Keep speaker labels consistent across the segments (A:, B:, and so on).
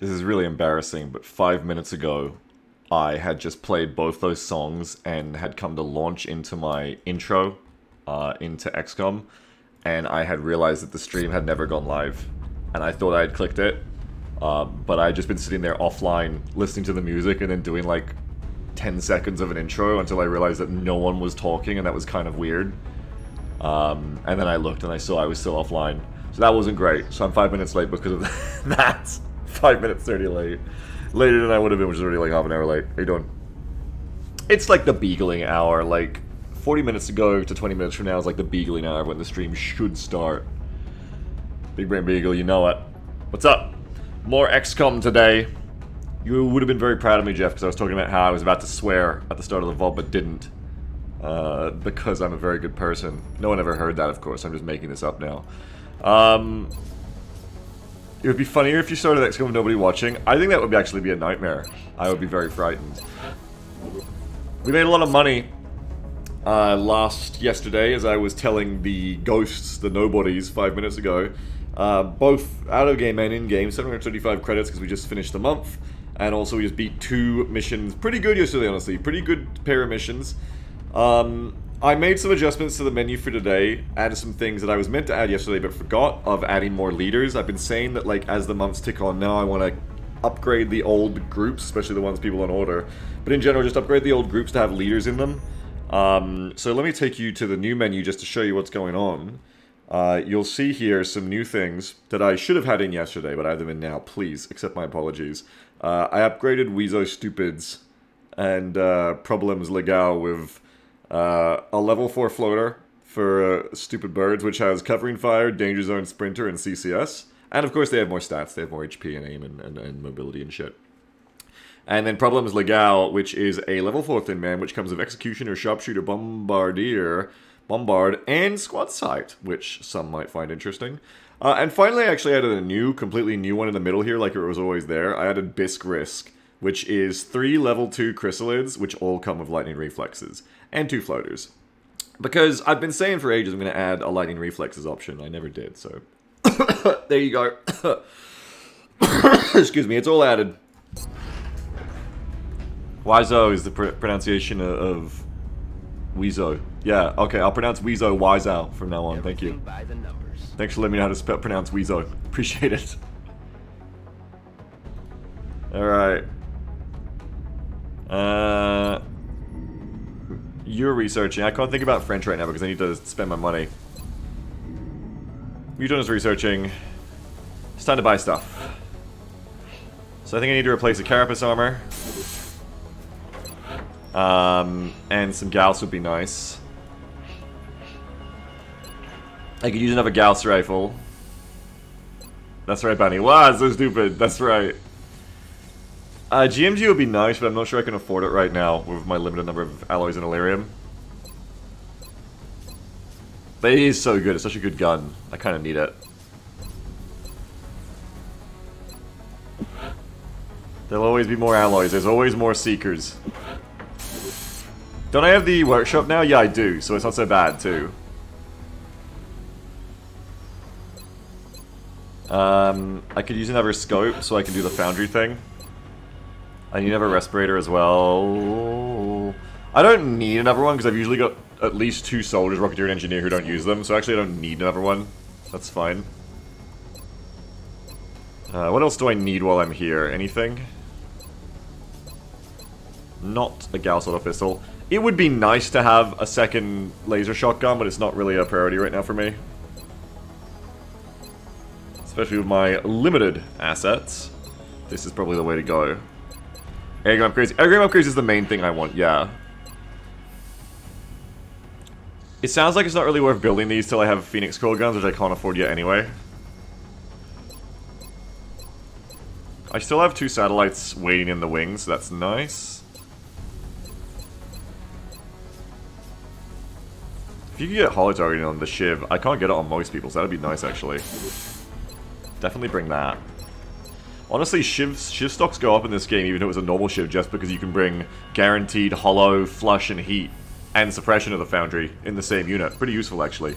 A: This is really embarrassing, but five minutes ago, I had just played both those songs and had come to launch into my intro uh, into XCOM, and I had realized that the stream had never gone live, and I thought I had clicked it, uh, but I had just been sitting there offline listening to the music and then doing like 10 seconds of an intro until I realized that no one was talking, and that was kind of weird. Um, and then I looked and I saw I was still offline. So that wasn't great. So I'm five minutes late because of that. Five minutes 30 late. Later than I would have been, which is already like half an hour late. How you doing? It's like the beagling hour. Like 40 minutes ago to 20 minutes from now is like the beagling hour when the stream should start. Big Brain Beagle, you know it. What's up? More XCOM today. You would have been very proud of me, Jeff, because I was talking about how I was about to swear at the start of the vault, but didn't. Uh, because I'm a very good person. No one ever heard that, of course. I'm just making this up now. Um, it would be funnier if you started XCOM with nobody watching. I think that would actually be a nightmare. I would be very frightened. We made a lot of money uh, last yesterday as I was telling the ghosts, the nobodies, five minutes ago. Uh, both out of game and in game, 735 credits because we just finished the month. And also we just beat two missions. Pretty good yesterday, honestly. Pretty good pair of missions. Um, I made some adjustments to the menu for today, added some things that I was meant to add yesterday but forgot of adding more leaders. I've been saying that like as the months tick on now I want to upgrade the old groups, especially the ones people on order. But in general, just upgrade the old groups to have leaders in them. Um, so let me take you to the new menu just to show you what's going on. Uh, you'll see here some new things that I should have had in yesterday, but I have them in now. Please accept my apologies. Uh, I upgraded Weezo Stupids and uh, Problems Legal with uh, a level 4 floater for uh, Stupid Birds, which has Covering Fire, Danger Zone Sprinter, and CCS. And of course, they have more stats. They have more HP and aim and, and, and mobility and shit. And then Problems Legal, which is a level 4 Thin Man, which comes with Executioner, Sharpshooter, Bombardier, Bombard, and Squad Sight, which some might find interesting. Uh, and finally, I actually added a new, completely new one in the middle here, like it was always there. I added Bisque Risk, which is three level 2 chrysalids, which all come with lightning reflexes, and two floaters. Because I've been saying for ages I'm going to add a lightning reflexes option. I never did, so... there you go. Excuse me, it's all added. Wizo is the pr pronunciation of, of Weezo. Yeah, okay, I'll pronounce Weezo Wizo from now on. Thank you. Thanks for letting me know how to pronounce Weezo. Appreciate it. Alright. Uh, you're researching. I can't think about French right now because I need to spend my money. Muton is researching. It's time to buy stuff. So I think I need to replace the Carapace armor. Um, and some Gauss would be nice. I could use another Gauss rifle. That's right, Bunny. Wow, so stupid. That's right. Uh, GMG would be nice, but I'm not sure I can afford it right now with my limited number of alloys in Elerium. But it is so good. It's such a good gun. I kind of need it. There'll always be more alloys. There's always more Seekers. Don't I have the workshop now? Yeah, I do, so it's not so bad, too. Um, I could use another scope so I can do the foundry thing. I need a respirator as well. I don't need another one because I've usually got at least two soldiers, rocketeer and engineer who don't use them, so actually I don't need another one. That's fine. Uh, what else do I need while I'm here? Anything? Not a Gauss auto pistol. It would be nice to have a second laser shotgun, but it's not really a priority right now for me. Especially with my limited assets. This is probably the way to go. Airgram upgrades. Airgram upgrades is the main thing I want, yeah. It sounds like it's not really worth building these till I have Phoenix Coil Guns, which I can't afford yet anyway. I still have two satellites waiting in the wings, so that's nice. If you could get holo targeting on the Shiv, I can't get it on most people, so that'd be nice actually. Definitely bring that. Honestly, Shiv, Shiv stocks go up in this game even if it was a normal Shiv just because you can bring guaranteed Holo, flush, and heat and suppression of the Foundry in the same unit. Pretty useful actually.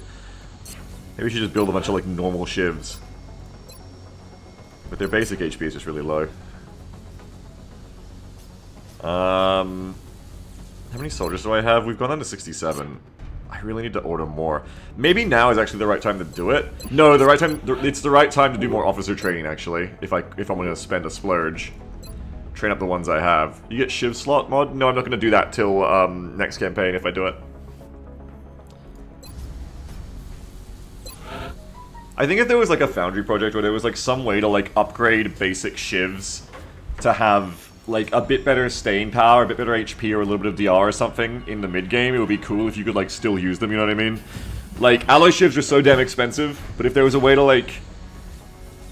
A: Maybe we should just build a bunch of like normal Shivs. But their basic HP is just really low. Um, how many soldiers do I have? We've gone to 67. I really need to order more. Maybe now is actually the right time to do it. No, the right time. It's the right time to do more officer training. Actually, if I if I'm to spend a splurge, train up the ones I have. You get Shiv slot mod. No, I'm not going to do that till um, next campaign if I do it. I think if there was like a Foundry project where there was like some way to like upgrade basic shivs to have like a bit better staying power, a bit better HP, or a little bit of DR or something in the mid game, it would be cool if you could like still use them. You know what I mean? Like alloy shivs are so damn expensive, but if there was a way to like,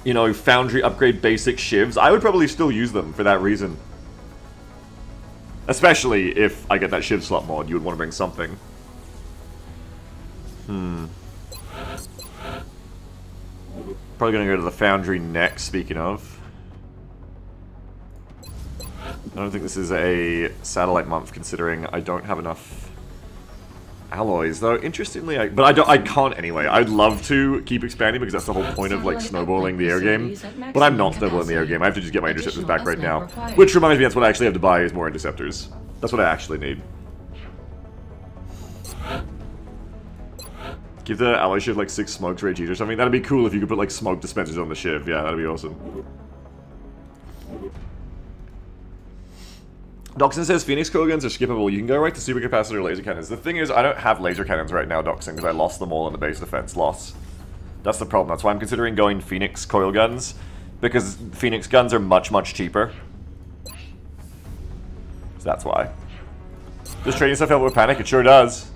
A: you know, Foundry upgrade basic shivs, I would probably still use them for that reason. Especially if I get that shiv slot mod, you would want to bring something. Hmm. Probably gonna go to the Foundry next, speaking of. I don't think this is a satellite month, considering I don't have enough alloys. Though, interestingly, I, but I don't. I can't anyway. I'd love to keep expanding because that's the whole point of like snowballing the air game. But I'm not snowballing the air game. I have to just get my interceptors back right now. Which reminds me, that's what I actually have to buy is more interceptors. That's what I actually need. Give the alloy shiv like six smokes rage or something. That'd be cool if you could put like smoke dispensers on the shiv. Yeah, that'd be awesome. Doxon says Phoenix Coil guns are skippable. You can go right to supercapacitor laser cannons. The thing is, I don't have laser cannons right now, Doxon, because I lost them all in the base defense loss. That's the problem. That's why I'm considering going Phoenix coil guns, because Phoenix guns are much, much cheaper. So that's why. Does trading stuff help with panic? It sure does.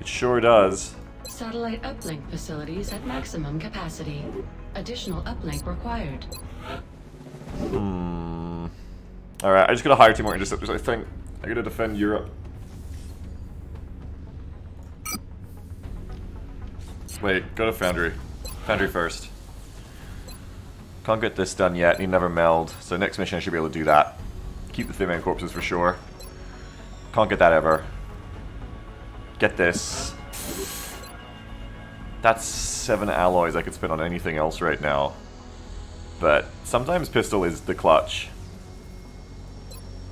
A: It sure does.
B: Satellite uplink facilities at maximum capacity. Additional uplink required.
A: Hmm. Alright, I just gotta hire two more interceptors, I think. I gotta defend Europe. Wait, go to Foundry. Foundry first. Can't get this done yet, need never meld, so next mission I should be able to do that. Keep the Thin Man corpses for sure. Can't get that ever. Get this. That's seven alloys I could spend on anything else right now. But sometimes pistol is the clutch.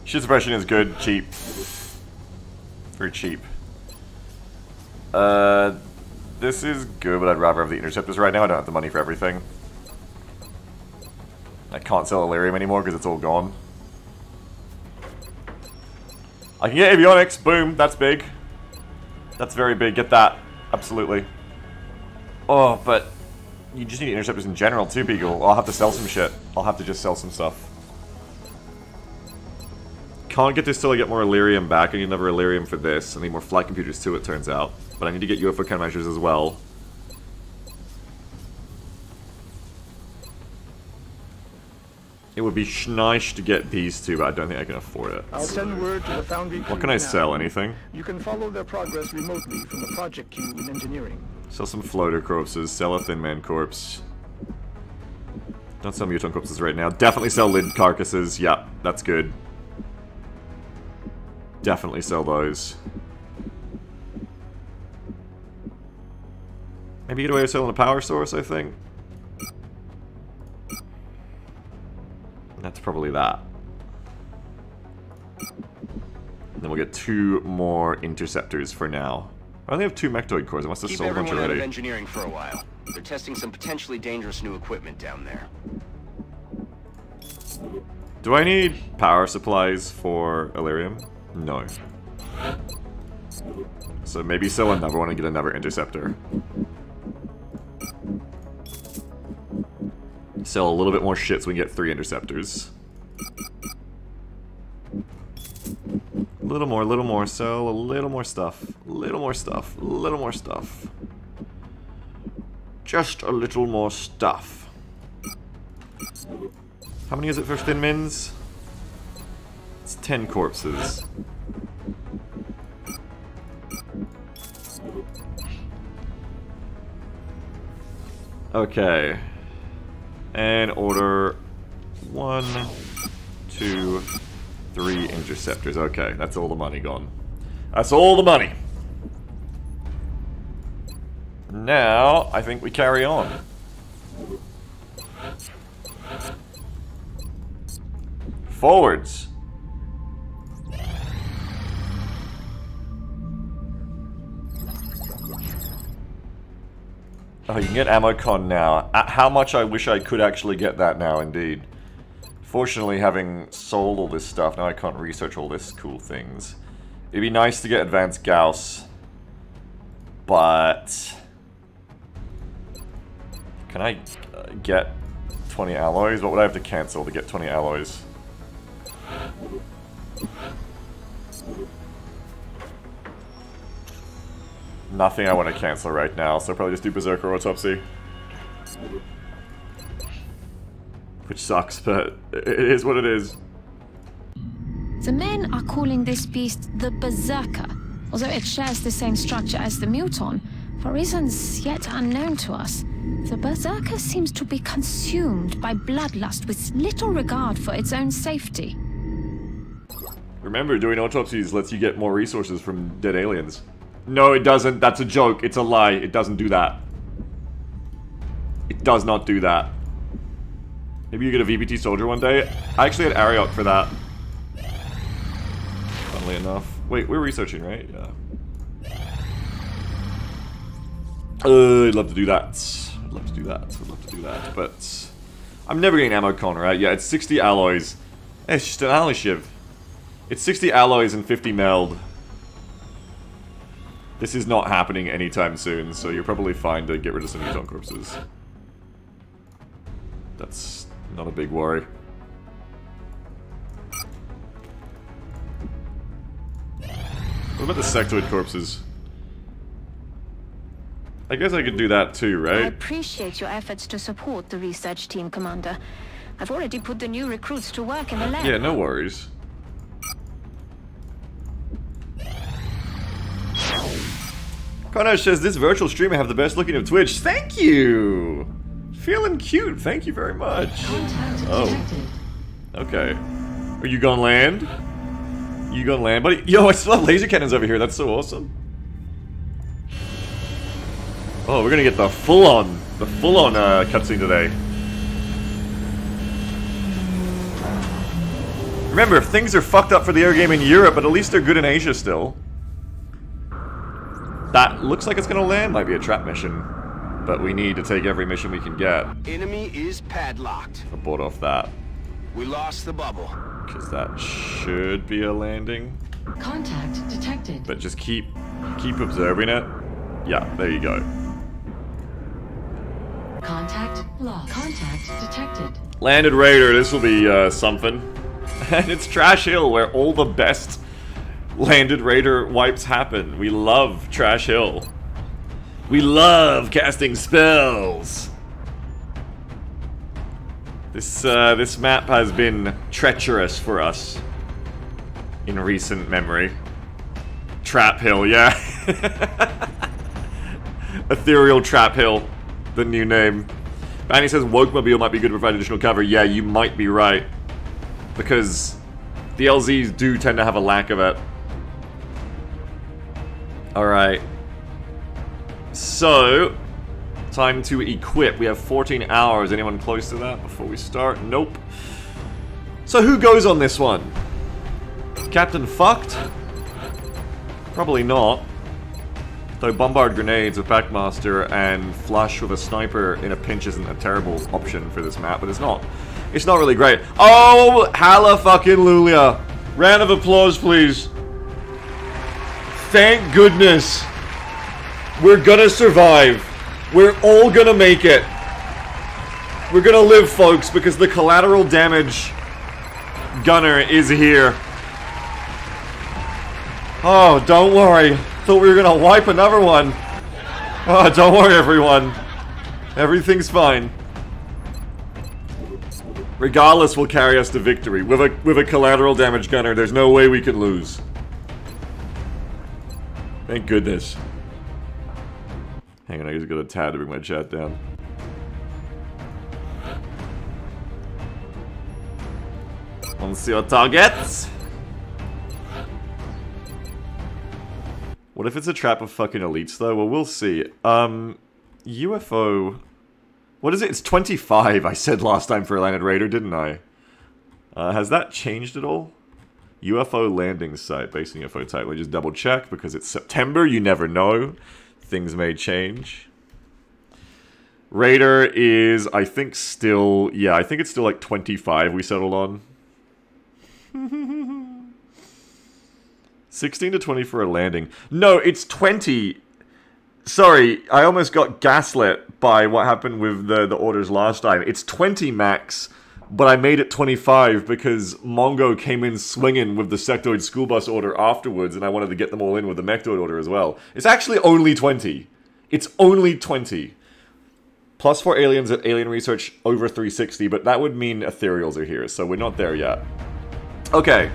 A: Shield suppression is good, cheap. Very cheap. Uh, this is good, but I'd rather have the interceptors right now. I don't have the money for everything. I can't sell Elerium anymore because it's all gone. I can get avionics. Boom. That's big. That's very big. Get that. Absolutely. Oh, but you just need interceptors in general too, Beagle. I'll have to sell some shit. I'll have to just sell some stuff. Can't get this till I get more Elerium back. I need another Elerium for this. I need more flight computers too, it turns out. But I need to get UFO countermeasures as well. It would be nice to get these two, but I don't think I can afford it.
C: I'll send word to the foundry.
A: What can I
C: now.
A: sell? Anything?
C: You can follow their progress remotely from the project queue in engineering.
A: Sell some floater corpses. Sell a thin man corpse. Don't sell mutant corpses right now. Definitely sell lid carcasses. Yeah, that's good. Definitely sell those. Maybe get away with selling a power source, I think. That's probably that. And then we'll get two more interceptors for now. I only have two mechtoid cores. I must have
D: Keep
A: sold a bunch
D: everyone out of
A: already.
D: engineering for a while. They're testing some potentially dangerous new equipment down there.
A: Do I need power supplies for Elerium? No. So maybe sell another one and get another interceptor. Sell a little bit more shit so we can get three interceptors. A little more, a little more, sell a little more stuff. A little more stuff, a little more stuff. Just a little more stuff. How many is it for Thin Mins? It's 10 corpses. Okay. And order one, two, three interceptors. Okay, that's all the money gone. That's all the money. Now, I think we carry on. Forwards. Oh, you can get Ammo-Con now. Uh, how much I wish I could actually get that now, indeed. Fortunately, having sold all this stuff, now I can't research all this cool things. It'd be nice to get Advanced Gauss. But... Can I uh, get 20 alloys? What would I have to cancel to get 20 alloys? Nothing I want to cancel right now, so probably just do Berserker Autopsy. Which sucks, but it is what it is.
E: The men are calling this beast the Berserker, although it shares the same structure as the Muton. For reasons yet unknown to us, the Berserker seems to be consumed by bloodlust with little regard for its own safety.
A: Remember, doing autopsies lets you get more resources from dead aliens. No, it doesn't. That's a joke. It's a lie. It doesn't do that. It does not do that. Maybe you get a VBT soldier one day. I actually had Ariok for that. Funnily enough. Wait, we're researching, right? Yeah. Uh, I'd love to do that. I'd love to do that. I'd love to do that. But I'm never getting Ammo-Con, right? Yeah, it's 60 alloys. It's just an alloy shiv. It's 60 alloys and 50 meld. This is not happening anytime soon, so you're probably fine to get rid of some Muton corpses. That's not a big worry. What about the sectoid corpses? I guess I could do that too, right?
E: I appreciate your efforts to support the research team, Commander. I've already put the new recruits to work in the lab.
A: Yeah, no worries. Connor says, this virtual streamer have the best looking of Twitch. Thank you! Feeling cute, thank you very much. Oh. Okay. Are you gonna land? You gonna land, buddy? Yo, I still have laser cannons over here, that's so awesome. Oh, we're gonna get the full-on, the full-on uh, cutscene today. Remember, things are fucked up for the air game in Europe, but at least they're good in Asia still. That looks like it's gonna land. Might be a trap mission, but we need to take every mission we can get.
D: Enemy is padlocked.
A: I bought off that,
D: We lost the bubble.
A: because that should be a landing.
B: Contact detected.
A: But just keep, keep observing it. Yeah, there you go.
B: Contact lost. Contact detected.
A: Landed Raider, this will be uh, something. And it's Trash Hill, where all the best Landed Raider wipes happen. We love Trash Hill. We love casting spells. This uh, this map has been treacherous for us in recent memory. Trap Hill, yeah. Ethereal Trap Hill, the new name. Banny says Wokemobile might be good to provide additional cover. Yeah, you might be right. Because the LZs do tend to have a lack of it. Alright. So, time to equip. We have 14 hours. Anyone close to that before we start? Nope. So who goes on this one? Captain Fucked? Probably not. Though bombard grenades with Packmaster and flush with a sniper in a pinch isn't a terrible option for this map, but it's not. It's not really great. Oh, halla fucking Lulia. Round of applause, please. Thank goodness. We're gonna survive. We're all gonna make it. We're gonna live, folks, because the collateral damage gunner is here. Oh, don't worry. Thought we were gonna wipe another one. Oh, don't worry, everyone. Everything's fine. Regardless, will carry us to victory. With a with a collateral damage gunner, there's no way we can lose. Thank goodness. Hang on, I just got a tad to bring my chat down. See your targets. What if it's a trap of fucking elites though? Well, we'll see. Um, UFO. What is it? It's 25, I said last time for a Landed Raider, didn't I? Uh, has that changed at all? UFO landing site, based on UFO. Let me just double check because it's September. You never know. Things may change. Raider is, I think, still... Yeah, I think it's still like 25 we settled on. 16 to 20 for a landing. No, it's 20. Sorry, I almost got gaslit by what happened with the, the orders last time. It's 20 max, but I made it 25 because Mongo came in swinging with the sectoid school bus order afterwards, and I wanted to get them all in with the mechtoid order as well. It's actually only 20. It's only 20. Plus 4 aliens at Alien Research over 360, but that would mean ethereals are here, so we're not there yet. Okay.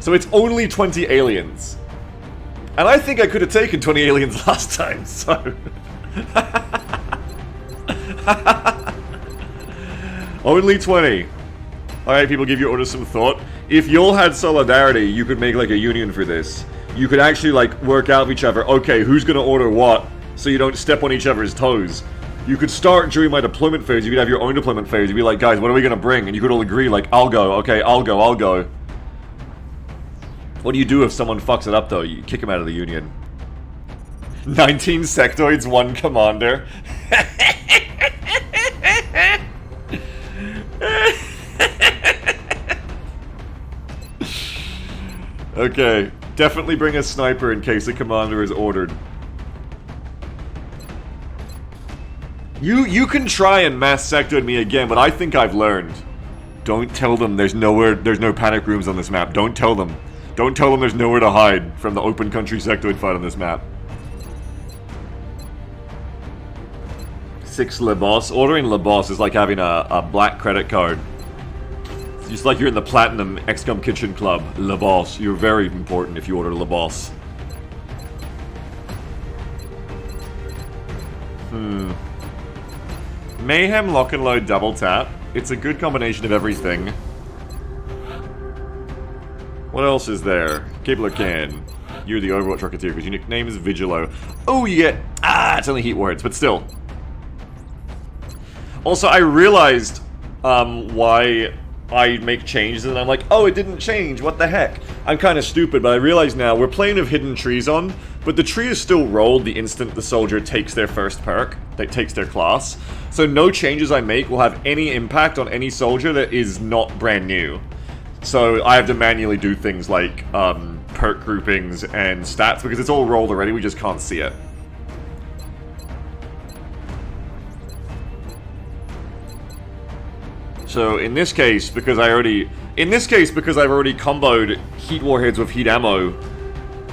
A: So it's only 20 aliens. And I think I could have taken 20 aliens last time, so... only 20. Alright, people, give your orders some thought. If you all had solidarity, you could make, like, a union for this. You could actually, like, work out with each other, okay, who's gonna order what, so you don't step on each other's toes. You could start during my deployment phase, you could have your own deployment phase, you'd be like, guys, what are we gonna bring? And you could all agree, like, I'll go, okay, I'll go, I'll go. What do you do if someone fucks it up, though? You kick him out of the Union. 19 sectoids, one commander. okay, definitely bring a sniper in case the commander is ordered. You you can try and mass sectoid me again, but I think I've learned. Don't tell them there's nowhere there's no panic rooms on this map. Don't tell them. Don't tell them there's nowhere to hide from the open country sectoid fight on this map. Six LeBoss. Ordering LeBoss is like having a, a black credit card. It's just like you're in the Platinum XCOM Kitchen Club. Lebos. You're very important if you order Lebos. Hmm. Mayhem lock and load double tap. It's a good combination of everything. What else is there? Kibler can. You're the Overwatch Rocketeer because your nickname is Vigilo. Oh, you get... Ah, it's only heat words, but still. Also, I realized um, why I make changes and I'm like, oh, it didn't change. What the heck? I'm kind of stupid, but I realize now we're playing with hidden trees on, but the tree is still rolled the instant the soldier takes their first perk, that takes their class. So no changes I make will have any impact on any soldier that is not brand new. So I have to manually do things like um, perk groupings and stats because it's all rolled already, we just can't see it. So in this case, because I already... In this case, because I've already comboed heat warheads with heat ammo,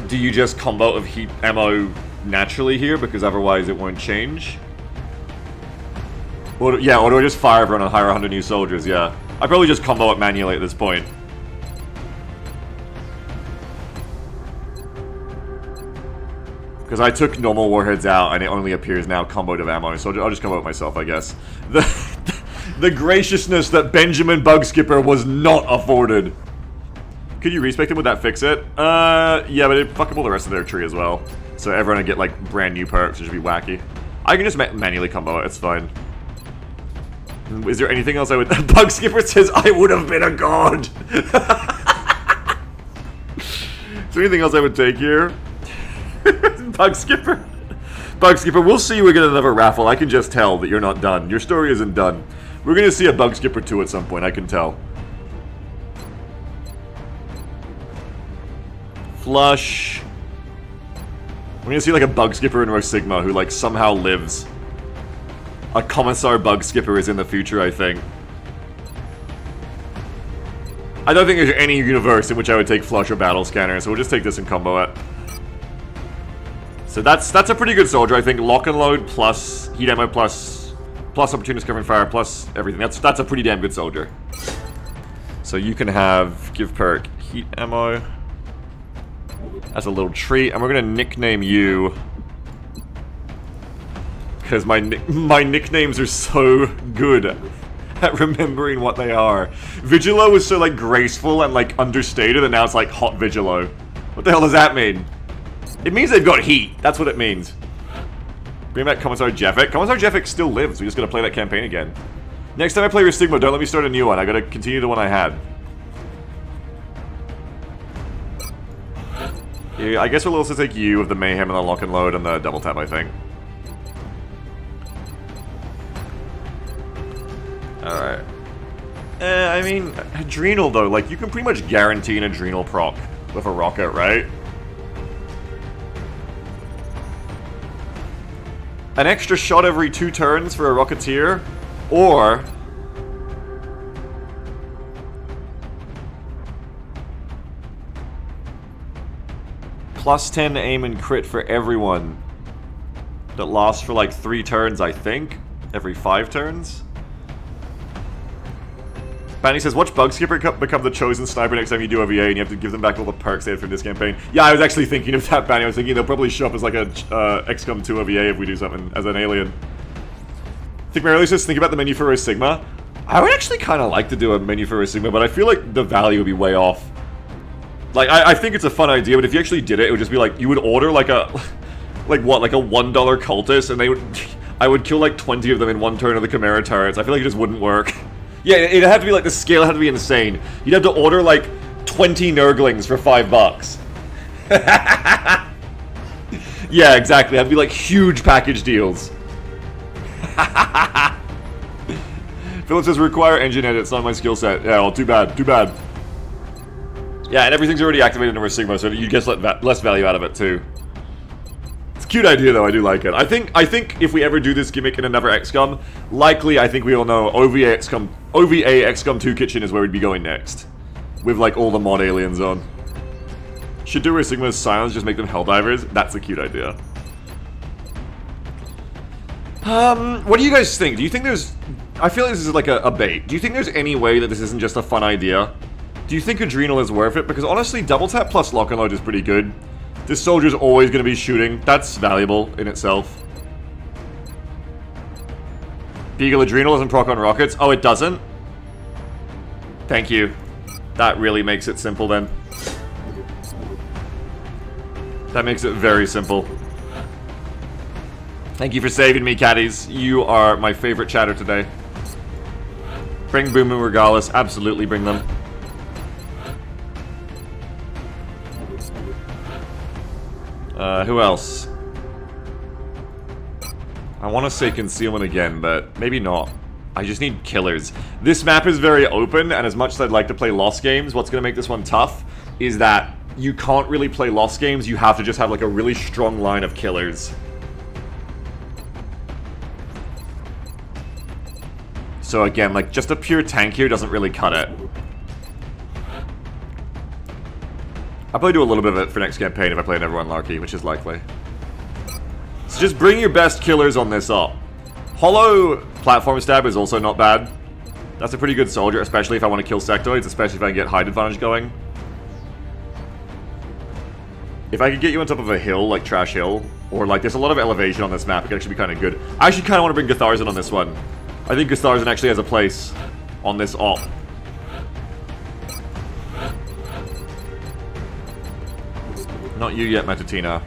A: do you just combo of heat ammo naturally here? Because otherwise it won't change? Or, yeah, or do I just fire everyone and hire 100 new soldiers? Yeah. I probably just combo it manually at this point. Because I took normal warheads out and it only appears now comboed of ammo, so I'll just combo it myself, I guess. The, the graciousness that Benjamin Bugskipper was not afforded. Could you respect him? Would that fix it? Uh, yeah, but it'd fuck up all the rest of their tree as well. So everyone would get, like, brand new perks, which would be wacky. I can just ma manually combo it, it's fine. Is there anything else I would- Bugskipper says, I would have been a god! Is there anything else I would take here? Bugskipper? Bugskipper, we'll see you again at another raffle. I can just tell that you're not done. Your story isn't done. We're gonna see a Bugskipper 2 at some point, I can tell. Flush. We're gonna see like a Bugskipper in Rho Sigma who like somehow lives. A Commissar Bugskipper is in the future, I think. I don't think there's any universe in which I would take Flush or Battle Scanner, so we'll just take this and combo it. So that's that's a pretty good soldier, I think. Lock and load plus heat ammo plus plus opportunist covering fire plus everything. That's that's a pretty damn good soldier. So you can have give perk heat ammo. as a little treat, and we're gonna nickname you because my my nicknames are so good at remembering what they are. Vigilo was so like graceful and like understated, and now it's like Hot Vigilo. What the hell does that mean? It means they've got heat. That's what it means. Bring back Commissar Jeffic. Commissar Jeffic still lives. We just gotta play that campaign again. Next time I play Rho Sigma, don't let me start a new one. I gotta continue the one I had. Yeah, I guess we'll also take you with the Mayhem and the Lock and Load and the Double Tap, I think. Alright. Eh, I mean, Adrenal though, like, you can pretty much guarantee an Adrenal proc with a rocket, right? An extra shot every two turns for a Rocketeer, or... Plus 10 aim and crit for everyone. That lasts for like three turns, I think. Every five turns. Banny says, watch Bug Skipper become the chosen sniper next time you do OVA and you have to give them back all the perks they had from this campaign. Yeah, I was actually thinking of that, Banny. I was thinking they'll probably show up as like a uh, XCOM 2 OVA if we do something as an alien. Think Merrily says, think about the menu for Rho Sigma. I would actually kind of like to do a menu for Rho Sigma, but I feel like the value would be way off. Like, I, I think it's a fun idea, but if you actually did it, it would just be like, you would order like a, like what, like a $1 cultist, and they would, I would kill like 20 of them in one turn of the Chimera turrets. I feel like it just wouldn't work. Yeah, it'd have to be like the scale had to be insane. You'd have to order like 20 Nurglings for five bucks. yeah, exactly. That'd be like huge package deals. Philip says require engine edits, not my skill set. Yeah, well, too bad, too bad. Yeah, and everything's already activated in Sigma, so you get less value out of it too. Cute idea though, I do like it. I think I think if we ever do this gimmick in another XCOM, likely I think we all know OVA XCOM OVA XCOM 2 Kitchen is where we'd be going next. With like all the mod aliens on. Should do Sigma's silence, just make them Helldivers? That's a cute idea. Um, what do you guys think? Do you think there's... I feel like this is like a, a bait. Do you think there's any way that this isn't just a fun idea? Do you think Adrenal is worth it? Because honestly, Double Tap plus Lock and Load is pretty good. This soldier's always going to be shooting. That's valuable in itself. Beagle Adrenal doesn't proc on rockets. Oh, it doesn't? Thank you. That really makes it simple then. That makes it very simple. Thank you for saving me, caddies. You are my favorite chatter today. Bring Boom Boom Regalis. Absolutely bring them. Uh, who else? I want to say concealment again, but maybe not. I just need killers. This map is very open, and as much as I'd like to play Lost games, what's going to make this one tough is that you can't really play Lost games, you have to just have like a really strong line of killers. So again, like, just a pure tank here doesn't really cut it. I'll probably do a little bit of it for next campaign if I play another one Larky, which is likely. So just bring your best killers on this up. Hollow platform stab is also not bad. That's a pretty good soldier, especially if I want to kill sectoids, especially if I can get height advantage going. If I could get you on top of a hill, like Trash Hill, or like there's a lot of elevation on this map, it could actually be kind of good. I actually kind of want to bring Gatharzan on this one. I think Gatharzan actually has a place on this op. Not you yet, Matutina.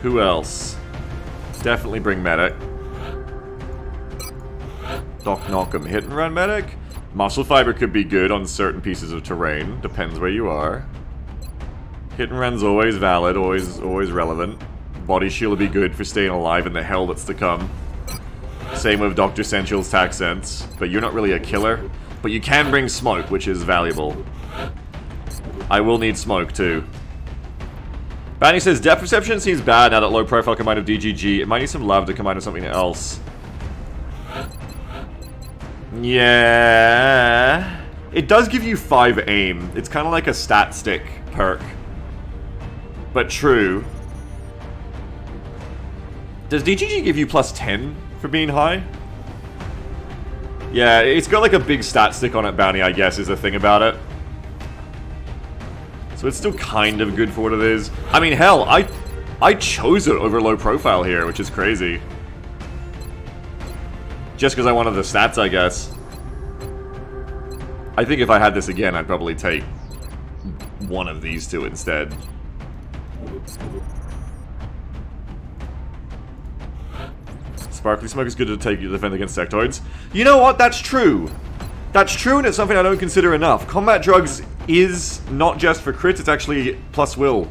A: Who else? Definitely bring Medic. Doc Knockham hit and run Medic? Muscle Fiber could be good on certain pieces of terrain. Depends where you are. Hit and run's always valid, always always relevant. Body Shield would be good for staying alive in the hell that's to come. Same with Dr. Sensual's Tac Sense, but you're not really a killer. But you can bring Smoke, which is valuable. I will need Smoke, too. Banny says, depth perception seems bad now that low profile combined with DGG. It might need some love to combine with something else. Yeah. It does give you 5 aim. It's kind of like a stat stick perk. But true. Does DGG give you plus 10 for being high? Yeah, it's got like a big stat stick on it, Bounty, I guess, is the thing about it. So it's still kind of good for what it is. I mean, hell, I I chose it over low profile here, which is crazy. Just because I wanted the stats, I guess. I think if I had this again, I'd probably take one of these two instead. Sparkly smoke is good to take you to defend against sectoids. You know what? That's true. That's true, and it's something I don't consider enough. Combat drugs is not just for crit, it's actually plus will.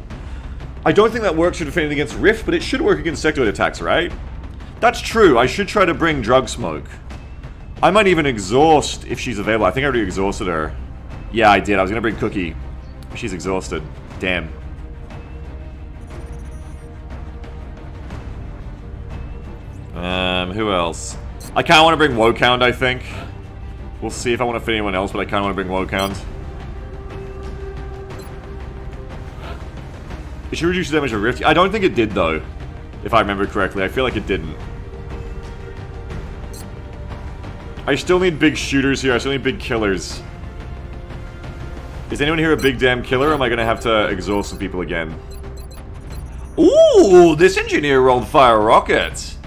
A: I don't think that works for defending against Rift, but it should work against sectoid attacks, right? That's true. I should try to bring drug smoke. I might even exhaust if she's available. I think I already exhausted her. Yeah, I did. I was going to bring Cookie. She's exhausted. Damn. Um, who else? I kind of want to bring Wokound, I think. We'll see if I want to fit anyone else, but I kind of want to bring Wokound. It should reduce the damage of Rift. I don't think it did, though. If I remember correctly. I feel like it didn't. I still need big shooters here. I still need big killers. Is anyone here a big damn killer, am I going to have to exhaust some people again? Ooh, this engineer rolled fire rockets.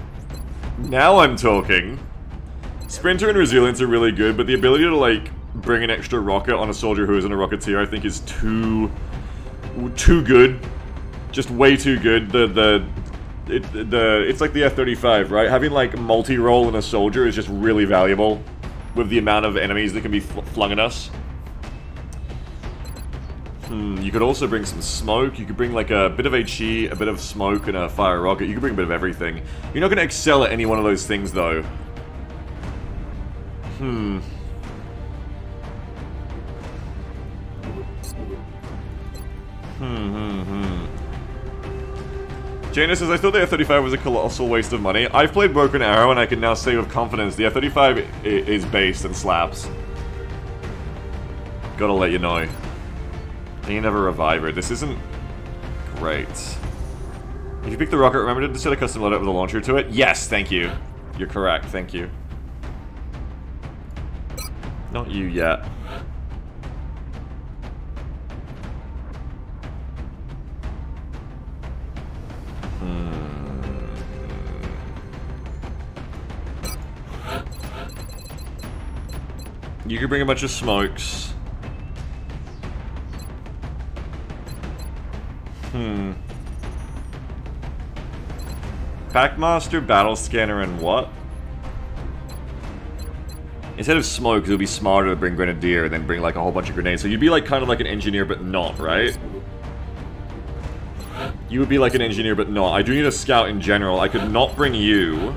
A: Now I'm talking. Sprinter and Resilience are really good, but the ability to, like, bring an extra rocket on a soldier who isn't a Rocketeer, I think is too... too good. Just way too good. The, the... It, the, it's like the F-35, right? Having, like, multi-role in a soldier is just really valuable with the amount of enemies that can be fl flung at us. Hmm, you could also bring some smoke. You could bring like a bit of HE, a bit of smoke, and a fire rocket. You could bring a bit of everything. You're not going to excel at any one of those things, though. Hmm. Hmm, hmm, hmm. Jana says, I thought the F-35 was a colossal waste of money. I've played Broken Arrow, and I can now say with confidence the F-35 is based and slaps. Gotta let you know. And you never revive her. This isn't great. If you pick the rocket, remember to set a custom loadout with a launcher to it? Yes, thank you. You're correct, thank you. Not you yet. You could bring a bunch of smokes. Hmm. Packmaster, Battle Scanner, and what? Instead of smokes, it would be smarter to bring Grenadier and then bring like a whole bunch of grenades. So you'd be like kind of like an engineer, but not, right? You would be like an engineer, but not. I do need a scout in general. I could not bring you.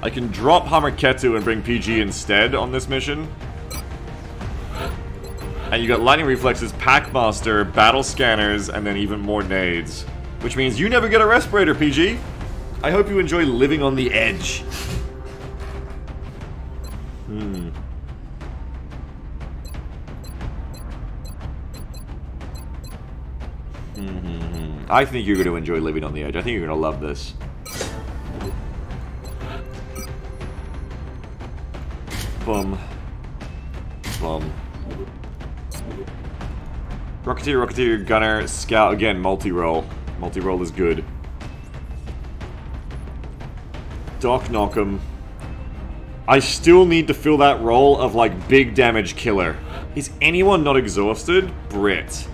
A: I can drop Hamarketu and bring PG instead on this mission. And you got Lightning Reflexes, Packmaster, Battle Scanners, and then even more nades. Which means you never get a Respirator, PG. I hope you enjoy living on the edge. Hmm. I think you're going to enjoy living on the edge. I think you're going to love this. Boom. Boom. Rocketeer, Rocketeer, Gunner, Scout. Again, multi-roll. Multi-roll is good. Doc Knockem. I still need to fill that role of, like, big damage killer. Is anyone not exhausted? Brit.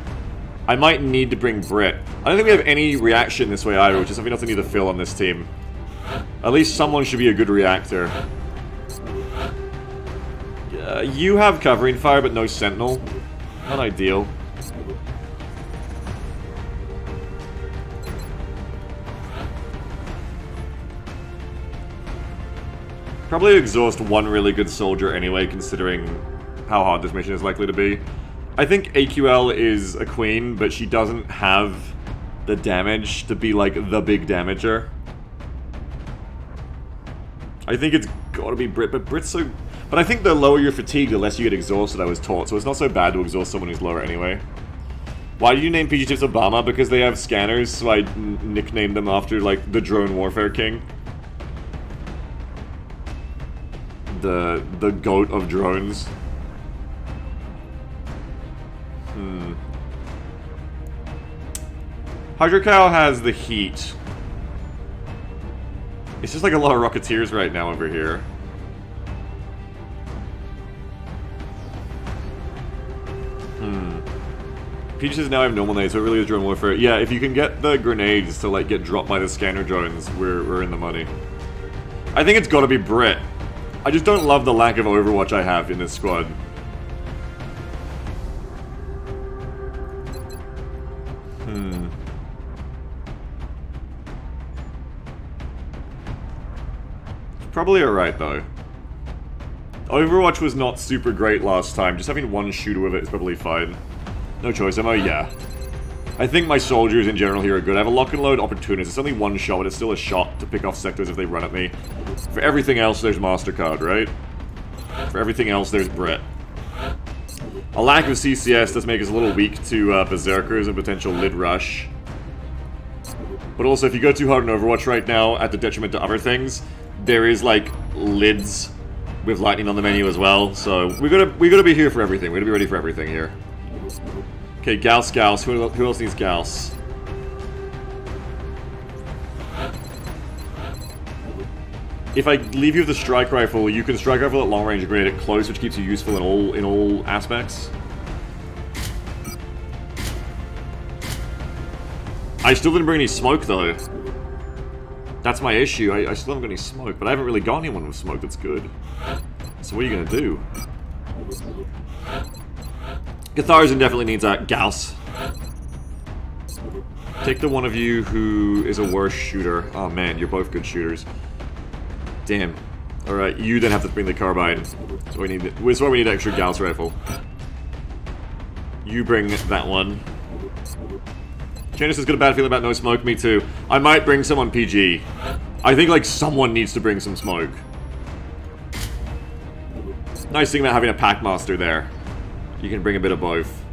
A: I might need to bring Brit. I don't think we have any reaction this way either, which is something else I need to fill on this team. At least someone should be a good reactor. Uh, you have covering fire, but no sentinel. Not ideal. Probably exhaust one really good soldier anyway, considering how hard this mission is likely to be. I think AQL is a queen, but she doesn't have the damage to be, like, the big damager. I think it's gotta be Brit, but Brit's so... But I think the lower your fatigue, the less you get exhausted, I was taught, so it's not so bad to exhaust someone who's lower anyway. Why do you name PG Tips Obama? Because they have scanners, so I nicknamed them after, like, the drone warfare king. the the goat of drones. Hmm. Hydro Cow has the heat. It's just like a lot of Rocketeers right now over here. Hmm. Peach says now have normal nades, so it really is drone warfare. Yeah, if you can get the grenades to like get dropped by the scanner drones, we're, we're in the money. I think it's gotta be Brit. I just don't love the lack of Overwatch I have in this squad. Probably alright though. Overwatch was not super great last time. Just having one shooter with it is probably fine. No choice, am I? Yeah. I think my soldiers in general here are good. I have a lock and load opportunist. It's only one shot, but it's still a shot to pick off sectoids if they run at me. For everything else, there's MasterCard, right? For everything else, there's Brett. A lack of CCS does make us a little weak to uh, Berserkers and potential lid rush. But also, if you go too hard on Overwatch right now, at the detriment to other things, there is, like, lids with lightning on the menu as well. So, we gotta, we gotta be here for everything. we got to be ready for everything here. Okay, Gauss, Gauss. Who, who else needs Gauss? If I leave you with the strike rifle, you can strike rifle at long range and grenade at close, which keeps you useful in all in all aspects. I still didn't bring any smoke though. That's my issue. I, I still haven't got any smoke, but I haven't really got anyone with smoke that's good. So what are you gonna do? Catharzin definitely needs a Gauss. Take the one of you who is a worse shooter. Oh man, you're both good shooters. Damn. Alright, you then have to bring the carbine. So we need that's why we need extra Gauss rifle. You bring that one. Janice has got a bad feeling about no smoke, me too. I might bring someone PG. I think like someone needs to bring some smoke. Nice thing about having a Packmaster there. You can bring a bit of both.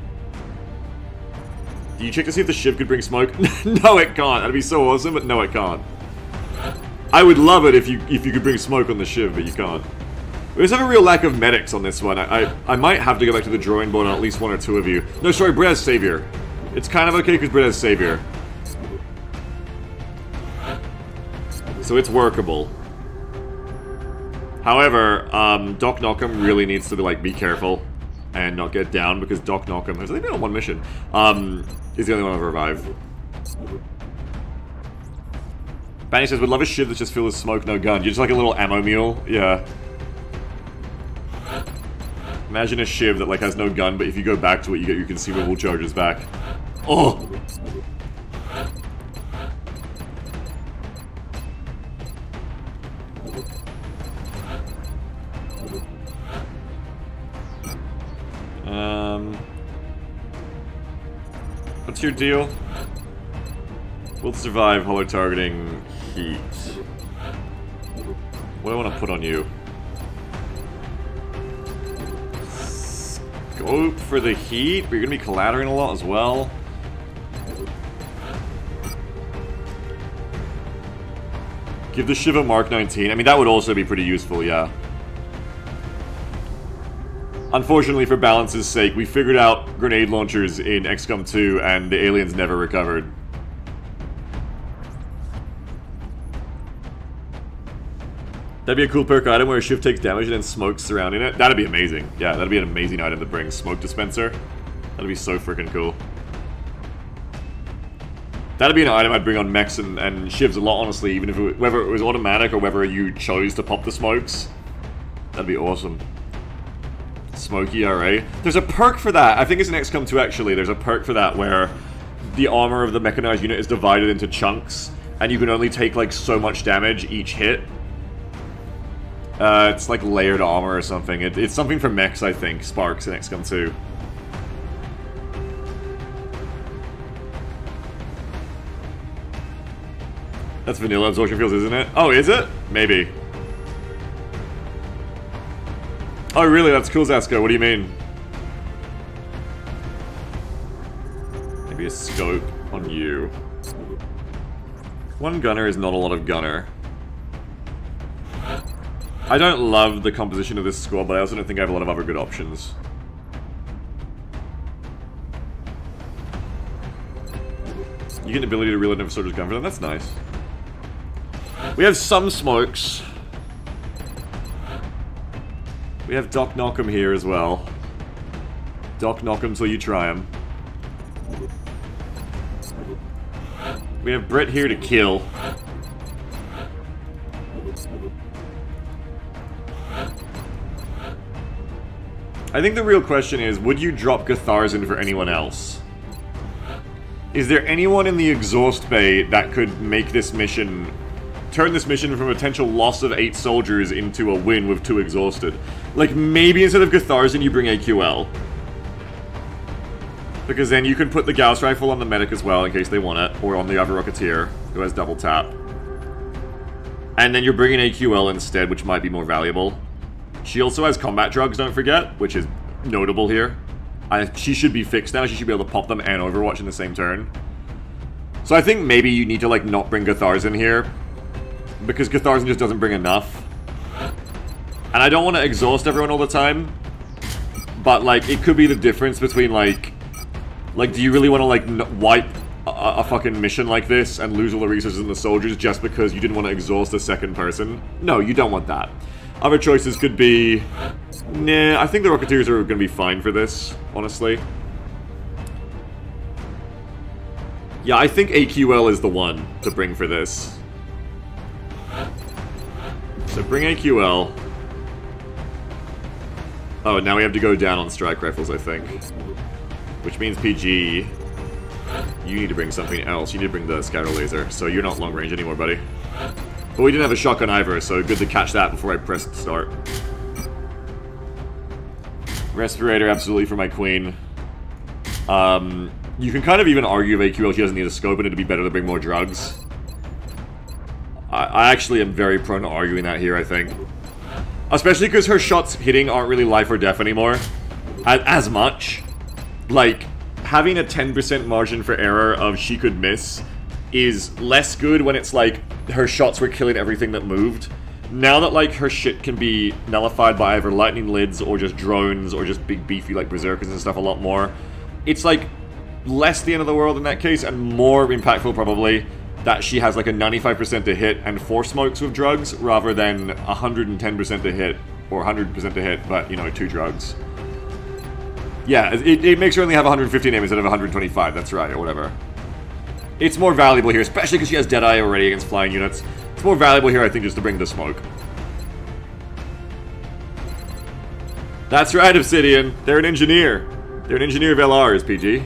A: Do you check to see if the ship could bring smoke? no, it can't. That'd be so awesome, but no, it can't. I would love it if you if you could bring smoke on the ship, but you can't. We just have a real lack of medics on this one. I, I, I might have to go back to the drawing board on at least one or two of you. No, sorry, has Savior. It's kind of okay because Brett has Savior. So it's workable. However, um, Doc Knockham really needs to be, like, be careful and not get down because Doc Knockham has only been on one mission. Um, he's the only one to revive. Banny says, would love a ship that's just filled with smoke, no gun. You're just like a little ammo mule. Yeah. Imagine a shiv that like has no gun, but if you go back to it, you get your consumable charges back. Oh! Um, what's your deal? We'll survive holo targeting heat. What do I want to put on you? Scope for the heat, but you're going to be collaterering a lot as well. Give the Shiva Mark 19. I mean, that would also be pretty useful, yeah. Unfortunately, for balance's sake, we figured out grenade launchers in XCOM 2, and the aliens never recovered. That'd be a cool perk item where a shiv takes damage and then smokes surrounding it. That'd be amazing. Yeah, that'd be an amazing item to bring. Smoke dispenser. That'd be so freaking cool. That'd be an item I'd bring on mechs and, and shivs a lot, honestly, even if it, whether it was automatic or whether you chose to pop the smokes. That'd be awesome. Smoky RA. There's a perk for that. I think it's an XCOM 2 actually. There's a perk for that where the armor of the mechanized unit is divided into chunks and you can only take like so much damage each hit. Uh, it's like layered armor or something. It, it's something for mechs, I think. Sparks in XCOM 2. That's vanilla absorption fields, isn't it? Oh, is it? Maybe. Oh, really? That's cool, Zasko. What do you mean? Maybe a scope on you. One gunner is not a lot of gunner. I don't love the composition of this squad, but I also don't think I have a lot of other good options. You get the ability to reload a soldier's gun for them, that's nice. We have some smokes. We have Doc Knockham here as well. Doc Knockham till you try him. We have Brett here to kill. I think the real question is, would you drop Gatharzin for anyone else? Is there anyone in the exhaust bay that could make this mission... Turn this mission from a potential loss of eight soldiers into a win with two exhausted? Like, maybe instead of Gatharzin you bring AQL. Because then you can put the Gauss rifle on the medic as well in case they want it, or on the other Rocketeer, who has double tap. And then you're bringing AQL instead, which might be more valuable. She also has combat drugs, don't forget, which is notable here. I, she should be fixed now. She should be able to pop them and Overwatch in the same turn. So I think maybe you need to, like, not bring Gatharzin here. Because Gatharzin just doesn't bring enough. And I don't want to exhaust everyone all the time. But, like, it could be the difference between, like... Like, do you really want to, like, wipe a, a, fucking mission like this and lose all the resources and the soldiers just because you didn't want to exhaust a second person? No, you don't want that. Other choices could be... Nah, I think the Rocketeers are going to be fine for this, honestly. Yeah, I think AQL is the one to bring for this. So bring AQL. Oh, now we have to go down on strike rifles, I think. Which means PG, you need to bring something else. You need to bring the scatter laser, so you're not long range anymore, buddy. But we didn't have a shotgun either, so good to catch that before I pressed start. Respirator, absolutely for my queen. Um, you can kind of even argue if AQL she doesn't need a scope and it'd be better to bring more drugs. I, actually am very prone to arguing that here, I think. Especially because her shots hitting aren't really life or death anymore. As, as much. Like, having a 10% margin for error of she could miss is less good when it's like her shots were killing everything that moved. Now that like her shit can be nullified by either lightning lids or just drones or just big beefy like berserkers and stuff a lot more, it's like less the end of the world in that case and more impactful probably that she has like a 95% to hit and four smokes with drugs rather than 110% to hit or 100% to hit but you know two drugs. Yeah, it, it makes her only have 115 aim instead of 125, that's right, or whatever. It's more valuable here, especially because she has Deadeye already against flying units. It's more valuable here, I think, just to bring the smoke. That's right, Obsidian. They're an engineer. They're an engineer of LRs, PG.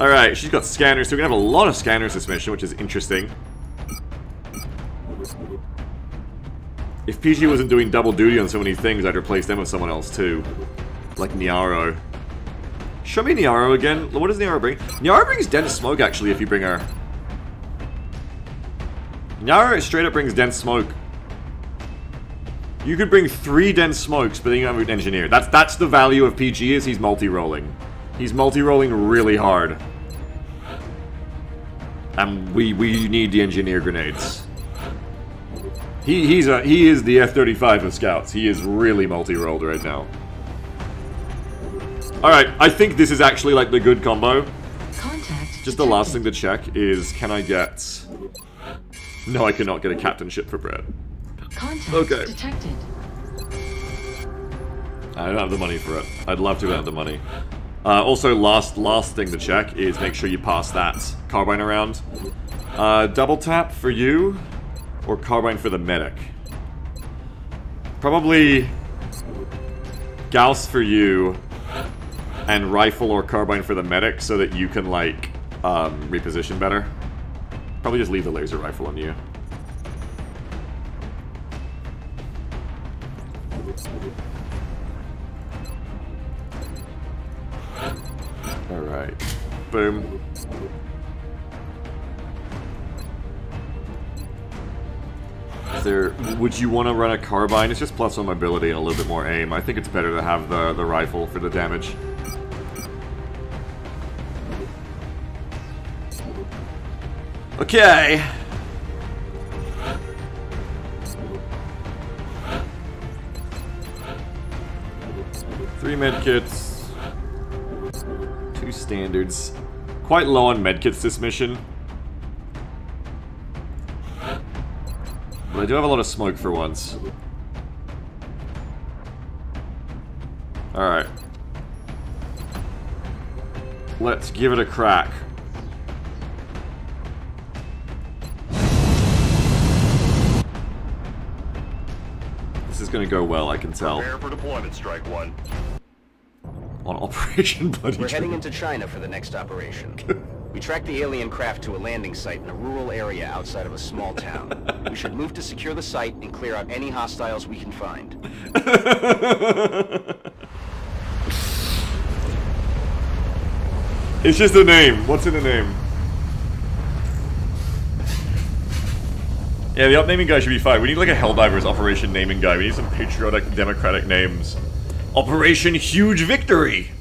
A: Alright, she's got scanners, so we're gonna have a lot of scanners this mission, which is interesting. If PG wasn't doing double duty on so many things, I'd replace them with someone else too. Like Niaro. Show me Niaro again. What does Niaro bring? Niaro brings dense smoke, actually, if you bring her. Niaro straight up brings dense smoke. You could bring three dense smokes, but then you have an engineer. That's that's the value of PG, is he's multi-rolling. He's multi-rolling really hard. And we, we need the engineer grenades. He, he's a, he is the F-35 of scouts. He is really multi-rolled right now. Alright, I think this is actually like the good combo.
B: Contact
A: Just the last thing to check is, can I get... No, I cannot get a captainship for Brett.
B: Contact
A: Okay.
B: detected.
A: I don't have the money for it. I'd love to have the money. Uh, also, last last thing to check is make sure you pass that carbine around. Uh, double tap for you, or carbine for the medic. Probably Gauss for you, and rifle or carbine for the medic so that you can, like, um, reposition better. Probably just leave the laser rifle on you. Alright. Boom. Is there... Would you want to run a carbine? It's just plus one mobility and a little bit more aim. I think it's better to have the, the rifle for the damage. Okay. Three medkits. Two standards. Quite low on medkits this mission. But I do have a lot of smoke for once. Alright. Let's give it a crack. This is gonna go well, I can tell.
F: Prepare for deployment, Strike One.
A: On Operation Bloody
D: We're heading into China for the next operation. We tracked the alien craft to a landing site in a rural area outside of a small town. We should move to secure the site and clear out any hostiles we can find.
A: It's just a name. What's in the name? Yeah, the upnaming guy should be fine. We need like a Helldivers Operation naming guy. We need some patriotic, democratic names. Operation Huge Victory!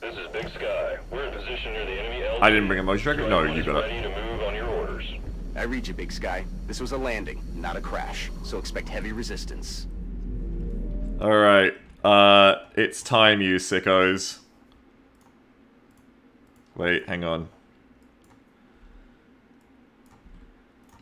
F: This is Big Sky. We're in position near the enemy LZ.
A: I didn't bring a motion tracker? No, you
F: One
A: got
F: is
A: it.
F: ready move on your orders.
D: I read you, Big Sky. This was a landing, not a crash, so expect heavy resistance.
A: Alright, uh, it's time, you sickos. Wait, hang on.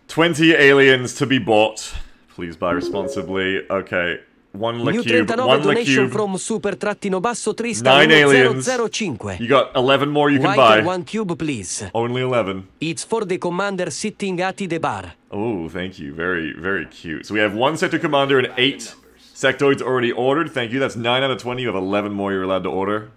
A: 20 aliens to be bought. Please buy responsibly. Okay. One
G: New
A: Licube,
G: 39
A: one
G: donation from Super Trattino Basso Tristan
A: Nine aliens.
G: 1005.
A: You got 11 more you can
G: White
A: buy.
G: one cube, please.
A: Only 11.
G: It's for the commander sitting at the bar.
A: Oh, thank you. Very, very cute. So we have one sectoid commander and eight sectoids already ordered. Thank you. That's 9 out of 20. You have 11 more you're allowed to order.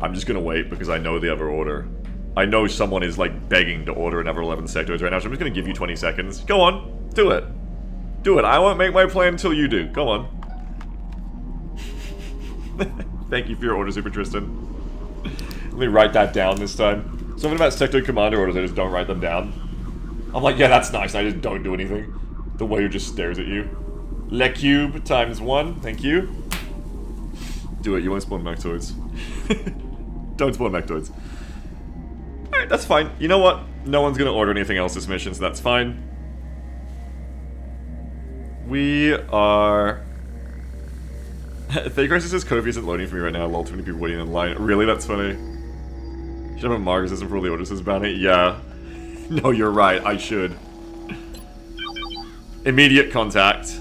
A: I'm just gonna wait because I know the other order. I know someone is like begging to order another 11 sectoids right now, so I'm just gonna give you 20 seconds. Go on. Do it. Do it. I won't make my plan until you do. Go on. Thank you for your order, Super Tristan. Let me write that down this time. Something about sectoid commander orders, I just don't write them down. I'm like, yeah, that's nice, I just don't do anything. The waiter just stares at you. Le cube times one, thank you. Do it, you won't spawn Mechtoids. don't spawn Mechtoids. Alright, that's fine. You know what? No one's gonna order anything else this mission, so that's fine. We are... Fake Crisis says Ko-fi isn't loading for me right now. Lol, too many people waiting in line. Really? That's funny. Should have a Margus system for says bounty. Yeah. No, you're right. I should. Immediate contact.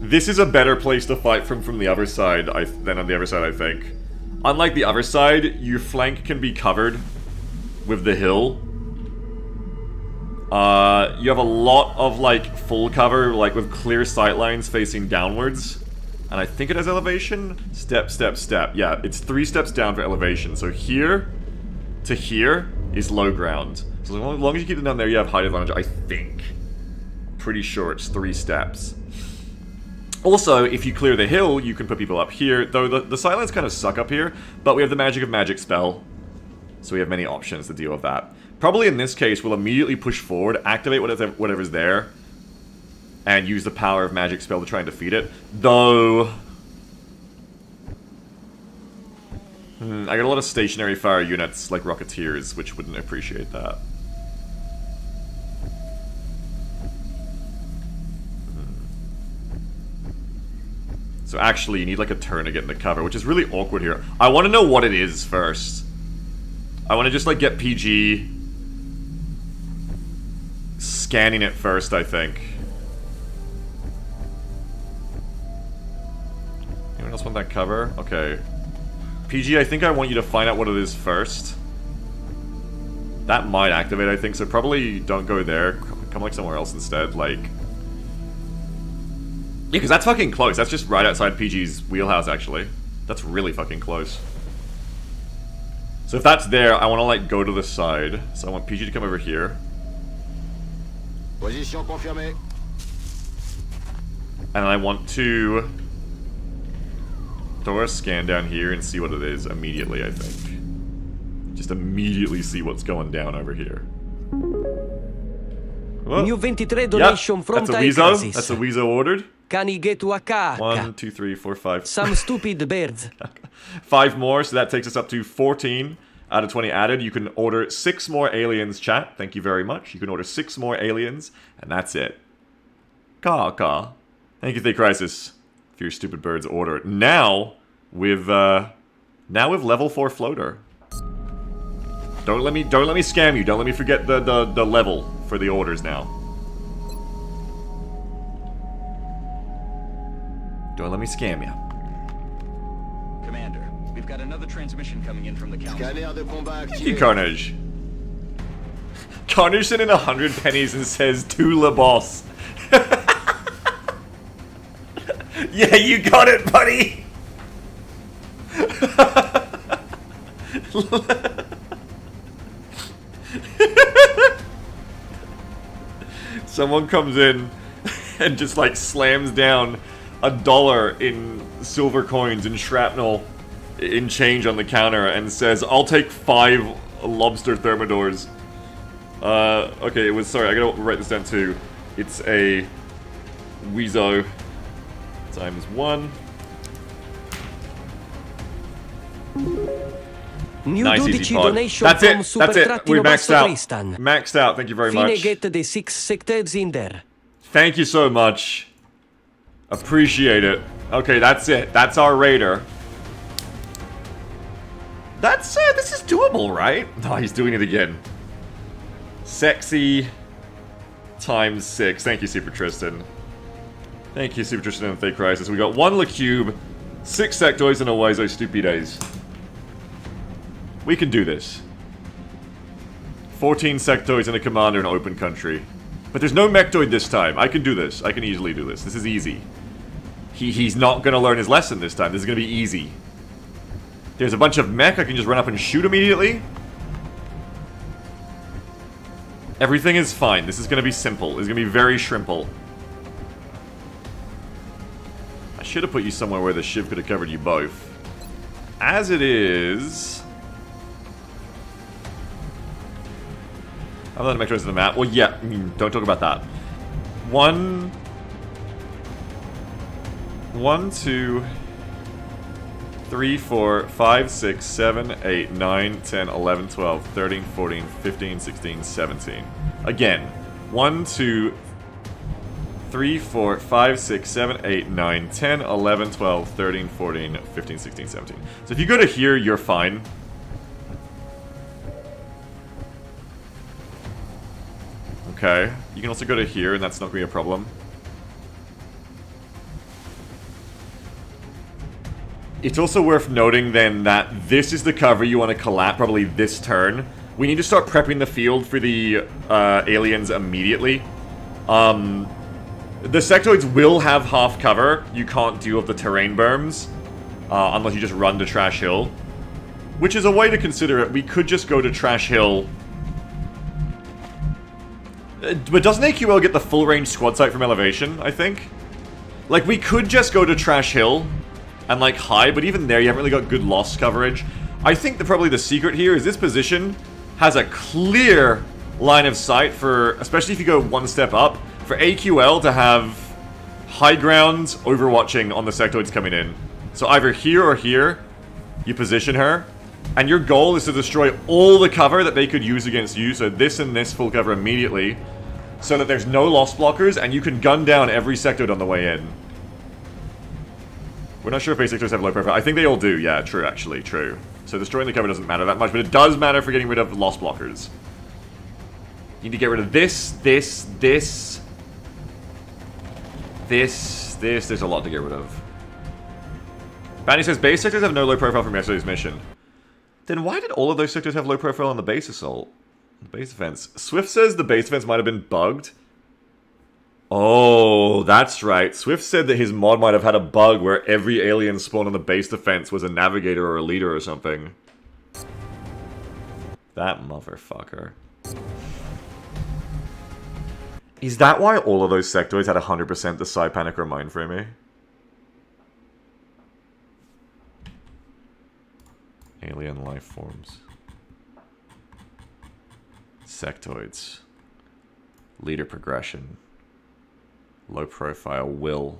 A: This is a better place to fight from from the other side I, than on the other side, I think. Unlike the other side, your flank can be covered with the hill. Uh, you have a lot of, like, full cover, like, with clear sight lines facing downwards. And I think it has elevation. Step, step, step. Yeah, it's three steps down for elevation. So here to here is low ground. So as long, as you keep them down there, you have height advantage, I think. Pretty sure it's three steps. Also, if you clear the hill, you can put people up here. Though the, the sightlines kind of suck up here, but we have the Magic of Magic spell. So we have many options to deal with that. Probably in this case, we'll immediately push forward, activate whatever, whatever's there, and use the power of Magic spell to try and defeat it. Though... Hmm, I got a lot of stationary fire units, like Rocketeers, which wouldn't appreciate that. So actually, you need like a turn to get in the cover, which is really awkward here. I want to know what it is first. I want to just like get PG scanning it first, I think. Anyone else want that cover? Okay. PG, I think I want you to find out what it is first. That might activate, I think, so probably don't go there. Come like somewhere else instead, like... Yeah, because that's fucking close. That's just right outside PG's wheelhouse, actually. That's really fucking close. So if that's there, I want to, like, go to the side. So I want PG to come over here.
H: Position confirmée.
A: And I want to... throw a scan down here and see what it is immediately, I think. Just immediately see what's going down over here. Whoa.
G: New 23
A: Yep,
G: donation from
A: that's a
G: Thai
A: Weezo. That's a Weezo ordered.
G: Can he get to a car?
A: One, two, three, four, five.
G: Some stupid birds.
A: Five more, so that takes us up to 14 out of 20 added. You can order six more aliens, chat. Thank you very much. You can order six more aliens, and that's it. Caw, caw. Thank you, Thay Crisis, for your stupid birds order. Now, with, uh, now with level 4 floater. Don't let me, don't let me scam you. Don't let me forget the, the, the level for the orders now. Don't let me scam you.
D: Commander, we've got another transmission coming in from the council.
C: Scanner de
A: Thank you. Carnage. Carnage sent in a hundred pennies and says to Le Boss. yeah, you got it, buddy. Someone comes in and just like slams down a dollar in silver coins and shrapnel in change on the counter and says, I'll take five lobster thermidors. Uh, okay, it was, sorry, I gotta write this down too. It's a Weezo times one.
G: New
A: Nice
G: 12
A: easy pod.
G: donation
A: That's
G: from
A: it,
G: Super
A: that's it. We maxed out.
G: Tristan.
A: Maxed out, thank you very
G: Fine
A: much.
G: get the six sectoids in there.
A: Thank you so much. Appreciate it. Okay, that's it. That's our raider. That's, uh, this is doable, right? No, he's doing it again. Sexy times six. Thank you, Super Tristan. Thank you, Super Tristan and Fake Crisis. We got one La Cube, six sectoids, and a Wizo Stupides. We can do this. 14 sectoids and a commander in open country. But there's no mechtoid this time. I can do this. I can easily do this. This is easy. He, he's not going to learn his lesson this time. This is going to be easy. There's a bunch of mech. I can just run up and shoot immediately. Everything is fine. This is going to be simple. It's going to be very shrimple. I should have put you somewhere where the shiv could have covered you both. As it is... Other make mechtoids in the map. Well, yeah, I mean, don't talk about that. One... One, two... Three, four, five, six, seven, eight, nine, 10, 11, 12, 13, 14, 15, 16, 17. Again. One, two, three, four, five, six, seven, eight, nine, 10, 11, 12, 13, 14, 15, 16, 17. So if you go to here, you're fine. Okay. You can also go to here, and that's not going to be a problem. It's also worth noting then that this is the cover you want to collapse probably this turn. We need to start prepping the field for the uh, aliens immediately. Um, the sectoids will have half cover. You can't deal with the terrain berms uh, unless you just run to Trash Hill. Which is a way to consider it. We could just go to Trash Hill uh, But doesn't AQL get the full range squad sight from elevation, I think? Like, we could just go to Trash Hill and, like, high, but even there you haven't really got good loss coverage. I think that probably the secret here is this position has a clear line of sight for, especially if you go one step up, for AQL to have high ground overwatching on the sectoids coming in. So either here or here, you position her, and your goal is to destroy all the cover that they could use against you, so this and this full cover immediately, so that there's no loss blockers, and you can gun down every sectoid on the way in. We're not sure if base oh sectoids have low profile. I think they all do, yeah, true, actually, true. So destroying the cover doesn't matter that much, but it does matter for getting rid of lost blockers. You need to get rid of this, this, this, this, this. There's a lot to get rid of. Banny says base sectoids have no low profile from yesterday's mission. Then why did all of those sectoids have low profile on the base assault? The base defense. Swift says the base defense might have been bugged. Oh, that's right. Swift said that his mod might have had a bug where every alien spawned on the base defense was a navigator or a leader or something. That motherfucker. Is that why all of those sectoids had 100% the Psy Panic Remind for me? Alien life forms. Sectoids. Leader progression. Low profile will.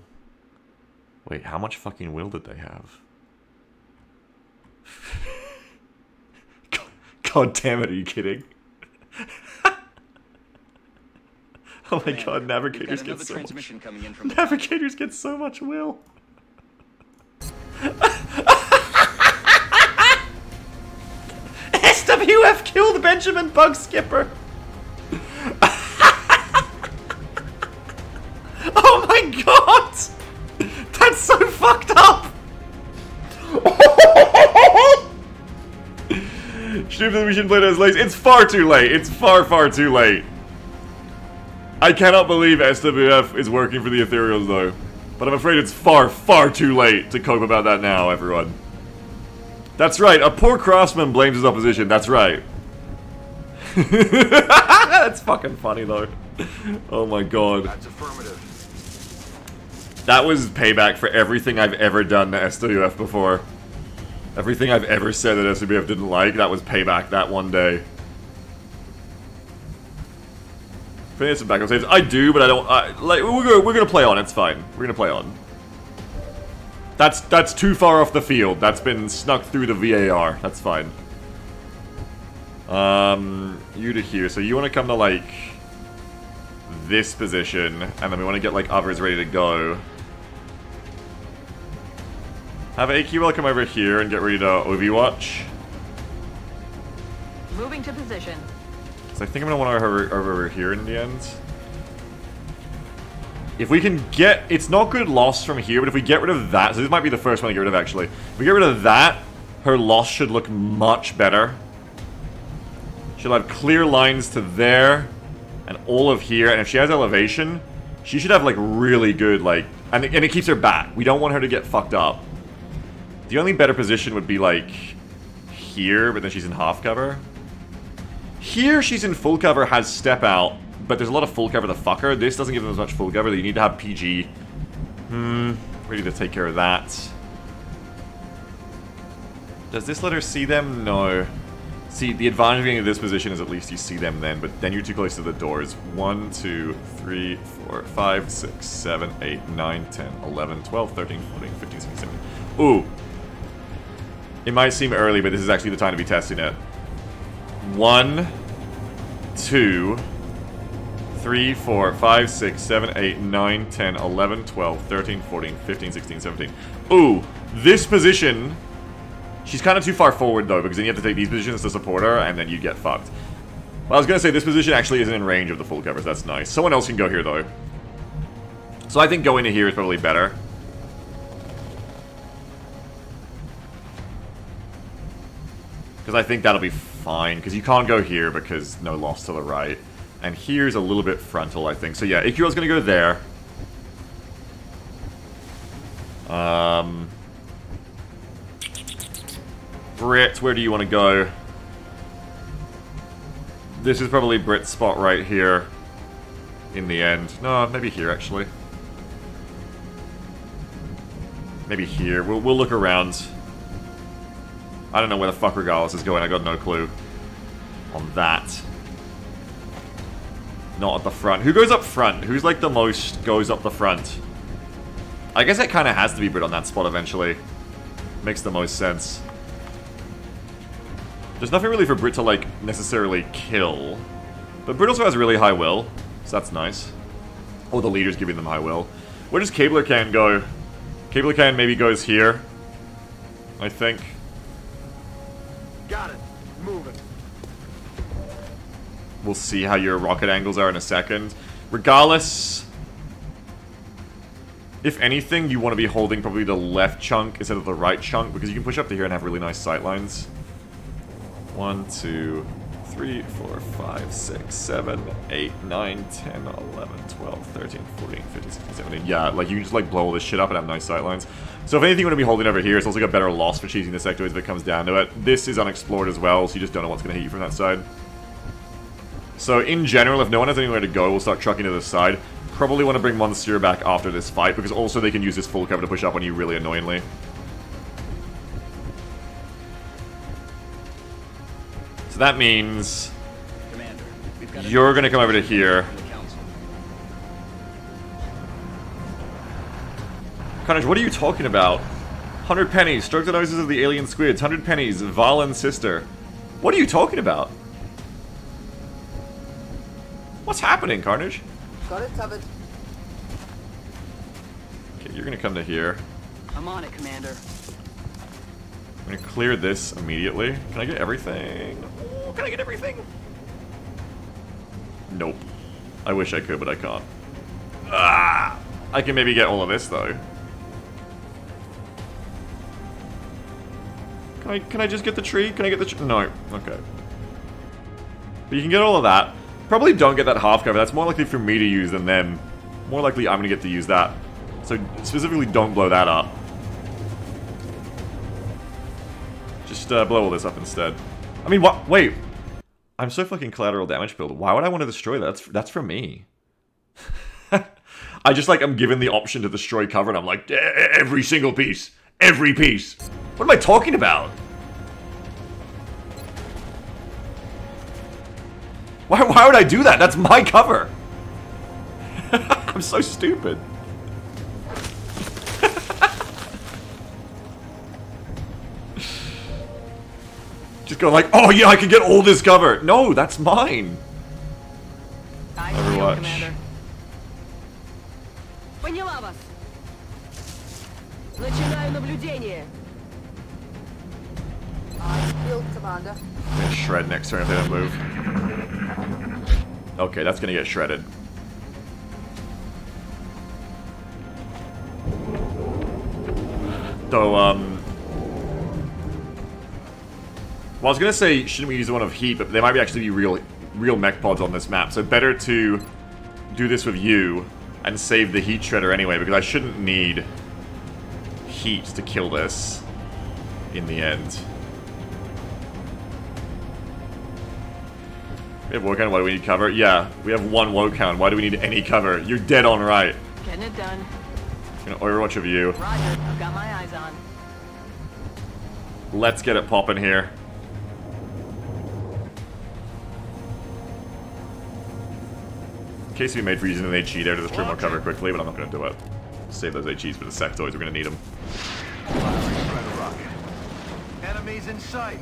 A: Wait, how much fucking will did they have? God, God damn it, are you kidding? oh my god, navigators get so much.
D: coming in from
A: Navigators get so much will. SWF killed Benjamin Bug Skipper. my god! That's so fucked up! Stupid we shouldn't play those late. It's far too late. It's far, far too late. I cannot believe SWF is working for the Ethereals, though. But I'm afraid it's far, far too late to cope about that now, everyone. That's right, a poor craftsman blames his opposition, that's right. that's fucking funny, though. Oh my god.
F: That's affirmative.
A: That was payback for everything I've ever done to SWF before. Everything I've ever said that SWF didn't like, that was payback that one day. Finish some backup saves. I do, but I don't. I, like we're gonna, we're gonna play on. It's fine. We're gonna play on. That's that's too far off the field. That's been snuck through the VAR. That's fine. Um, you to here. So you want to come to like this position, and then we want to get like others ready to go. Have AQL come over here and get ready to Overwatch.
H: Moving to position.
A: So I think I'm gonna want to over, over, over here in the end. If we can get... It's not good loss from here, but if we get rid of that... So this might be the first one to get rid of, actually. If we get rid of that, her loss should look much better. She'll have clear lines to there, and all of here. And if she has elevation, she should have, like, really good, like... And, and it keeps her back. We don't want her to get fucked up. The only better position would be, like, here, but then she's in half cover. Here, she's in full cover, has step out, but there's a lot of full cover to fuck her. This doesn't give them as much full cover that you need to have PG. Hmm, ready to take care of that. Does this let her see them? No. See, the advantage of being in this position is at least you see them then, but then you're too close to the doors. 1, 2, 3, 4, 5, 6, 7, 8, 9, 10, 11, 12, 13, 14, 15, 16, 17. Ooh. It might seem early, but this is actually the time to be testing it. One, two, three, four, five, six, seven, eight, nine, ten, eleven, twelve, thirteen, fourteen, fifteen, sixteen, seventeen. Ooh, this position... She's kind of too far forward, though, because then you have to take these positions to support her, and then you get fucked. Well, I was going to say, this position actually isn't in range of the full covers. That's nice. Someone else can go here, though. So I think going to here is probably better. Because I think that'll be fine, because you can't go here because no loss to the right. And here's a little bit frontal, I think. So yeah, AQL's going to go there. Um, Brit, where do you want to go? This is probably Brit's spot right here. In the end. No, maybe here, actually. Maybe here. We'll, we'll look around. I don't know where the fuck Regalis is going. I got no clue on that. Not at the front. Who goes up front? Who's like the most goes up the front? I guess it kind of has to be Brit on that spot eventually. Makes the most sense. There's nothing really for Brit to like necessarily kill. But Brit also has really high will. So that's nice. Oh, the leader's giving them high will. Where does Cabler Can go? Cabler Can maybe goes here. I think.
C: Got it. Moving.
A: We'll see how your rocket angles are in a second. Regardless, if anything, you want to be holding probably the left chunk instead of the right chunk because you can push up to here and have really nice sight lines. One, two, three, four, five, six, seven, eight, nine, 10, 11, 12, 13, 14, 15, 16, 17. Yeah, like you can just like blow all this shit up and have nice sight lines. So if anything you want to be holding over here, it's also got better loss for cheesing the sectoids if it comes down to it. This is unexplored as well, so you just don't know what's going to hit you from that side. So in general, if no one has anywhere to go, we'll start trucking to the side. Probably want to bring Monsieur back after this fight, because also they can use this full cover to push up on you really annoyingly. So that means
D: Commander, we've got a-
A: you're going to come over to here. Carnage, what are you talking about? 100 pennies, stroke the noses of the alien squids, 100 pennies, Valen's sister. What are you talking about? What's happening, Carnage?
H: Got it covered.
A: Okay, you're gonna come to here.
H: I'm on it, Commander.
A: I'm gonna clear this immediately. Can I get everything? Ooh, can I get everything? Nope. I wish I could, but I can't. Ah! I can maybe get all of this, though. Can I, can I just get the tree? Can I get the tree? No. Okay. But you can get all of that. Probably don't get that half cover. That's more likely for me to use than them. More likely I'm going to get to use that. So specifically don't blow that up. Just uh, blow all this up instead. I mean, what? Wait. I'm so fucking collateral damage build. Why would I want to destroy that? That's, that's for me. I just like, I'm given the option to destroy cover and I'm like, "E- every single piece. Every piece. What am I talking about? Why, why would I do that? That's my cover. I'm so stupid. Just go like, oh yeah, I can get all this cover. No, that's mine.
H: I
A: Overwatch.
H: Commander. Поняла вас. Начинаю наблюдение. Field commander.
A: Gonna shred next turn if they don't move. Okay, that's gonna get shredded. Though, um... Well, I was gonna say, shouldn't we use one of heat, but there might be actually be real, real mech pods on this map, so better to do this with you and save the heat shredder anyway, because I shouldn't need heat to kill this in the end. We have Wokan, why do we need cover? Yeah, we have one Wokan, why do we need any cover? You're dead on right.
H: Getting it done.
A: Gonna Overwatch of you.
H: Roger. I've got my eyes on.
A: Let's get it popping here. In case we made for using an HE there to destroy more cover quickly, but I'm not gonna do it. Save those HEs for the sectoids, we're gonna need them.
C: Enemies in sight.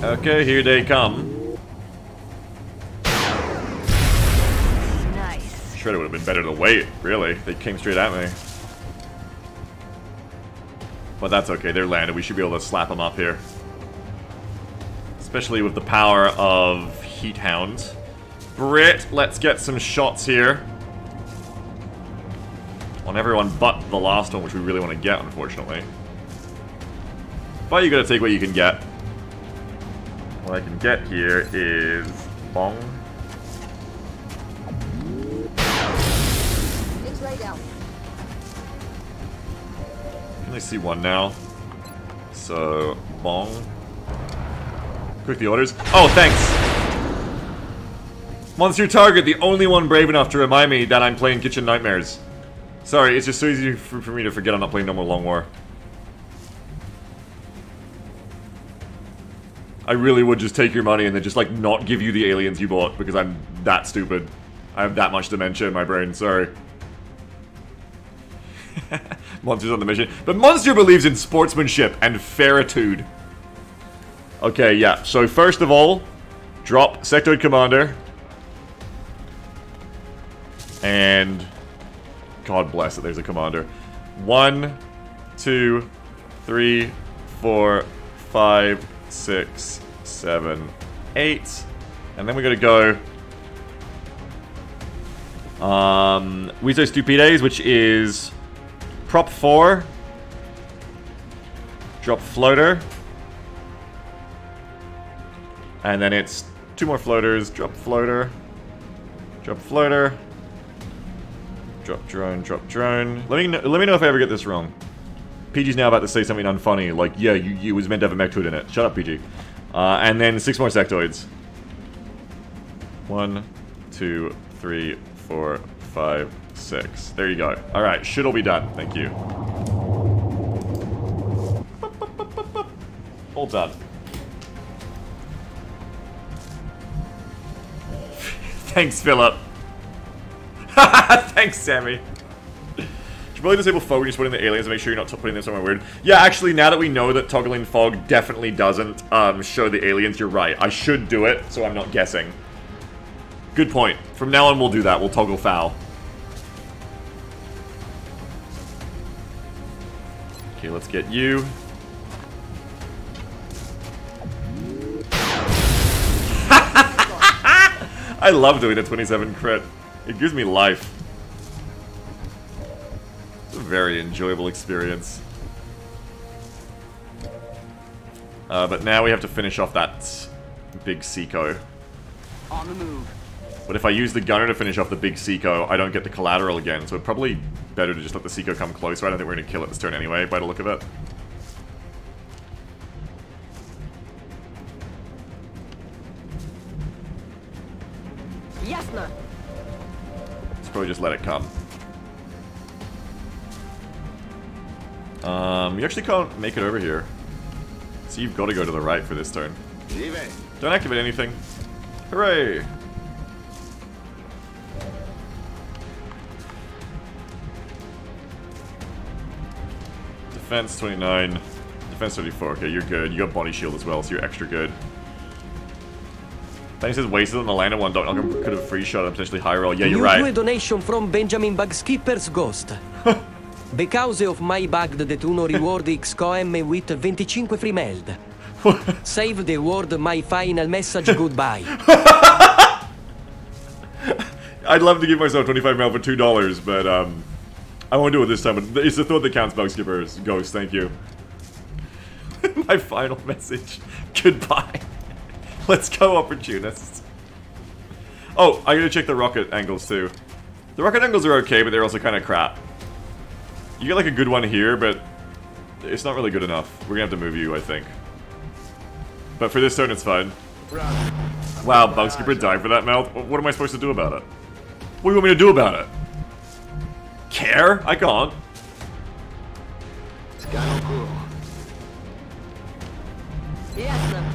A: Okay, here they come.
H: Nice.
A: Shredder would have been better to wait, really. They came straight at me. But that's okay, they're landed. We should be able to slap them up here. Especially with the power of Heat Hound. Brit, let's get some shots here. On everyone but the last one, which we really want to get, unfortunately. But you gotta take what you can get. What I can get here is... Bong.
H: It's out.
A: I only see one now. So, bong. Quick the orders. Oh, thanks! Monster target, the only one brave enough to remind me that I'm playing Kitchen Nightmares. Sorry, it's just so easy for, for me to forget I'm not playing No More Long War. I really would just take your money and then just, like, not give you the aliens you bought because I'm that stupid. I have that much dementia in my brain, sorry. Monster's on the mission. But Monster believes in sportsmanship and fairitude. Okay, yeah. So first of all, drop Sectoid Commander. And... God bless that there's a commander. One, two, three, four, five, six, seven, eight. And then we're gonna go... Um, Weezo Stupides, which is prop 4. Drop floater. And then it's two more floaters, drop floater. Drop floater. Drop drone, drop drone. Let me know, let me know if I ever get this wrong. PG's now about to say something unfunny, like, yeah, you, you was meant to have a mech in it. Shut up, PG. Uh, and then six more sectoids. One, two, three, four, five, six. There you go. Alright, should all be done. Thank you. All done. Thanks, Philip. Thanks, Sammy. Should probably disable fog when you're spotting the aliens and make sure you're not putting them somewhere weird. Yeah, actually, now that we know that toggling fog definitely doesn't um, show the aliens, you're right. I should do it, so I'm not guessing. Good point. From now on, we'll do that. We'll toggle foul. Okay, let's get you. I love doing a 27 crit. It gives me life. Very enjoyable experience. Uh, but now we have to finish off that big Seco.
H: On the move.
A: But if I use the gunner to finish off the big Seco, I don't get the collateral again, so it's probably better to just let the Seco come closer. I don't think we're going to kill it this turn anyway, by the look of it.
H: Yes.
A: Let's probably just let it come. Um, you actually can't make it over here. So you've got to go to the right for this turn. Don't activate anything. Hooray! Defense 29. Defense 34. Okay, you're good. You got body shield as well, so you're extra good. Then he says wasted on the land at one dot. Could have free shot and potentially high roll. Yeah, you're
G: New to a donation from Benjamin Bugskipper's Ghost. Because of my bag the Tuno reward XCOM with 25 free meld. Save the word my final message goodbye.
A: I'd love to give myself 25 mil for $2, but um, I won't do it this time. But it's the thought that counts, Bug Skipper's Ghost. Thank you. My final message. Goodbye. Let's go, opportunists. Oh, I gotta check the rocket angles too. The rocket angles are okay, but they're also kind of crap. You get like a good one here, but it's not really good enough. We're gonna have to move you, I think. But for this turn, it's fine. Wow, Bugskipper died for that mouth. What am I supposed to do about it? What do you want me to do about it? Care? I can't.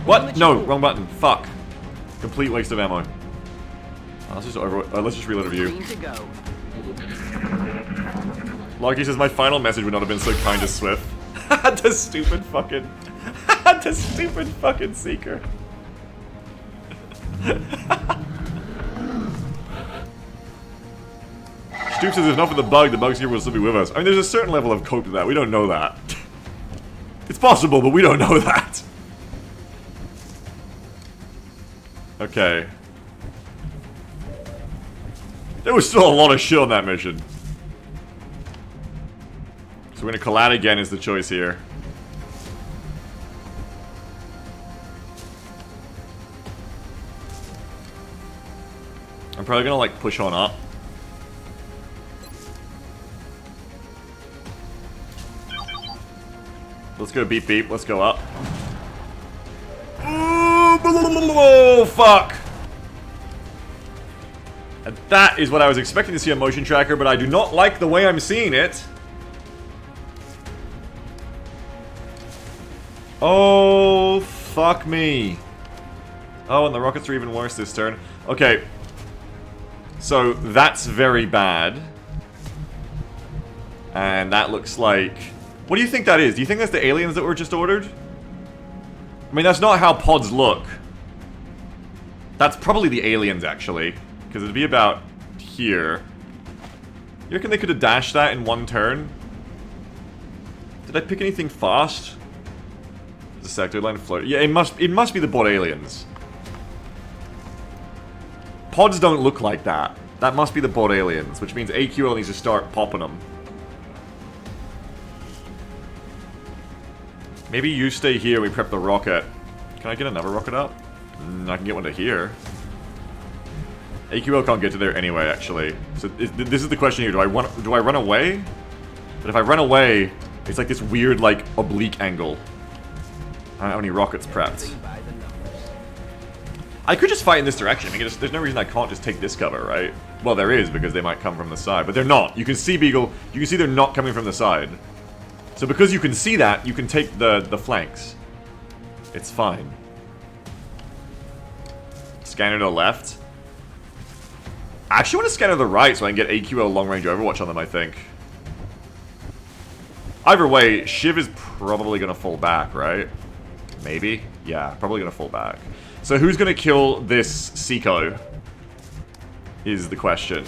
A: What? No, wrong button. Fuck. Complete waste of ammo. Uh, let's just over. Uh, let's just reload a view. Loki says my final message would not have been so kind to Swift. the stupid fucking. the stupid fucking seeker. Stoop says if not for the bug, the bugs here will still be with us. I mean, there's a certain level of cope to that. We don't know that. it's possible, but we don't know that. Okay. There was still a lot of shit on that mission. So we're gonna collide again is the choice here. I'm probably gonna like push on up. Let's go beep beep, let's go up. Oh, fuck! And that is what I was expecting to see a motion tracker, but I do not like the way I'm seeing it. Oh, fuck me. Oh, and the rockets are even worse this turn. Okay. So, that's very bad. And that looks like... What do you think that is? Do you think that's the aliens that were just ordered? I mean, that's not how pods look. That's probably the aliens, actually. Because it'd be about here. You reckon they could have dashed that in one turn? Did I pick anything fast? The sector line float. Yeah, it must it must be the bot aliens. Pods don't look like that. That must be the bot aliens, which means AQL needs to start popping them. Maybe you stay here, we prep the rocket. Can I get another rocket up? Mm, I can get one to here. AQL can't get to there anyway, actually. So is, this is the question here. Do I run, do I run away? But if I run away, it's like this weird, like, oblique angle. I don't have any rockets prepped. I could just fight in this direction. I mean, there's, no reason I can't just take this cover, right? Well, there is, because they might come from the side. But they're not. You can see Beagle. You can see they're not coming from the side. So because you can see that, you can take the, the flanks. It's fine. Scanner to the left. I actually want to scanner to the right so I can get AQL long-range overwatch on them, I think. Either way, Shiv is probably going to fall back, right? Maybe? Yeah, probably to fall back. So who's going to kill this Seco? Is the question.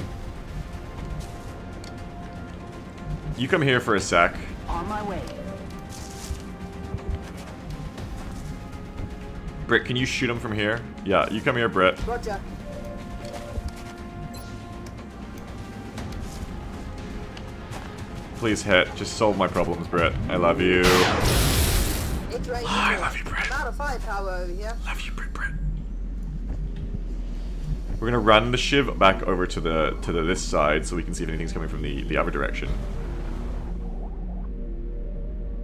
A: You come here for a sec.
H: On my way.
A: Britt, can you shoot him from here? Yeah, you come here, Britt.
H: Roger.
A: Please hit. Just solve my problems, Brett. I love you.
I: Right
A: I love you, Brett.
I: Out of firepower over here.
A: Love you, Brett, Brett. We're gonna run the shiv back over to the to the this side so we can see if anything's coming from the the other direction.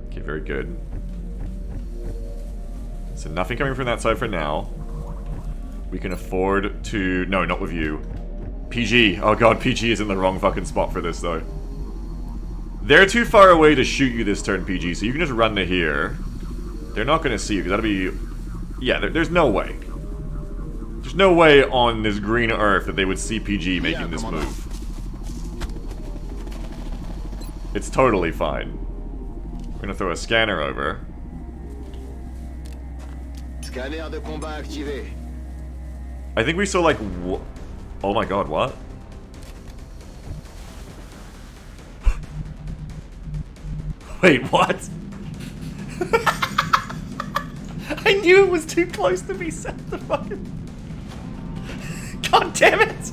A: Okay, very good. So nothing coming from that side for now. We can afford to no, not with you. PG. Oh god, PG is in the wrong fucking spot for this though. They're too far away to shoot you this turn, PG, so you can just run to here. They're not gonna see you, because that'll be... Yeah, there, there's no way. There's no way on this green earth that they would see PG making this move. It's totally fine. We're gonna throw a scanner over.
J: Scanner de combat activé.
A: I think we saw like... Oh my god, what? Wait, what? I knew it was too close to be set to fucking... God damn it!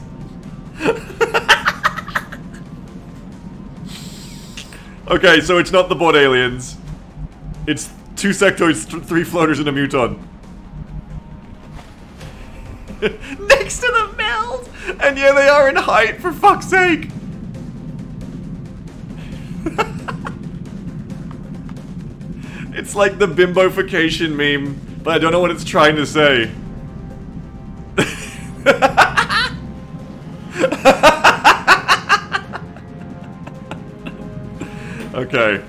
A: okay, so it's not the bot aliens. It's two sectoids, th three floaters, and a muton. Next to the meld! And yeah, they are in height, for fuck's sake! It's like the bimbofication meme, but I don't know what it's trying to say. okay.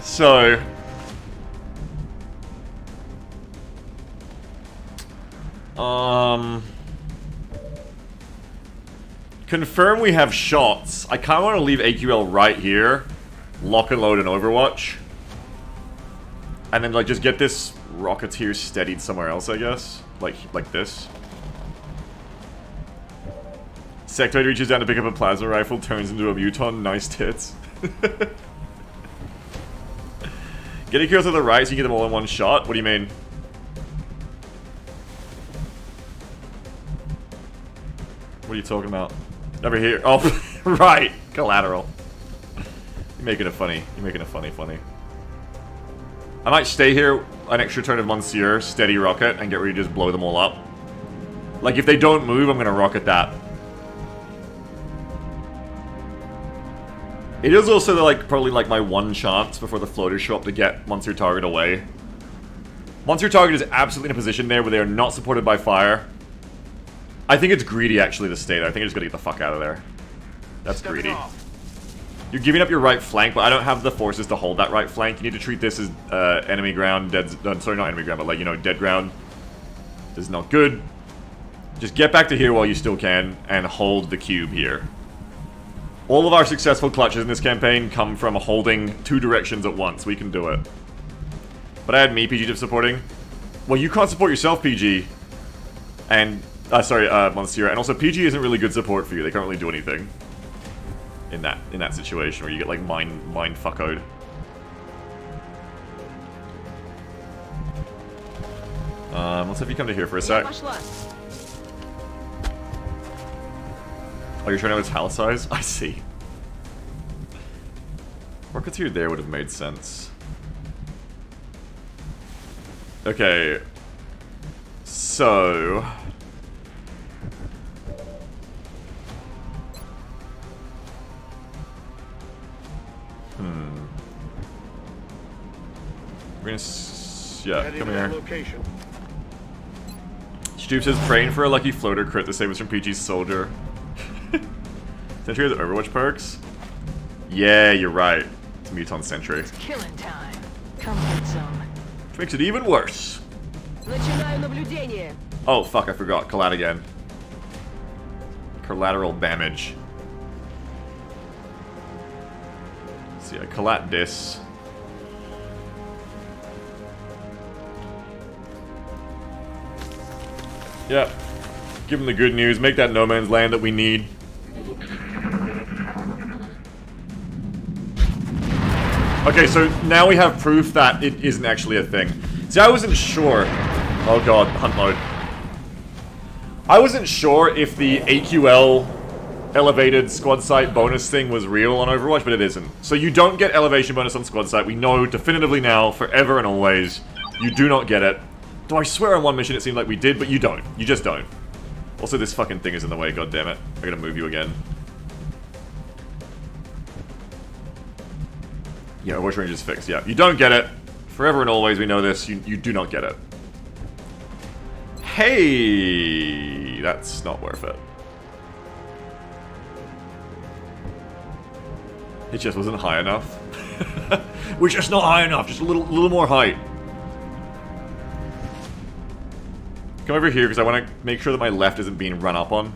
A: So, Um. Confirm we have shots. I kind of want to leave AQL right here. Lock and load an Overwatch. And then, like, just get this Rocketeer steadied somewhere else, I guess. Like, like this. Sectoid reaches down to pick up a plasma rifle, turns into a muton. Nice tits. Getting AQL to the right so you get them all in one shot? What do you mean? What are you talking about? Over here. Oh, right. Collateral. You're making it funny. You're making it funny, funny. I might stay here an extra turn of Monsieur, steady rocket, and get ready to just blow them all up. Like, if they don't move, I'm gonna rocket that. It is also, like, probably, like, my one chance before the floaters show up to get Monster Target away. Monster Target is absolutely in a position there where they are not supported by fire. I think it's greedy, actually, to stay there. I think I just gotta get the fuck out of there. That's greedy. You're giving up your right flank, but I don't have the forces to hold that right flank. You need to treat this as uh, enemy ground, dead... Uh, sorry, not enemy ground, but, like, you know, dead ground. This is not good. Just get back to here while you still can, and hold the cube here. All of our successful clutches in this campaign come from holding two directions at once. We can do it. But I had me, PG, supporting. Well, you can't support yourself, PG. And uh, sorry, uh, Monsieur, and also PG isn't really good support for you. They can't really do anything in that in that situation where you get like mind mind fuckoed. Um, let's have you come to here for a sec. Oh, you're trying to italicize? I see. Rocketeer there would have made sense. Okay. So... Hmm. We're gonna. yeah, come here.
C: Location.
A: Stoops is praying for a lucky floater crit the same as from PG's soldier. Sentry has Overwatch perks? Yeah, you're right. It's Muton Sentry.
H: It's killing time. Comfort zone.
A: Which makes it even worse. Oh, fuck, I forgot. Collat again. Collateral damage. Let's collat this. Yep. Give him the good news. Make that no man's land that we need. Okay, so now we have proof that it isn't actually a thing. See, I wasn't sure. Oh god, hunt mode. I wasn't sure if the AQL elevated squadsight bonus thing was real on Overwatch, but it isn't. So you don't get elevation bonus on squadsight. We know definitively now, forever and always, you do not get it. Though I swear on one mission it seemed like we did, but you don't. You just don't. Also, this fucking thing is in the way, God damn it! I gotta move you again. Yeah, Overwatch range is fixed. Yeah, you don't get it. Forever and always, we know this. You, you do not get it. Hey! That's not worth it. It just wasn't high enough. We're just not high enough. Just a little, little more height. Come over here because I want to make sure that my left isn't being run up on.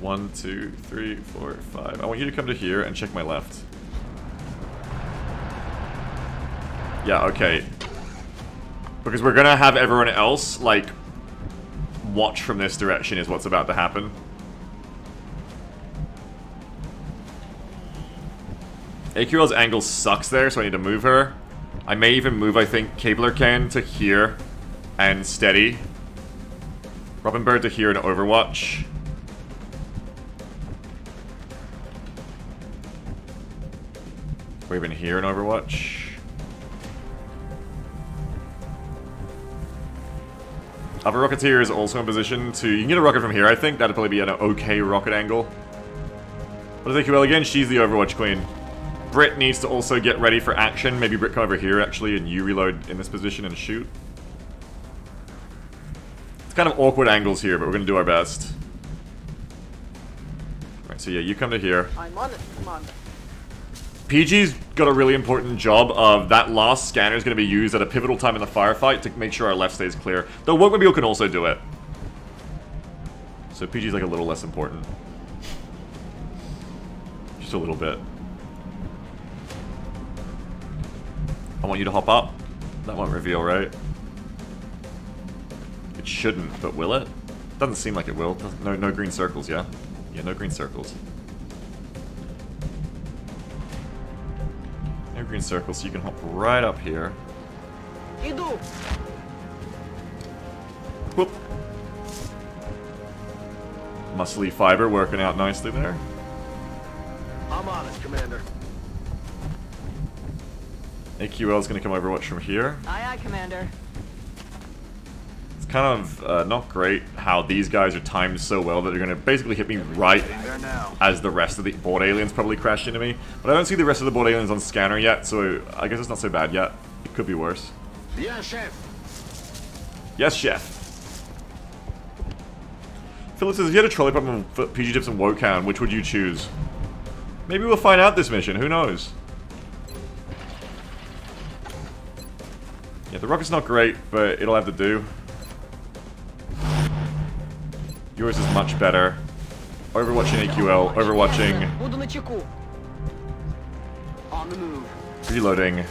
A: One, two, three, four, five. I want you to come to here and check my left. Yeah, okay. Because we're gonna have everyone else, like, watch from this direction is what's about to happen. AQL's angle sucks there, so I need to move her. I may even move, I think, Cabler can to here and steady. Robin Bird to here and Overwatch. Or even here in Overwatch. Other Rocketeer is also in position to... You can get a rocket from here, I think. That'd probably be an okay rocket angle. What is AQL again? She's the Overwatch Queen. Brit needs to also get ready for action. Maybe Brit come over here, actually, and you reload in this position and shoot. It's kind of awkward angles here, but we're going to do our best. Right, so yeah, you come to here.
I: I'm on it, Commander.
A: PG's got a really important job of that last scanner is going to be used at a pivotal time in the firefight to make sure our left stays clear. Though Workmobile can also do it. So PG's like a little less important. Just a little bit. I want you to hop up. That won't reveal, right? It shouldn't, but will it? Doesn't seem like it will. No, no green circles, yeah? Yeah, no green circles. No green circles, so you can hop right up here.
H: You do.
A: Whoop. Muscly fiber working out nicely there.
J: I'm on it, Commander.
A: AQL is going to come over watch from here.
H: Aye, aye, Commander.
A: It's kind of uh, not great how these guys are timed so well that they're going to basically hit me right as the rest of the board aliens probably crash into me. But I don't see the rest of the board aliens on scanner yet, so I guess it's not so bad yet. It could be worse.
J: Bien, chef.
A: Yes, chef. Philip says, if you had a trolley problem for PG Tips and Wokan, which would you choose? Maybe we'll find out this mission, who knows? Yeah, the rocket's not great, but it'll have to do. Yours is much better. Overwatching AQL, overwatching...
H: On the move.
A: Reloading.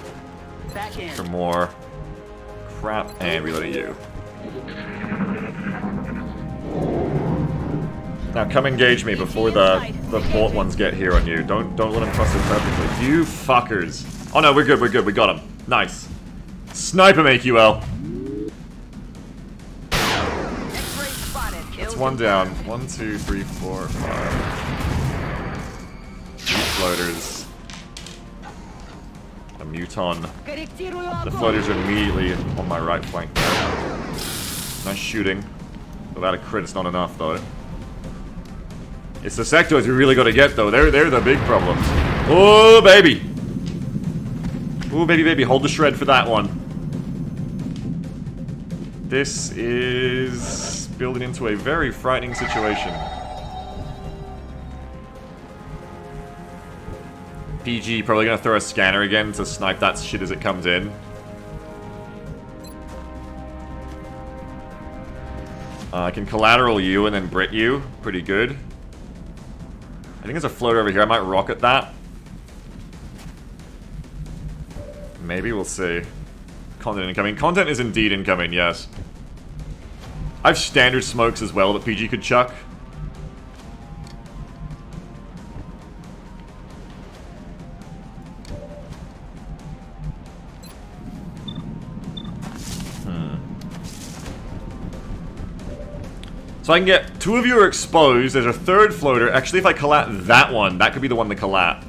A: For more. Crap, and reloading you. Now come engage me before the the fort ones get here on you. Don't don't let them cross it perfectly. You fuckers. Oh no, we're good, we're good, we got them. Nice. Sniper make
H: you well.
A: That's one down. One, two, three, four, five. Two floaters. A muton. The floaters are immediately on my right flank. Nice shooting. Without a crit, it's not enough though. It's the sectoids we really got to get though. They're they're the big problems. Oh baby. Oh baby baby, hold the shred for that one. This is building into a very frightening situation. PG probably gonna throw a scanner again to snipe that shit as it comes in. Uh, I can collateral you and then Brit you. Pretty good. I think there's a floater over here. I might rocket that. Maybe we'll see. Content incoming. Content is indeed incoming, yes. I have standard smokes as well that PG could chuck. Hmm. So I can get two of you are exposed. There's a third floater. Actually, if I collat that one, that could be the one to collat.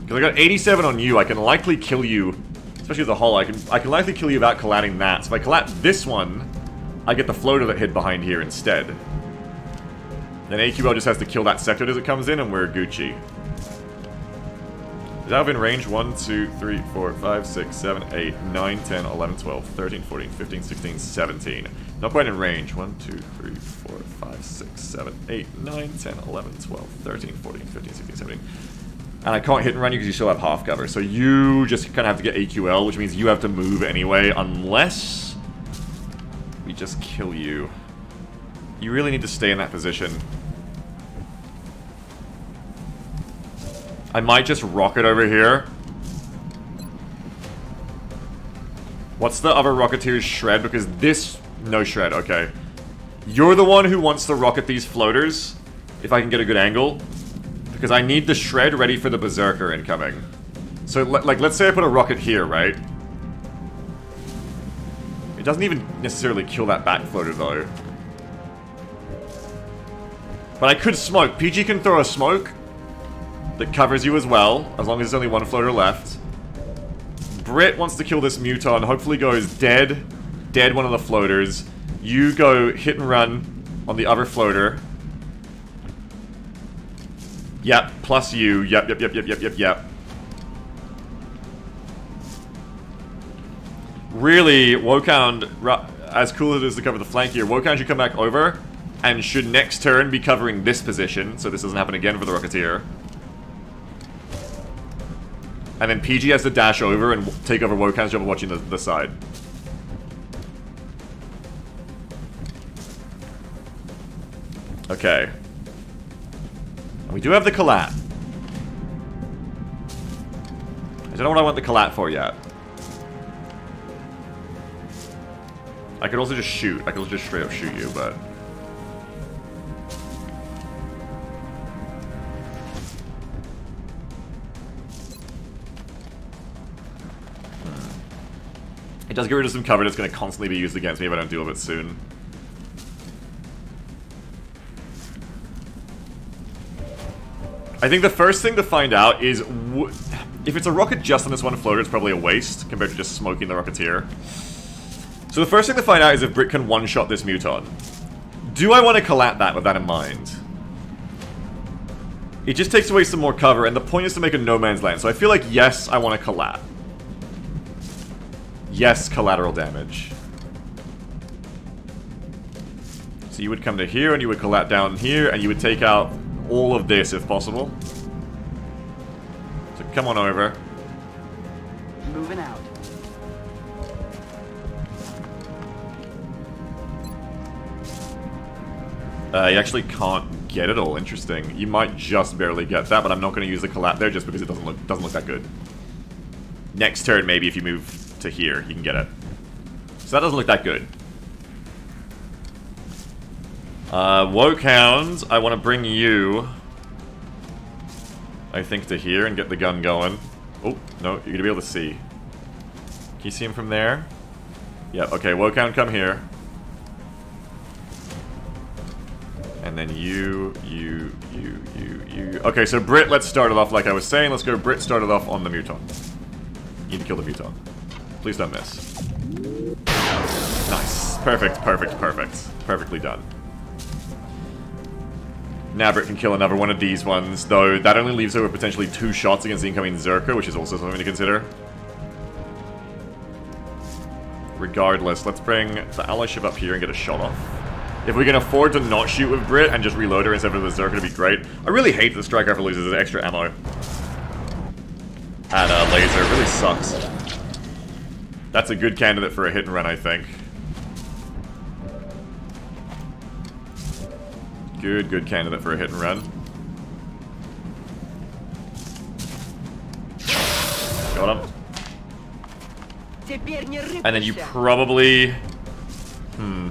A: Because I got 87 on you, I can likely kill you. Especially the hull, I can I can likely kill you without collatting that. So if I collat this one, I get the floater that hid behind here instead. Then AQL just has to kill that sectoid as it comes in, and we're Gucci. Is that within range? 1, 2, 3, 4, 5, 6, 7, 8, 9, 10, 11, 12, 13, 14, 15, 16, 17. Not quite in range. 1, 2, 3, 4, 5, 6, 7, 8, 9, 10, 11, 12, 13, 14, 15, 16, 17. And I can't hit and run you because you still have half cover. So you just kind of have to get AQL, which means you have to move anyway, unless we just kill you. You really need to stay in that position. I might just rocket over here. What's the other Rocketeer's shred? Because this... No shred, okay. You're the one who wants to rocket these floaters, if I can get a good angle. Because I need the shred ready for the Berserker incoming. So, like, let's say I put a rocket here, right? It doesn't even necessarily kill that back floater, though. But I could smoke. PG can throw a smoke that covers you as well, as long as there's only one floater left. Brit wants to kill this Muton, hopefully goes dead, dead one of the floaters. You go hit and run on the other floater. Yep, plus you. Yep, yep, yep, yep, yep, yep, yep. Really, Wokound, as cool as it is to cover the flank here, Wokound should come back over and should next turn be covering this position, so this doesn't happen again for the Rocketeer. And then PG has to dash over and take over Wokound's job of watching the, the side. Okay. We do have the collat. I don't know what I want the collat for yet. I could also just shoot. I could just straight up shoot you, but... Hmm. It does get rid of some cover that's going to constantly be used against me if I don't deal with it soon. I think the first thing to find out is... if it's a rocket just on this one floater, it's probably a waste compared to just smoking the Rocketeer. So the first thing to find out is if Brit can one-shot this Muton. Do I want to collat that with that in mind? It just takes away some more cover, and the point is to make a no man's land. So I feel like, yes, I want to collat. Yes, collateral damage. So you would come to here, and you would collat down here, and you would take out all of this if possible. So come on over.
H: Moving out.
A: Uh, you actually can't get it all. Interesting. You might just barely get that, but I'm not going to use the collapse there just because it doesn't look doesn't look that good. Next turn, maybe if you move to here, you can get it. So that doesn't look that good. Uh, Wokehound, I want to bring you, I think, to here and get the gun going. Oh, no, you're going to be able to see. Can you see him from there? Yeah, okay, Wokehound, come here. And then you, you, you, you, you. Okay, so Brit, let's start it off like I was saying. Let's go Brit started off on the Muton. You need to kill the Muton. Please don't miss. Nice. Perfect, perfect, perfect. Perfectly done. Nabrit can kill another one of these ones, though that only leaves her with potentially two shots against the incoming Zerker, which is also something to consider. Regardless, let's bring the ally ship up here and get a shot off. If we can afford to not shoot with Brit and just reload her instead of the Zerker, it'd be great. I really hate that the Strike Rifle loses extra ammo. And uh, laser, it really sucks. That's a good candidate for a hit and run, I think. Good, good candidate for a hit and run. Got him. And then you probably... Hmm.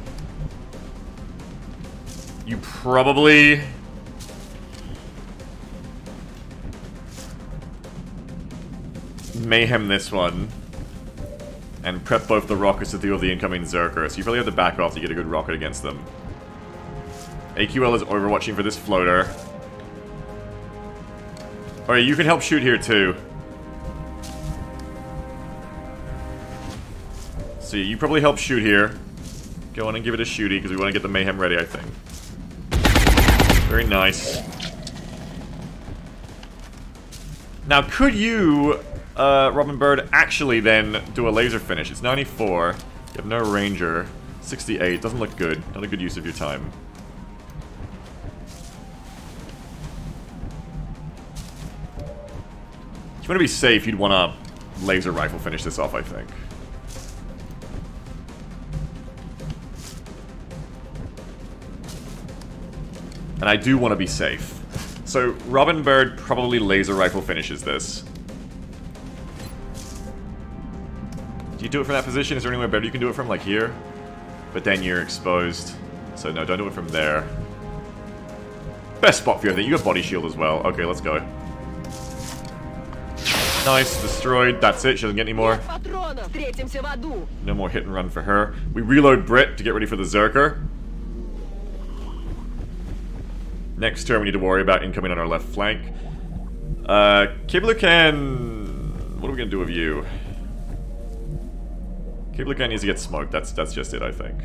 A: You probably... Mayhem this one. and prep both the rockets to deal with the incoming Zerker. So you probably have to back off to get a good rocket against them. AQL is overwatching for this floater. Alright, you can help shoot here too. So you probably help shoot here. Go on and give it a shooty, because we want to get the Mayhem ready, I think. Very nice. Now, could you, uh, Robin Bird, actually then do a laser finish? It's 94. You have no ranger. 68. Doesn't look good. Not a good use of your time. Want to be safe, you'd want to laser rifle finish this off, I think. And I do want to be safe. So, Robin Bird probably laser rifle finishes this. Do you do it from that position? Is there anywhere better you can do it from, like here? But then you're exposed. So no, don't do it from there. Best spot for you, I think. You got body shield as well. Okay, let's go. Nice, destroyed. That's it. She doesn't get any more. No more hit and run for her. We reload Brit to get ready for the Zerker. Next turn, we need to worry about incoming on our left flank. Uh, Kiblucan... What are we gonna do with you? Kiblucan needs to get smoked. That's that's just it, I think.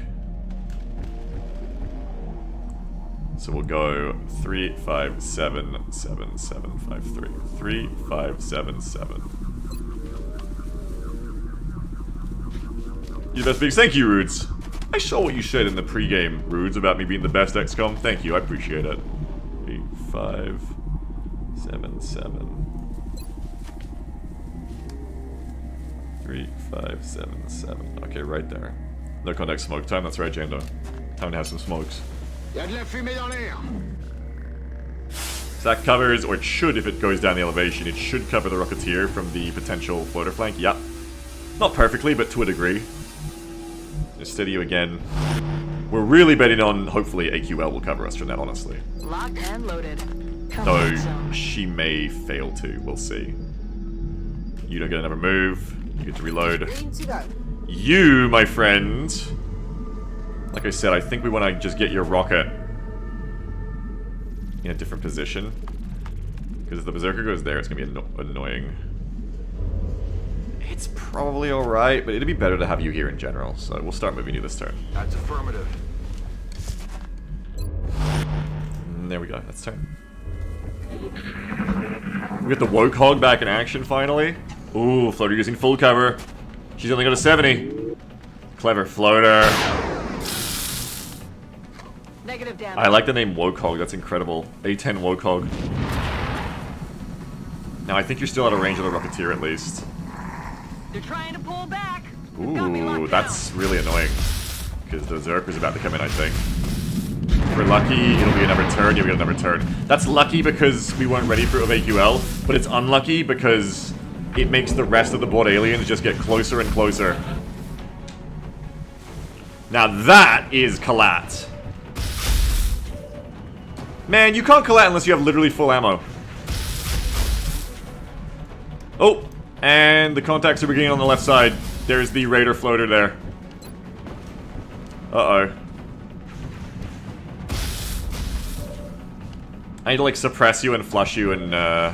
A: So we'll go three, five, seven, seven, seven, five, three, three, five, seven, seven. You best bigs. Thank you, Rudes. I saw what you said in the pregame, Rudes, about me being the best XCOM. Thank you, I appreciate it. Three, five, seven, seven. Three, five, seven, seven. Okay, right there. No contact smoke time. That's right, Jando. Time to have some smokes.
J: Y'a de la fumée dans l'air.
A: So that covers, or it should if it goes down the elevation, it should cover the Rocketeer from the potential floater flank. Yep. Not perfectly, but to a degree. Just steady you again. We're really betting on, hopefully, AQL will cover us from that, honestly.
K: Locked and loaded.
A: Though
K: on,
A: she may fail to, we'll see. You don't get another move. You get to reload.
I: To.
A: You, my friend. Like I said, I think we want to just get your rocket in a different position. Because if the Berserker goes there, it's going to be anno annoying. It's probably alright, but it'd be better to have you here in general. So we'll start moving you this turn.
J: That's affirmative.
A: And there we go, that's turn. We get the Woke Hog back in action finally. Ooh, Floater using full cover. She's only got a 70. Clever Floater.
K: Negative damage.
A: I like the name Wokog, that's incredible. A10 Wokog. Now, I think you're still out of range of the Rocketeer at least.
K: They're trying to pull back. They've got me
A: Ooh, that's really annoying. Because the Zerker's about to come in, I think. If we're lucky, it'll be another turn. We get another turn. That's lucky because we weren't ready for it with AQL, but it's unlucky because it makes the rest of the board aliens just get closer and closer. Now that is collat. Man, you can't collat unless you have literally full ammo. Oh, and the contacts are beginning on the left side. There's the Raider floater there. Uh-oh. I need to, like, suppress you and flush you and, uh,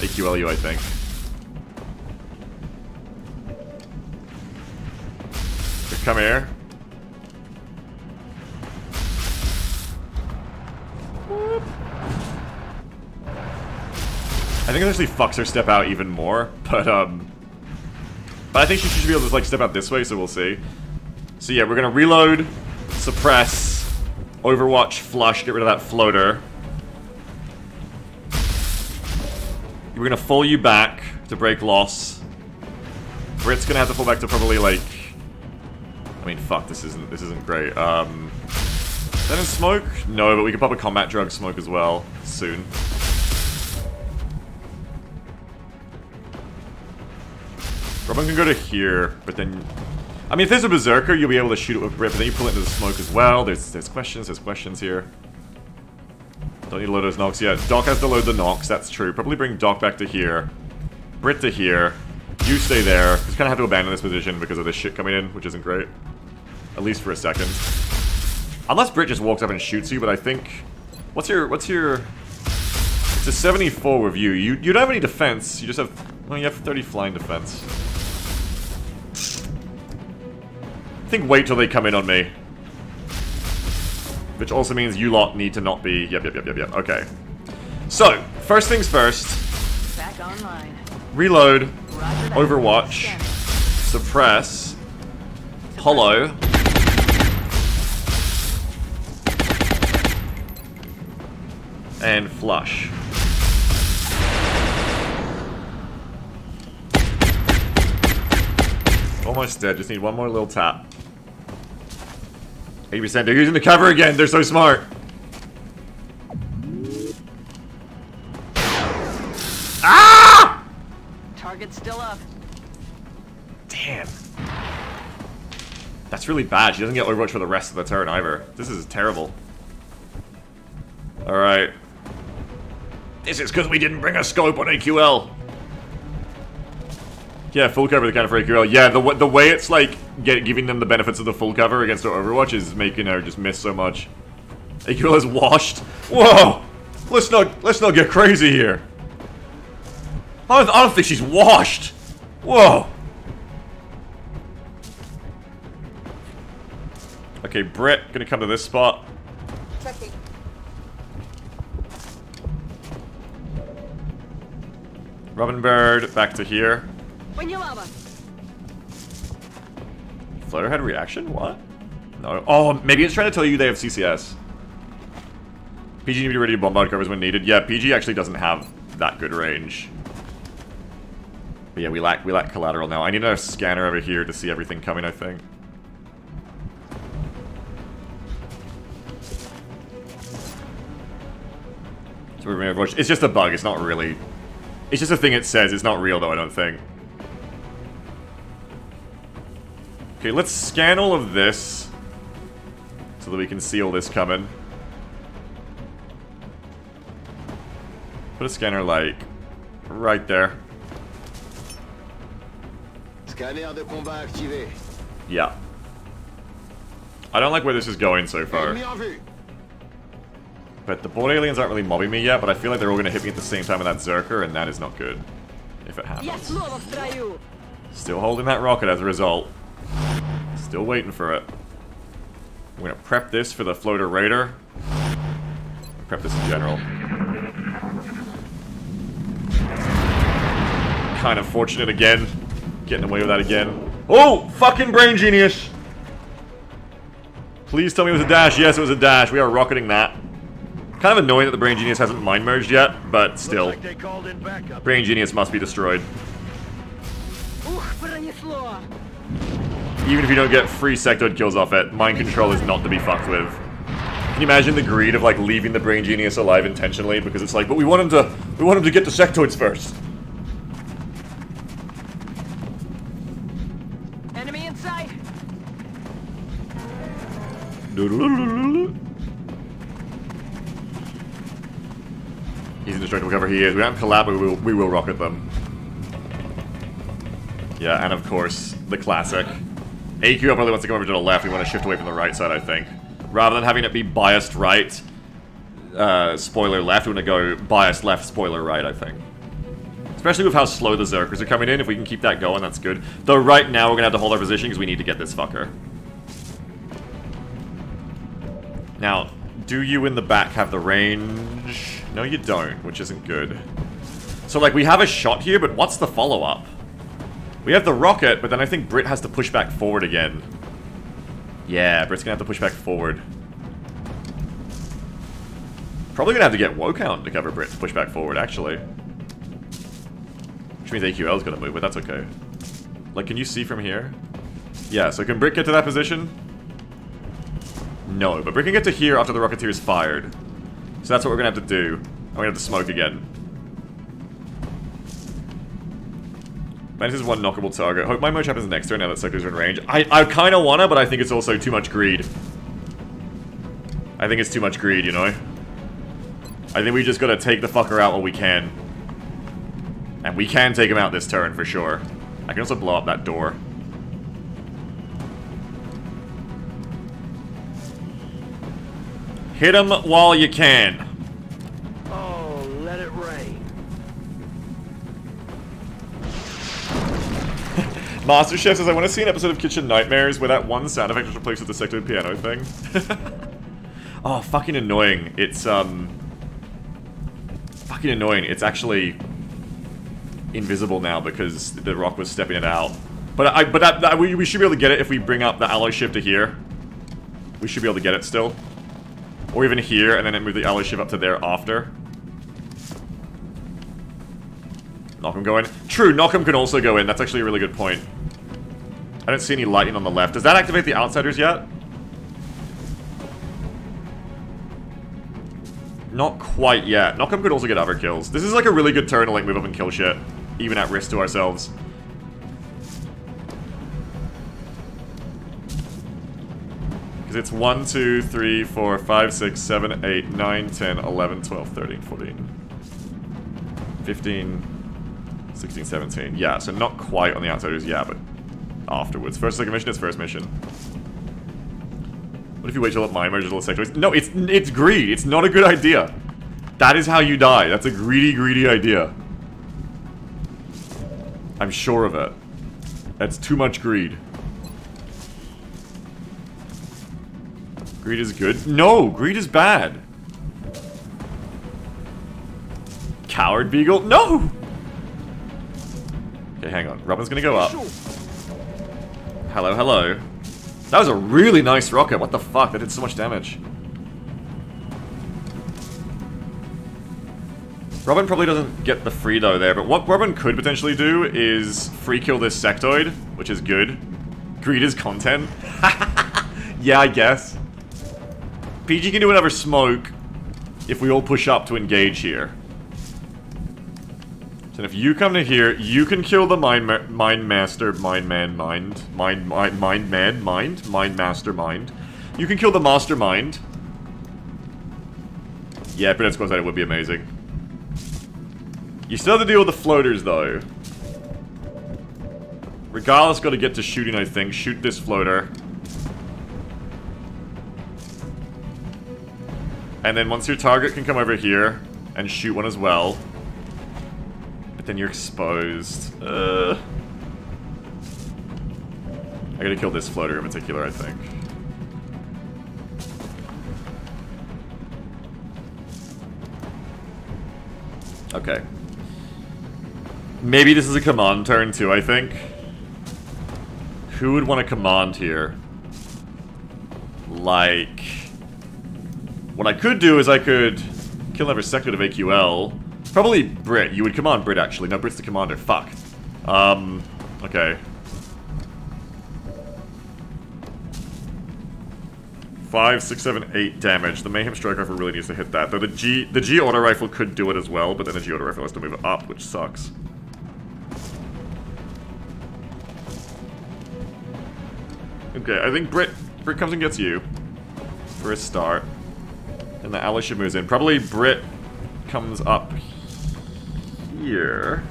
A: AQL you, I think. Come here. I think it actually fucks her step out even more, but, um... But I think she should be able to, like, step out this way, so we'll see. So yeah, we're gonna reload, suppress, overwatch, flush, get rid of that floater. We're gonna full you back to break loss. Brit's gonna have to fall back to probably like I mean fuck, this isn't this isn't great. Um Then in smoke? No, but we can pop a combat drug smoke as well soon. Robin can go to here, but then I mean if there's a berserker, you'll be able to shoot it with Brit, but then you pull it into the smoke as well. There's there's questions, there's questions here. Don't need to load those knocks yet. Doc has to load the knocks, that's true. Probably bring Doc back to here. Brit to here. you stay there. Just kind of have to abandon this position because of this shit coming in, which isn't great. At least for a second. Unless Brit just walks up and shoots you, but I think... What's your... What's your... It's a 74 with you. You, you don't have any defense. You just have... Well, you have 30 flying defense. I think wait till they come in on me. Which also means you lot need to not be... Yep, yep, yep, yep, yep. Okay. So, first things first.
K: Back online.
A: Reload. Overwatch. Suppress. Holo. And flush. Almost dead, just need one more little tap. 80% they're using the cover again, they're so smart. Ah!
K: Target's still up.
A: Damn. That's really bad. She doesn't get Overwatch for the rest of the turn either. This is terrible. Alright. This is because we didn't bring a scope on AQL. Yeah, full cover the kind of for girl. Yeah, the, the way it's like get, giving them the benefits of the full cover against our Overwatch is making her just miss so much. AQL is washed. Whoa! Let's not let's not get crazy here. I don't, I don't think she's washed. Whoa. Okay, Brett gonna come to this spot.
I: Checking.
A: Robin Bird back to here.
K: Lava.
A: Floater had reaction? What? No. Oh, maybe it's trying to tell you they have CCS. PG need to be ready to bombard covers when needed. Yeah, PG actually doesn't have that good range. But yeah, we lack we lack collateral now. I need a scanner over here to see everything coming, I think. It's just a bug, it's not really... It's just a thing it says, it's not real though, I don't think. Okay, let's scan all of this. So that we can see all this coming. Put a scanner, like, right there.
J: Scanner de combat activé.
A: Yeah. I don't like where this is going so far.
J: Ennemi en vue.
A: But the board aliens aren't really mobbing me yet, but I feel like they're all going to hit me at the same time with that Zerker, and that is not good. If it happens.
K: Yes, Lord of Stryu.
A: Still holding that rocket as a result. Still waiting for it. I'm to prep this for the floater raider. Prep this in general. Kind of fortunate again. Getting away with that again. Oh! Fucking brain genius! Please tell me it was a dash. Yes, it was a dash. We are rocketing that. Kind of annoying that the Brain Genius hasn't mind merged yet, but still.
J: Like.
A: Brain Genius must be destroyed even if you don't get free sectoid kills off it, mind control is not to be fucked with. Can you imagine the greed of like leaving the brain genius alive intentionally because it's like, but we want him to, we want him to get the sectoids first.
K: Enemy in sight.
A: He's in destructible cover. He is. We don't collat. We will. We will rocket them. Yeah, and of course the classic. AQ probably wants to come over to the left. We want to shift away from the right side, I think. Rather than having it be biased right, uh, spoiler left, we want to go biased left, spoiler right, I think. Especially with how slow the Zerkers are coming in. If we can keep that going, that's good. Though right now, we're going to have to hold our position because we need to get this fucker. Now, do you in the back have the range? No, you don't, which isn't good. So, like, we have a shot here, but what's the follow-up? We have the rocket, but then I think Brit has to push back forward again. Yeah, Brit's gonna have to push back forward. Probably gonna have to get Wokount to cover Brit to push back forward, actually. Which means AQL's gonna move, but that's okay. Like, can you see from here? Yeah, so can Brit get to that position? No, but Brit can get to here after the Rocketeer is fired. So that's what we're gonna have to do. I'm gonna have to smoke again. Mantis is one knockable target. Hope my merge happens next to turn now that Sectoid's in range. I, I kinda wanna, but I think it's also too much greed. I think it's too much greed, you know? I think we just gotta take the fucker out while we can. And we can take him out this turn, for sure. I can also blow up that door. Hit him while you can. MasterChef says, I want to see an episode of Kitchen Nightmares where that one sound effect is replaced with the second piano thing. oh, fucking annoying. It's, um... Fucking annoying. It's actually invisible now because the rock was stepping it out. But I, but that, that, we, we should be able to get it if we bring up the alloy shiv to here. We should be able to get it still. Or even here, and then move the alloy shiv up to there after. Knockham go in. True, Knockham can also go in. That's actually a really good point. I don't see any lightning on the left. Does that activate the outsiders yet? Not quite yet. Knockham could also get other kills. This is like a really good turn to like move up and kill shit. Even at risk to ourselves. Because it's 1, 2, 3, 4, 5, 6, 7, 8, 9, 10, 11, 12, 13, 14, 15, 16, 17. Yeah, so not quite on the outsiders, yeah, but afterwards. First, second mission is first mission. What if you wait till it mine merges all the sectoids? No, it's it's greed. It's not a good idea. That is how you die. That's a greedy, greedy idea. I'm sure of it. That's too much greed. Greed is good? No, greed is bad. Coward Beagle? No! Okay, hang on. Robin's gonna go up. Hello, hello. That was a really nice rocket. What the fuck? That did so much damage. Robin probably doesn't get the free though there, but what Robin could potentially do is free kill this sectoid, which is good. Greed is content. yeah, I guess. PG can do another smoke if we all push up to engage here. So if you come to here, you can kill the mind, ma mind master, mind man, mind, mind, mind, mind man, mind, mind master, mind. You can kill the mastermind. Yeah, Brunette's side it would be amazing. You still have to deal with the floaters, though. Regardless, got to get to shooting, I think. Shoot this floater. And then once your target can come over here and shoot one as well. Then you're exposed. Uh, I gotta kill this floater in particular, I think. Okay. Maybe this is a command turn too, I think. Who would want to command here? Like... What I could do is I could kill every second of AQL. Probably Brit. You would command Brit, actually. No, Brit's the commander. Fuck. Um, okay. Five, six, seven, eight damage. The Mayhem Strike Rifle really needs to hit that. Though the G the G Auto Rifle could do it as well, but then the G Auto Rifle has to move up, which sucks. Okay, I think Brit Brit comes and gets you. For a start. And the Alicia moves in. Probably Brit comes up here.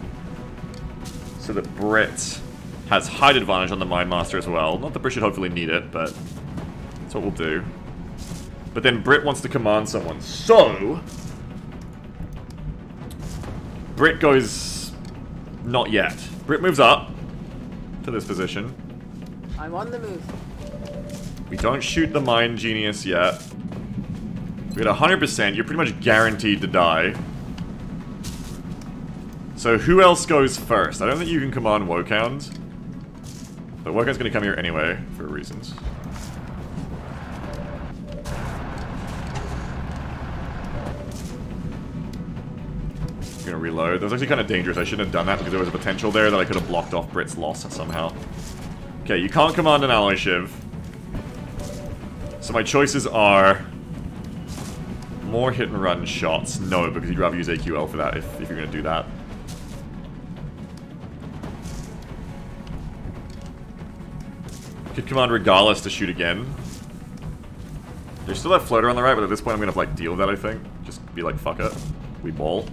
A: So that Brit has height advantage on the Mind Master as well. Not that Brit should hopefully need it, but that's what we'll do. But then Brit wants to command someone. So... Brit goes... Not yet. Brit moves up to this position.
I: I'm on the move.
A: We don't shoot the Mind Genius yet. We got 100%. You're pretty much guaranteed to die. So who else goes first? I don't think you can command Wokound. But Wokound's gonna come here anyway, for reasons. Gonna reload. That was actually kind of dangerous. I shouldn't have done that because there was a potential there that I could have blocked off Brit's loss somehow. Okay, you can't command an alloy shiv. So my choices are... More hit and run shots. No, because you'd rather use AQL for that if, if you're going to do that. Could command Regalis to shoot again. They still have Floater on the right, but at this point I'm gonna like deal with that, I think. Just be like, fuck it. We ball.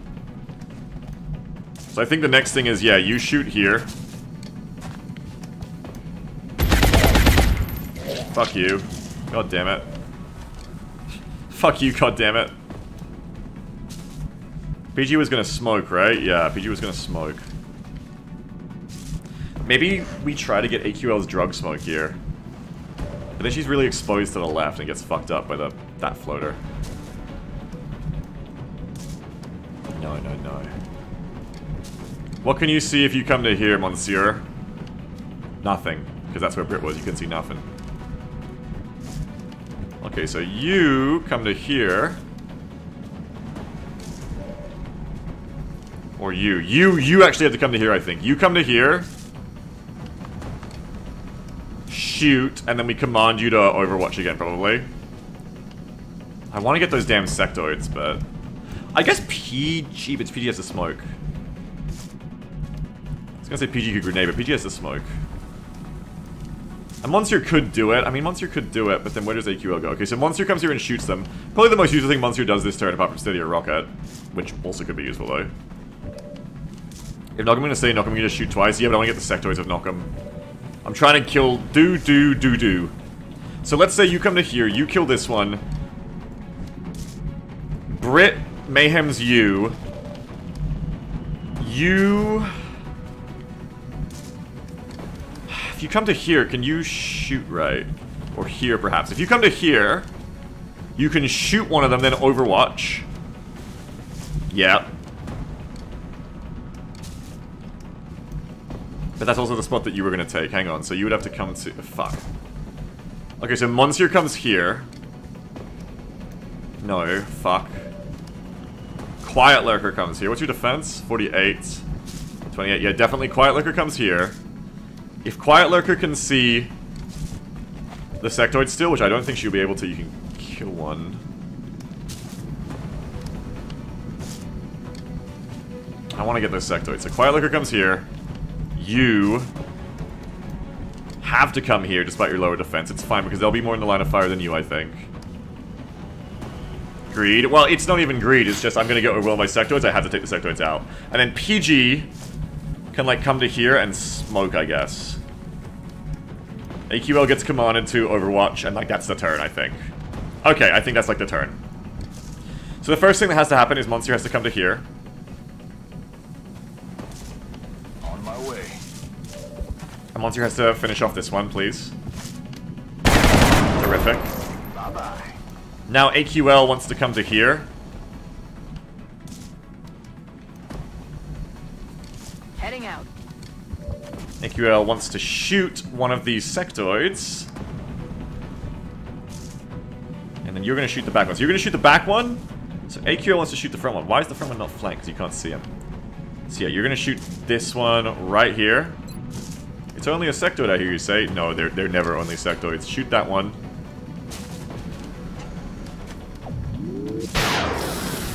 A: So I think the next thing is, yeah, you shoot here. Fuck you. God damn it. Fuck you, god damn it. PG was gonna smoke, right? Yeah, PG was gonna smoke. Maybe we try to get AQL's drug smoke here. But then she's really exposed to the left and gets fucked up by the that floater. No, no, no. What can you see if you come to here, Monsieur? Nothing. Because that's where Brit was, you can see nothing. Okay, so you come to here. Or you. You, you actually have to come to here, I think. You come to here. Shoot, and then we command you to overwatch again, probably. I want to get those damn sectoids, but... I guess PG, but PG has to smoke. I was gonna say PG could grenade, but PG has to smoke. A Monsieur could do it. I mean, Monsieur could do it, but then where does AQL go? Okay, so Monsieur comes here and shoots them. Probably the most useful thing Monsieur does this turn, apart from steady a rocket. Which also could be useful, though. If Knock'em gonna say Knock'em gonna shoot twice, yeah, but I wanna get the sectoids of Knock'em. I'm trying to kill do, do, do, do. So let's say you come to here, you kill this one. Brit Mayhem's you. You... If you come to here, can you shoot right? Or here, perhaps. If you come to here, you can shoot one of them, then overwatch. Yeah. But that's also the spot that you were going to take. Hang on, so you would have to come to... Oh, fuck. Okay, so Monsieur comes here. No, fuck. Quiet Lurker comes here. What's your defense? 48. 28. Yeah, definitely Quiet Lurker comes here. If Quiet Lurker can see the sectoid still, which I don't think she'll be able to, you can kill one. I want to get those sectoids. So Quiet Lurker comes here. You have to come here despite your lower defense. It's fine because they'll be more in the line of fire than you, I think. Greed. Well, it's not even greed. It's just I'm going to get overwhelmed by sectoids. I have to take the sectoids out. And then PG can, like, come to here and smoke, I guess. AQL gets commanded to Overwatch, and, like, that's the turn, I think. Okay, I think that's, like, the turn. So the first thing that has to happen is Monsieur has to come to here. And Monsieur has to finish off this one, please. Terrific.
F: Bye-bye.
A: Now AQL wants to come to here.
K: Heading out.
A: AQL wants to shoot one of these sectoids. And then you're going to shoot the back one. So you're going to shoot the back one. So AQL wants to shoot the front one. Why is the front one not flanked? Because you can't see him. So yeah, you're going to shoot this one right here. It's only a sectoid, I hear you say. No, they're, they're never only sectoids. Shoot that one.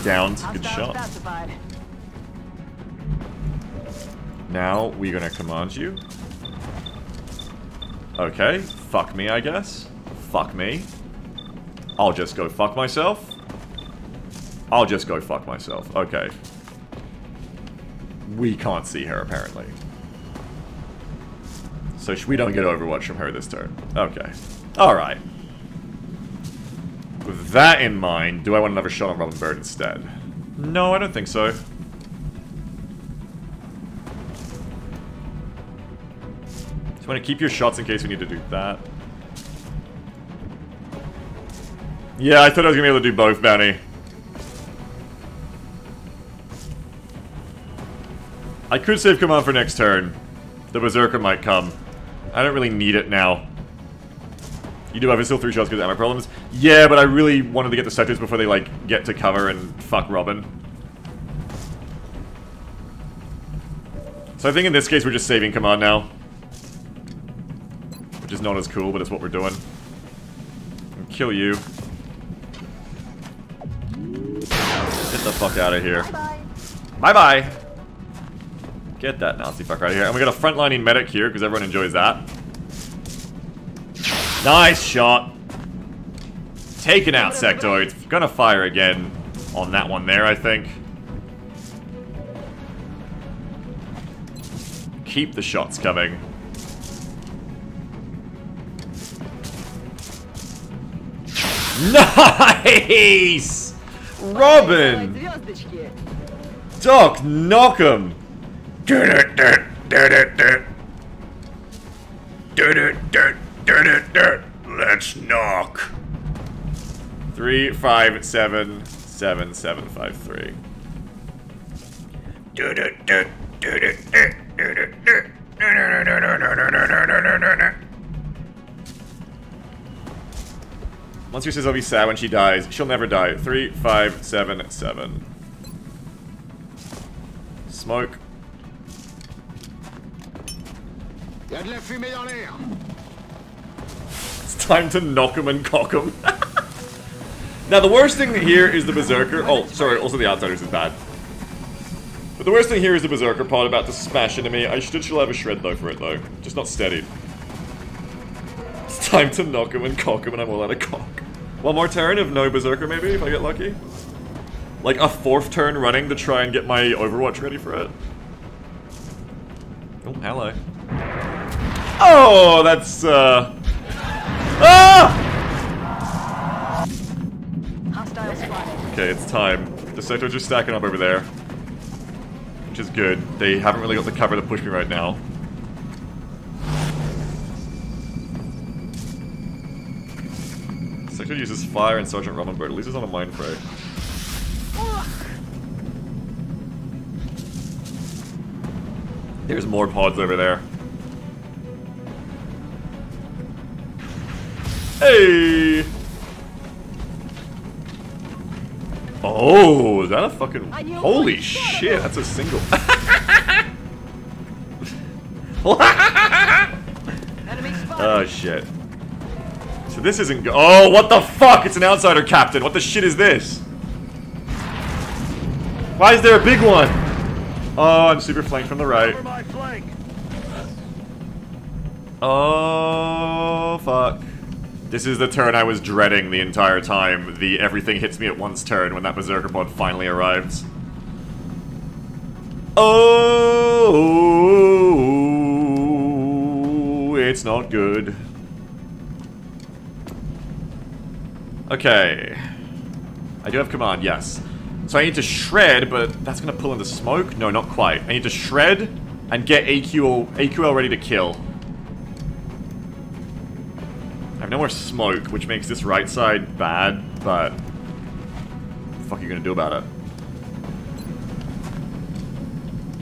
A: Downed. Good shot. Now, we're gonna command you. Okay, fuck me, I guess. Fuck me. I'll just go fuck myself. I'll just go fuck myself. Okay. We can't see her, apparently. So we don't get Overwatch from her this turn. Okay. Alright. With that in mind, do I want another shot on Robin Bird instead? No, I don't think so. Just want to keep your shots in case we need to do that? Yeah, I thought I was going to be able to do both, Bounty. I could save command for next turn. The Berserker might come. I don't really need it now. You do have a still three shots because ammo problems? Yeah, but I really wanted to get the sectoids before they, like, get to cover and fuck Robin. So I think in this case we're just saving command now. Which is not as cool, but it's what we're doing. And kill you. Get the fuck out of here. Bye-bye! Get that nasty fuck of here. And we got a frontlining medic here, because everyone enjoys that. Nice shot! Taking out sectoids. Gonna fire again on that one there, I think. Keep the shots coming. Nice! Robin! Doc, knock him! Let's knock. Three, five, seven, seven, seven, five, three. Monster says I'll be sad when she dies. She'll never die. Three, five, seven, seven. Smoke. It's time to knock him and cock him. now the worst thing here is the Berserker. Oh, sorry, also the Outsiders is bad. But the worst thing here is the Berserker pod about to smash into me. I should still have a shred though for it though. Just not steady. It's time to knock him and cock him and I'm all out of cock. One more turn of no Berserker maybe, if I get lucky. Like a fourth turn running to try and get my Overwatch ready for it. Oh, hello. Oh, that's, uh... Ah! Okay, it's time. The Sectoids just stacking up over there. Which is good. They haven't really got the cover to push me right now. Sectoid uses fire and Sergeant Robin Bird. At least it's on a mind fray. There's more pods over there. Hey! Oh, is that a fucking... Holy shit, that's a single. oh, shit. So this isn't go- Oh, what the fuck? It's an outsider captain. What the shit is this? Why is there a big one? Oh, I'm super flanked from the right. Oh, fuck. This is the turn I was dreading the entire time. The everything hits me at once turn when that Berserker pod finally arrives. Oh, it's not good. Okay. I do have command, yes. So I need to shred, but that's gonna pull into smoke? No, not quite. I need to shred and get AQL, AQL ready to kill. I have no more smoke, which makes this right side bad, but... What the fuck are you gonna do about it?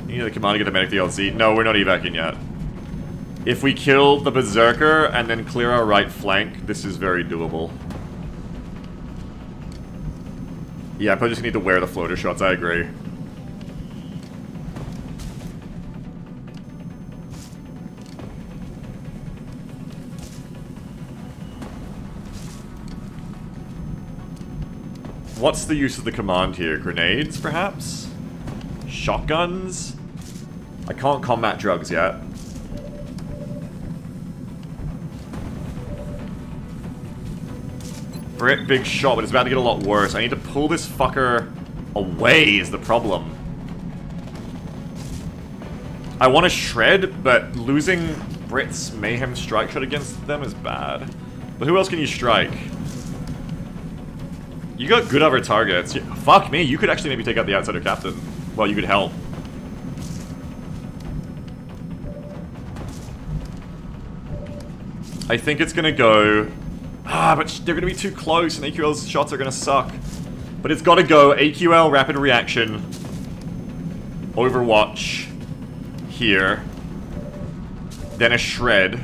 A: You need the command to get the medic DLC. No, we're not evacing yet. If we kill the Berserker and then clear our right flank, this is very doable. Yeah, I probably just need to wear the floater shots, I agree. What's the use of the command here? Grenades, perhaps? Shotguns? I can't combat drugs yet. Brit, big shot, but it's about to get a lot worse. I need to pull this fucker away is the problem. I want to shred, but losing Brit's Mayhem strike shot against them is bad. But who else can you strike? You got good other targets. Yeah, fuck me, you could actually maybe take out the outsider captain. Well, you could help. I think it's gonna go... Ah, but they're gonna be too close and AQL's shots are gonna suck. But it's gotta go AQL, Rapid Reaction, Overwatch, here, then a Shred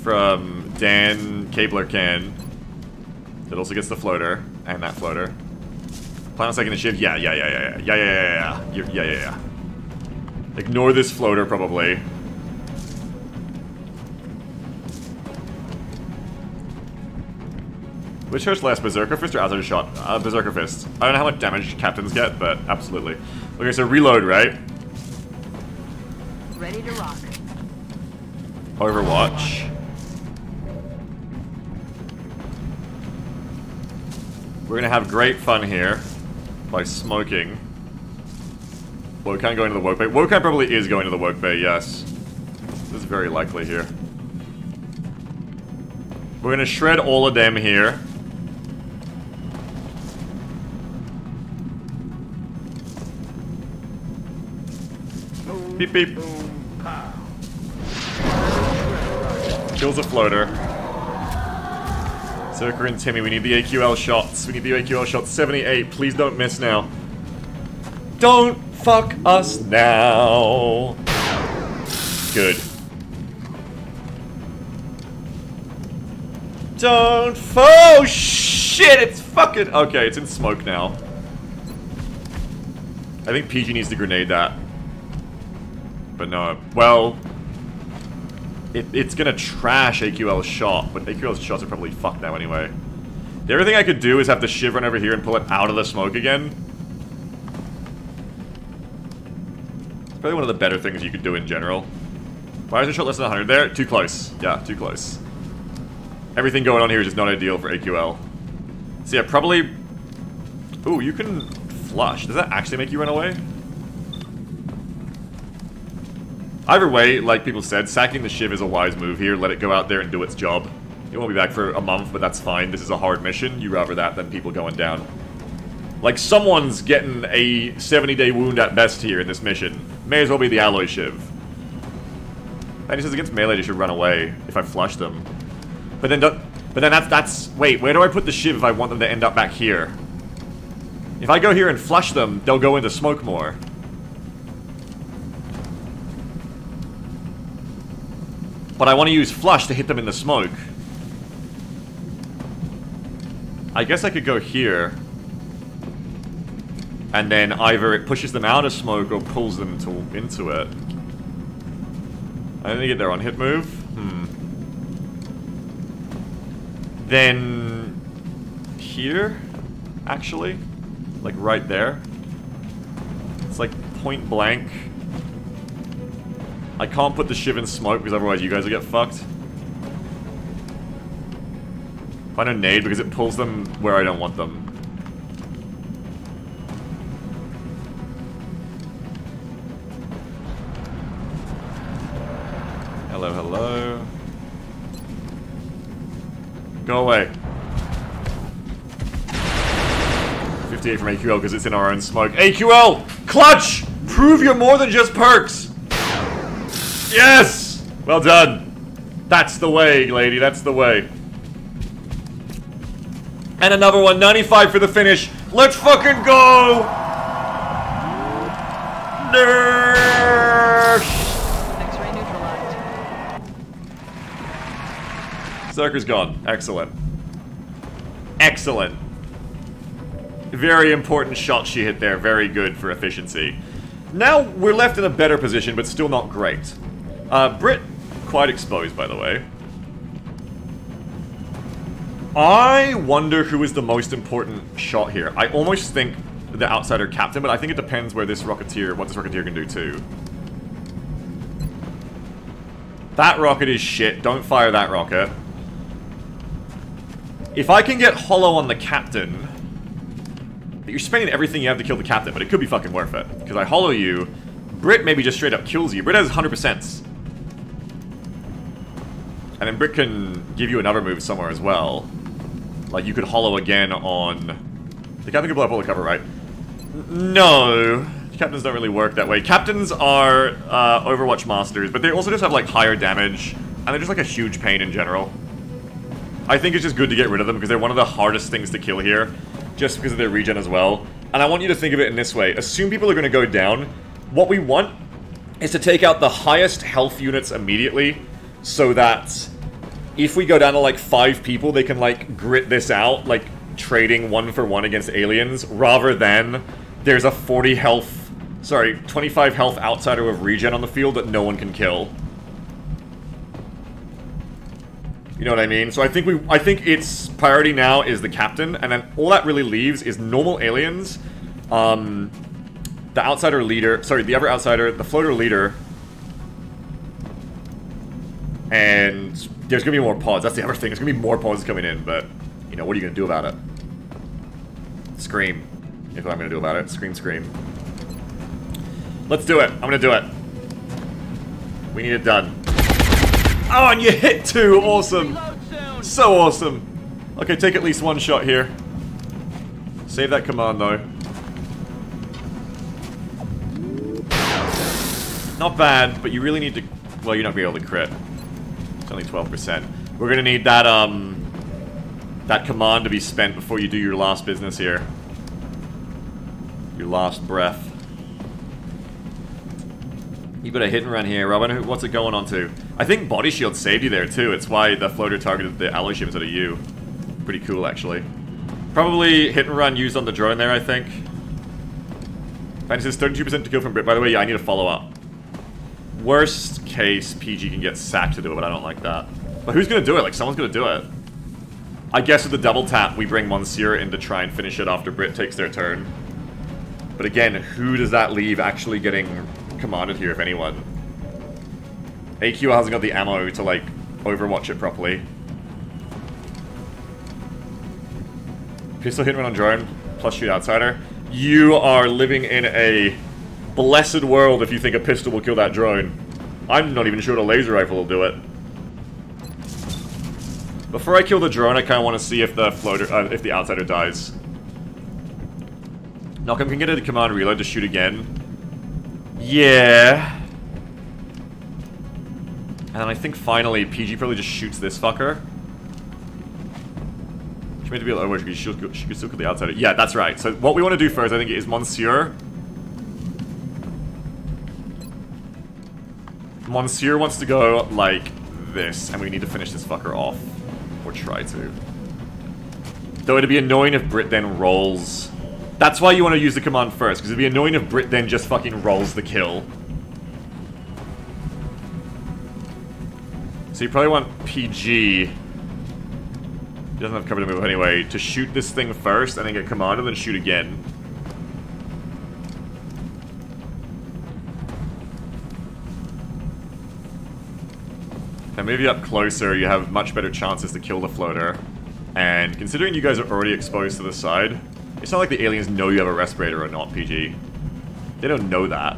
A: from Dan Cabler Can. It also gets the floater, and that floater. Plan on second to shift. Yeah, yeah, yeah, yeah, yeah, yeah, yeah, yeah, yeah, yeah, yeah, yeah. Ignore this floater, probably. Which hurts less, Berserker Fist or Outsider Shot? Uh, Berserker Fist. I don't know how much damage captains get, but absolutely. Okay, so reload, right?
K: Ready to rock.
A: Overwatch. We're gonna have great fun here by smoking. Wokan going to the work bay. Wokan probably is going to the work bay, yes. This is very likely here. We're gonna shred all of them here. Beep beep. Kills a floater. Zerker and Timmy, we need the AQL shots. We need the AQL shots. 78, please don't miss now. Don't fuck us now. Good. Don't Oh shit! It's fucking okay. It's in smoke now. I think PG needs to grenade that. But no. Well, it, it's gonna trash AQL's shot, but AQL's shots are probably fucked now anyway. The only thing I could do is have the Shiv run over here and pull it out of the smoke again. It's probably one of the better things you could do in general. Why is the shot less than 100 there? Too close. Yeah, too close. Everything going on here is just not ideal for AQL. So yeah, probably... Ooh, you can flush. Does that actually make you run away? Either way, like people said, sacking the Shiv is a wise move here. Let it go out there and do its job. It won't be back for a month, but that's fine. This is a hard mission. You rather that than people going down. Like, someone's getting a 70-day wound at best here in this mission. May as well be the Alloy Shiv. And he says against melee, they should run away if I flush them. But then, but then that's that's. Wait, where do I put the shiv if I want them to end up back here? If I go here and flush them, they'll go into smoke more. But I want to use flush to hit them in the smoke. I guess I could go here. And then either it pushes them out of smoke or pulls them to, into it. I only get their on hit move. Hmm. Then here, actually, like right there. It's like point blank. I can't put the shiv in smoke because otherwise you guys will get fucked. Find a nade because it pulls them where I don't want them. Hello, hello. Go away. 58 from AQL because it's in our own smoke. AQL! Clutch! Prove you're more than just perks! Yes! Well done. That's the way, lady. That's the way. And another one. 95 for the finish. Let's fucking go!
K: Neutralized.
A: Zerker's gone. Excellent. Excellent. Very important shot she hit there. Very good for efficiency. Now we're left in a better position, but still not great. Uh, Brit, quite exposed, by the way. I wonder who is the most important shot here. I almost think the outsider captain, but I think it depends where this Rocketeer, what this Rocketeer can do too. That rocket is shit. Don't fire that rocket. If I can get Holo on the captain... You're spending everything you have to kill the captain, but it could be fucking worth it. Because I Holo you, Brit maybe just straight up kills you. Brit has 100%. And then Brit can give you another move somewhere as well. Like, you could Holo again on... The captain can blow up all the cover, right? No. Captains don't really work that way. Captains are uh, Overwatch masters, but they also just have, like, higher damage. And they're just, like, a huge pain in general. I think it's just good to get rid of them because they're one of the hardest things to kill here. Just because of their regen as well. And I want you to think of it in this way. Assume people are going to go down. What we want is to take out the highest health units immediately so that if we go down to like five people, they can like grit this out, like trading one for one against aliens, rather than there's a 40 health, sorry, 25 health outsider with regen on the field that no one can kill. You know what I mean? So I think we, I think its priority now is the captain, and then all that really leaves is normal aliens, um, the outsider leader, sorry, the other outsider, the floater leader, and there's gonna be more pods. That's the other thing. There's gonna be more pods coming in, but you know what are you gonna do about it? Scream. Is what I'm gonna do about it. Scream, scream. Let's do it. I'm gonna do it. We need it done. Oh, and you hit two. Awesome. So awesome. Okay, take at least one shot here. Save that command though. Not bad, but you really need to... Well, you're not going to be able to crit. It's only 12%. We're going to need that, um... That command to be spent before you do your last business here. Your last breath. You got a hit and run here, Robin. What's it going on to? I think Body Shield saved you there, too. It's why the floater targeted the alloy shiv instead of you. Pretty cool, actually. Probably hit and run used on the drone there, I think. Fanny says 32% to kill from Brit. By the way, yeah, I need to follow up. Worst case, PG can get sacked to do it, but I don't like that. But who's gonna do it? Like, someone's gonna do it. I guess with the double tap, we bring Monsieur in to try and finish it after Brit takes their turn. But again, who does that leave actually getting commanded here, if anyone? AQ hasn't got the ammo to, like, overwatch it properly. Pistol Hitman on drone, plus shoot outsider. You are living in a blessed world if you think a pistol will kill that drone. I'm not even sure a laser rifle will do it. Before I kill the drone, I kind of want to see if the floater, uh, if the outsider dies. Knockham can get a command reload to shoot again. Yeah. And then I think finally PG probably just shoots this fucker. She made to be a low she could still kill the outsider. Yeah, that's right. So what we want to do first, I think, is Monsieur. Monsieur wants to go like this, and we need to finish this fucker off. Or try to. Though it'd be annoying if Brit then rolls. That's why you want to use the command first, because it'd be annoying if Brit then just fucking rolls the kill. So you probably want PG he doesn't have cover to move anyway. To shoot this thing first and then get command and then shoot again. And maybe up closer, you have much better chances to kill the floater. And considering you guys are already exposed to the side, it's not like the aliens know you have a respirator or not, PG. They don't know that.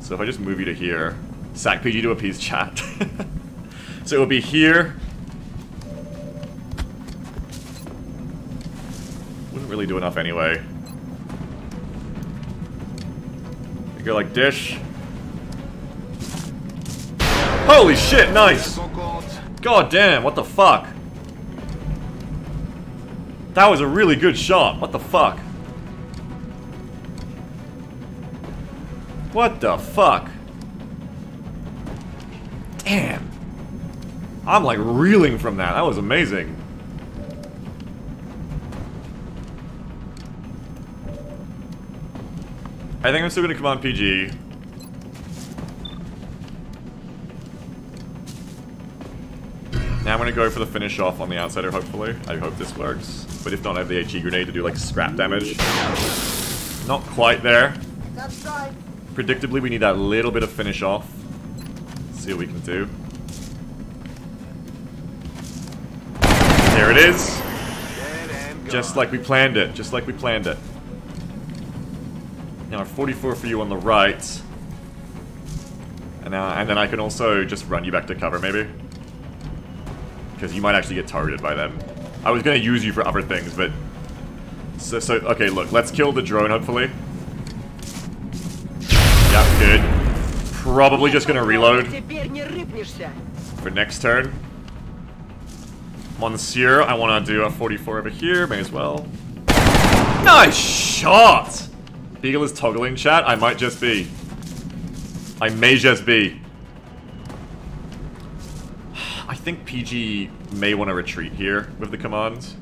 A: So if I just move you to here, sack PG to appease chat. so it will be here, Wouldn't really do enough anyway. You go like dish. Holy shit, nice! God damn, what the fuck? That was a really good shot. What the fuck? What the fuck? Damn. I'm like reeling from that. That was amazing. I think I'm still gonna come on PG. Now I'm gonna go for the finish off on the outsider, hopefully. I hope this works. But if not, I have the HE grenade to do like scrap damage. Not quite there. Predictably, we need that little bit of finish off. Let's see what we can do. There it is. Just like we planned it. Just like we planned it. Now 44 for you on the right. And, uh, and then I can also just run you back to cover, maybe. Because you might actually get targeted by them. I was going to use you for other things, but... So, so, okay, look, let's kill the drone, hopefully. Yeah, good. Probably just going to reload. For next turn. Monsieur, I want to do a 44 over here, may as well. Nice shot! Beagle is toggling chat? I might just be. I may just be. I think PG may want to retreat here with the command.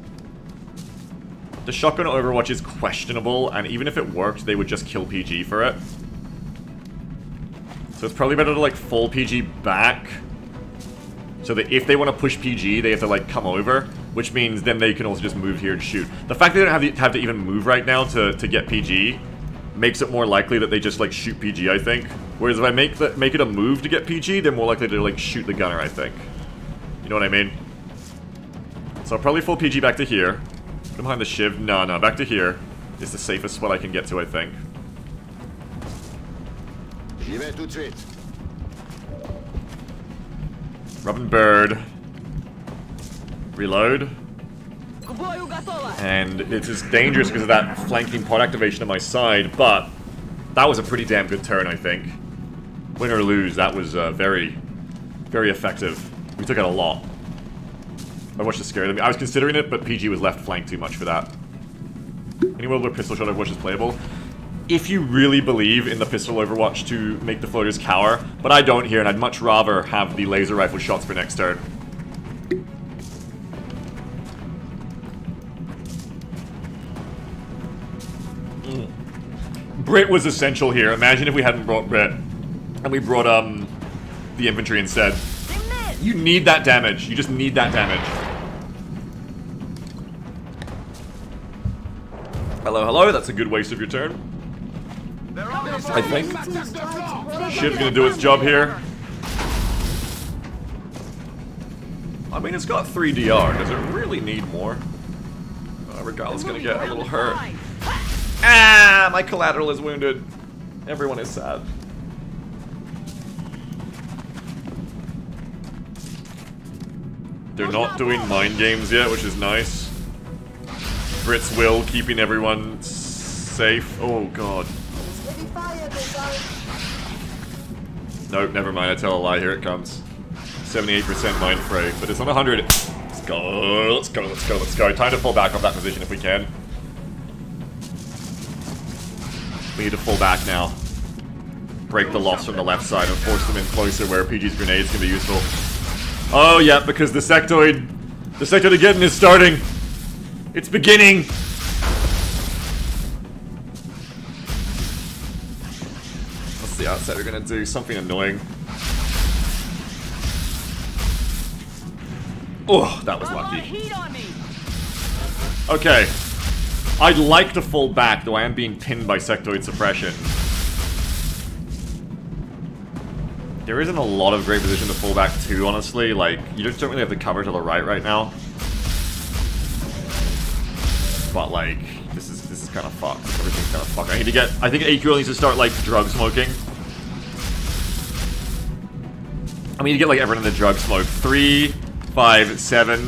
A: The shotgun overwatch is questionable, and even if it worked, they would just kill PG for it. So it's probably better to, like, full PG back. So that if they want to push PG, they have to, like, come over. Which means then they can also just move here and shoot. The fact they don't have to, have to even move right now to, to get PG makes it more likely that they just like shoot PG, I think. Whereas if I make the, make it a move to get PG, they're more likely to like shoot the gunner, I think. You know what I mean? So I'll probably full PG back to here. Put behind the shiv. No, no, back to here. Is the safest spot I can get to, I think. Robin Bird. Reload. And it's just dangerous because of that flanking pod activation on my side, but that was a pretty damn good turn, I think. Win or lose, that was uh, very, very effective. We took out a lot. I watched the scary. I was considering it, but PG was left flank too much for that. Any world where pistol shot Overwatch is playable? If you really believe in the pistol Overwatch to make the floaters cower, but I don't here, and I'd much rather have the laser rifle shots for next turn. Mm. Brit was essential here. Imagine if we hadn't brought Brit, and we brought um the infantry instead. You need that damage. You just need that damage. Hello, hello. That's a good waste of your turn. I think. Shiv's gonna do its job here. I mean, it's got 3 DR. Does it really need more? Uh, Regalla's gonna get a little hurt. Ah! My collateral is wounded. Everyone is sad. They're not doing mind games yet, which is nice. Brit's will keeping everyone safe. Oh god. Nope, never mind. I tell a lie. Here it comes. 78% mind fray, but it's on 100. Let's go. Let's go. Let's go. Let's go. Time to fall back off that position if we can. We need to pull back now. Break the loss from the left side and force them in closer where PG's grenades can be useful. Oh, yeah, because the sectoid... The sectoid again is starting. It's beginning. What's the outside? We're gonna do? Something annoying. Oh, that was lucky. Okay. I'd like to fall back, though I am being pinned by sectoid suppression. There isn't a lot of great position to fall back to, honestly. Like, you just don't really have the cover to the right right now. But, like, this is this is kind of fucked. Everything's kind of fucked. I need to get... I think AQL needs to start, like, drug smoking. I mean, you get, like, everyone in the drug smoke. Three, five, seven...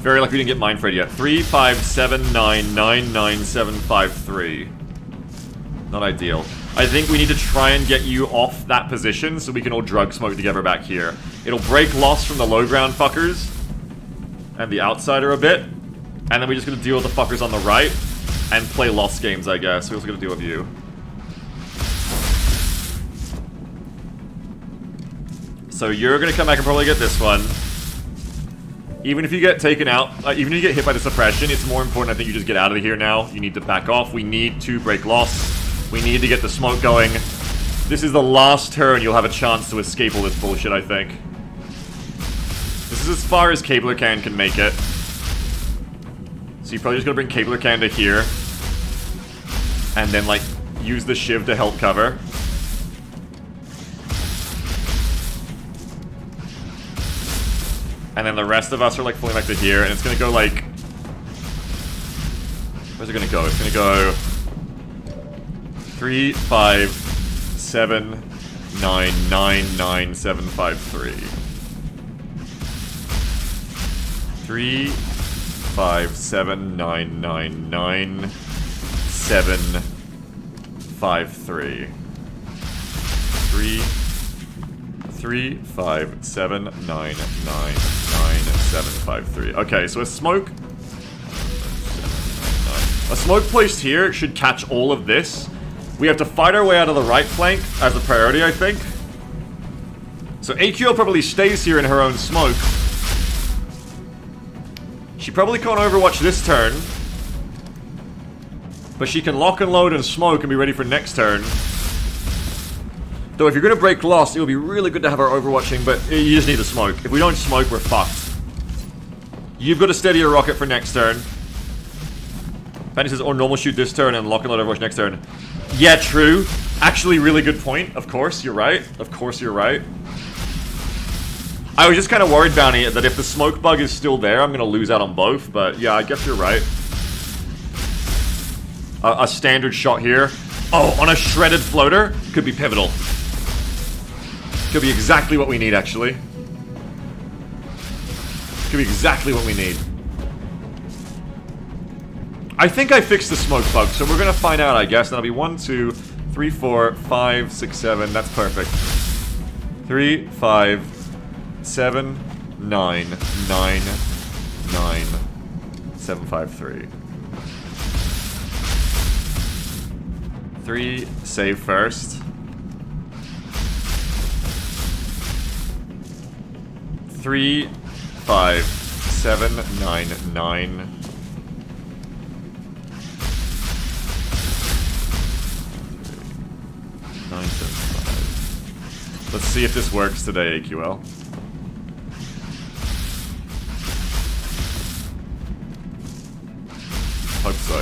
A: Very lucky we didn't get Mind Fred yet. Three, five, seven, nine, nine, nine, seven, five, three. Not ideal. I think we need to try and get you off that position so we can all drug smoke together back here. It'll break loss from the low ground fuckers and the outsider a bit. And then we're just gonna deal with the fuckers on the right and play lost games, I guess. We're also gonna deal with you. So you're gonna come back and probably get this one. Even if you get taken out, uh, even if you get hit by the suppression, it's more important I think you just get out of here now. You need to back off. We need to break loss. We need to get the smoke going. This is the last turn you'll have a chance to escape all this bullshit, I think. This is as far as Cabler Can can make it. So you're probably just gonna bring Cabler Can to here. And then, like, use the Shiv to help cover. And then the rest of us are like pulling back to here, and it's gonna go like... Where's it gonna go? It's gonna go... Three, five, seven, nine, nine, nine, seven, five, three. Three, five, seven, nine, nine, nine, seven, five, three. Three, three, five, seven, nine, nine, nine, seven, five, three. Okay, so a smoke. A smoke placed here should catch all of this. We have to fight our way out of the right flank as a priority, I think. So AQL probably stays here in her own smoke. She probably can't overwatch this turn. But she can lock and load and smoke and be ready for next turn. Though if you're going to break loss, it would be really good to have her overwatching, but you just need to smoke. If we don't smoke, we're fucked. You've got to steady your rocket for next turn. Fanny says, or normal shoot this turn and lock and load overwatch next turn. Yeah, true. Actually, really good point. Of course, you're right. Of course, you're right. I was just kind of worried, Bounty, that if the smoke bug is still there, I'm going to lose out on both. But yeah, I guess you're right. A, a standard shot here. Oh, on a shredded floater? Could be pivotal. Could be exactly what we need, actually. could be exactly what we need. I think I fixed the smoke bug, so we're gonna find out, I guess. That'll be one, two, three, four, five, six, seven. That's perfect. Three, five, seven, nine, nine, nine, seven, five, three. Three, save first. Three, five, seven, nine, nine. Nine, seven, five. Let's see if this works today, AQL. Hope so.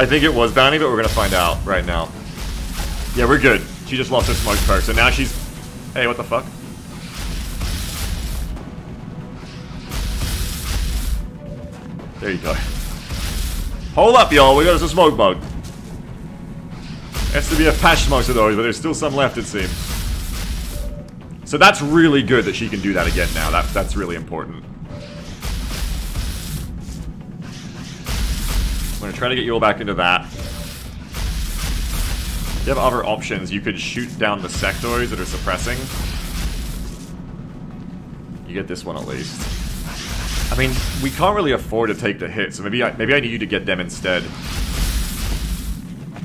A: I think it was Bounty, but we're gonna find out right now. Yeah, we're good. She just lost her smoke perk, so now she's... Hey, what the fuck? There you go. Hold up, y'all. We got us a smoke bug. To a patch most of those, but there's still some left, it seems. So that's really good that she can do that again now. That, that's really important. I'm gonna try to get you all back into that. You have other options, you could shoot down the sectoids that are suppressing. You get this one at least. I mean, we can't really afford to take the hit, so maybe I, maybe I need you to get them instead.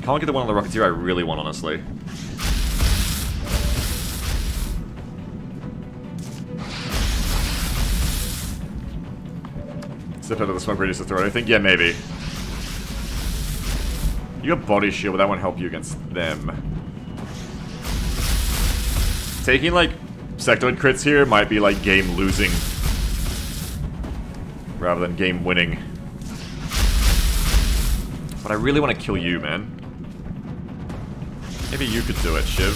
A: Can't get the one on the Rocketeer I really want, honestly. Step out of the smoke radius to throw it. I think, yeah, maybe. You got body shield, but that won't help you against them. Taking, like, sectoid crits here might be, like, game losing. Rather than game winning. But I really want to kill you, man. Maybe you could do it, Shiv.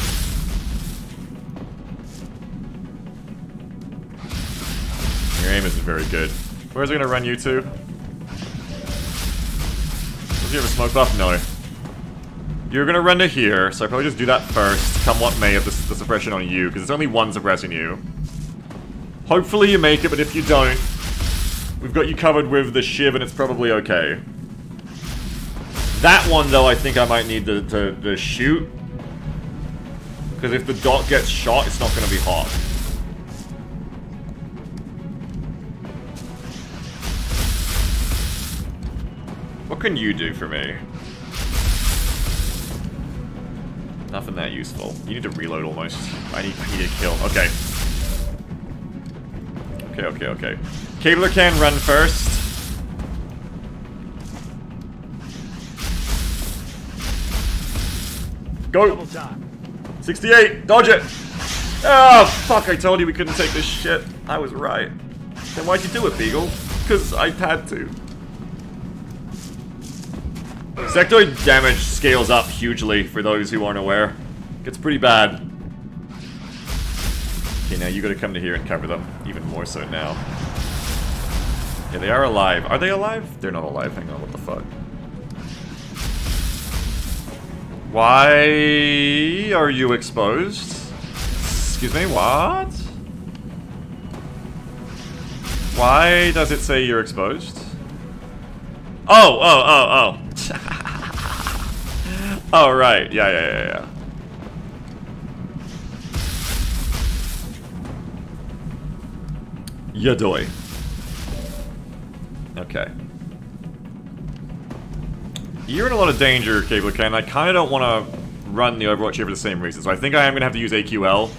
A: Your aim isn't very good. Where's it gonna run you to? Does have a smoke buff? No. You're gonna run to here, so I probably just do that first, come what may of the, the suppression on you, because it's only one suppressing you. Hopefully you make it, but if you don't, we've got you covered with the Shiv and it's probably okay. That one, though, I think I might need to, to, to shoot. Because if the dot gets shot, it's not going to be hot. What can you do for me? Nothing that useful. You need to reload almost. I need, I need a kill. Okay. Okay, okay, okay. Cabler can run first. Go! 68! Dodge it! Oh, fuck, I told you we couldn't take this shit. I was right. Then why'd you do it, Beagle? Because I had to. Sectoid damage scales up hugely, for those who aren't aware. Gets pretty bad. Okay, now you gotta come to here and cover them. Even more so now. Yeah, they are alive. Are they alive? They're not alive. Hang on, what the fuck? Why are you exposed? Excuse me, what? Why does it say you're exposed? Oh, oh, oh, oh. oh, right. Yeah, yeah, yeah, yeah. Yadoy. Okay. You're in a lot of danger, Cable Can. I kind of don't want to run the Overwatch here for the same reason. So I think I am going to have to use AQL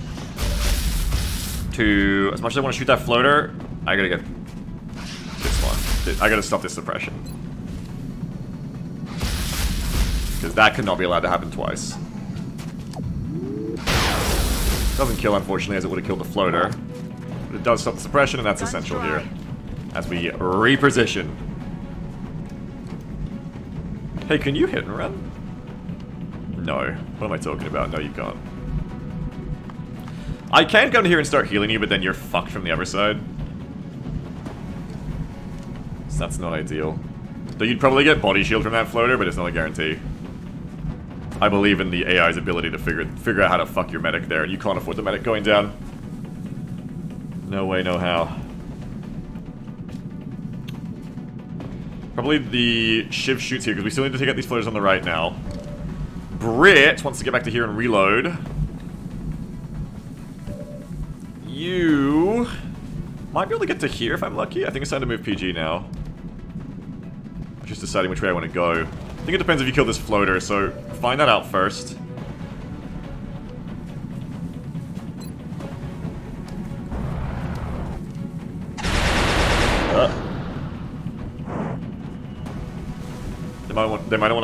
A: to... As much as I want to shoot that floater, I gotta get this one. I gotta stop this suppression. Because that cannot be allowed to happen twice. Doesn't kill, unfortunately, as it would have killed the floater. It does stop the suppression, and that's essential here. As we reposition. Hey, can you hit and run? No. What am I talking about? No, you can't. I can come here and start healing you, but then you're fucked from the other side. So that's not ideal. Though you'd probably get body shield from that floater, but it's not a guarantee. I believe in the AI's ability to figure figure out how to fuck your medic there. And you can't afford the medic going down. No way, no how. Probably the Shiv shoots here, because we still need to take out these floaters on the right now. Brit wants to get back to here and reload. You might be able to get to here if I'm lucky. I think it's time to move PG now. Just deciding which way I want to go. I think it depends if you kill this floater, so find that out first.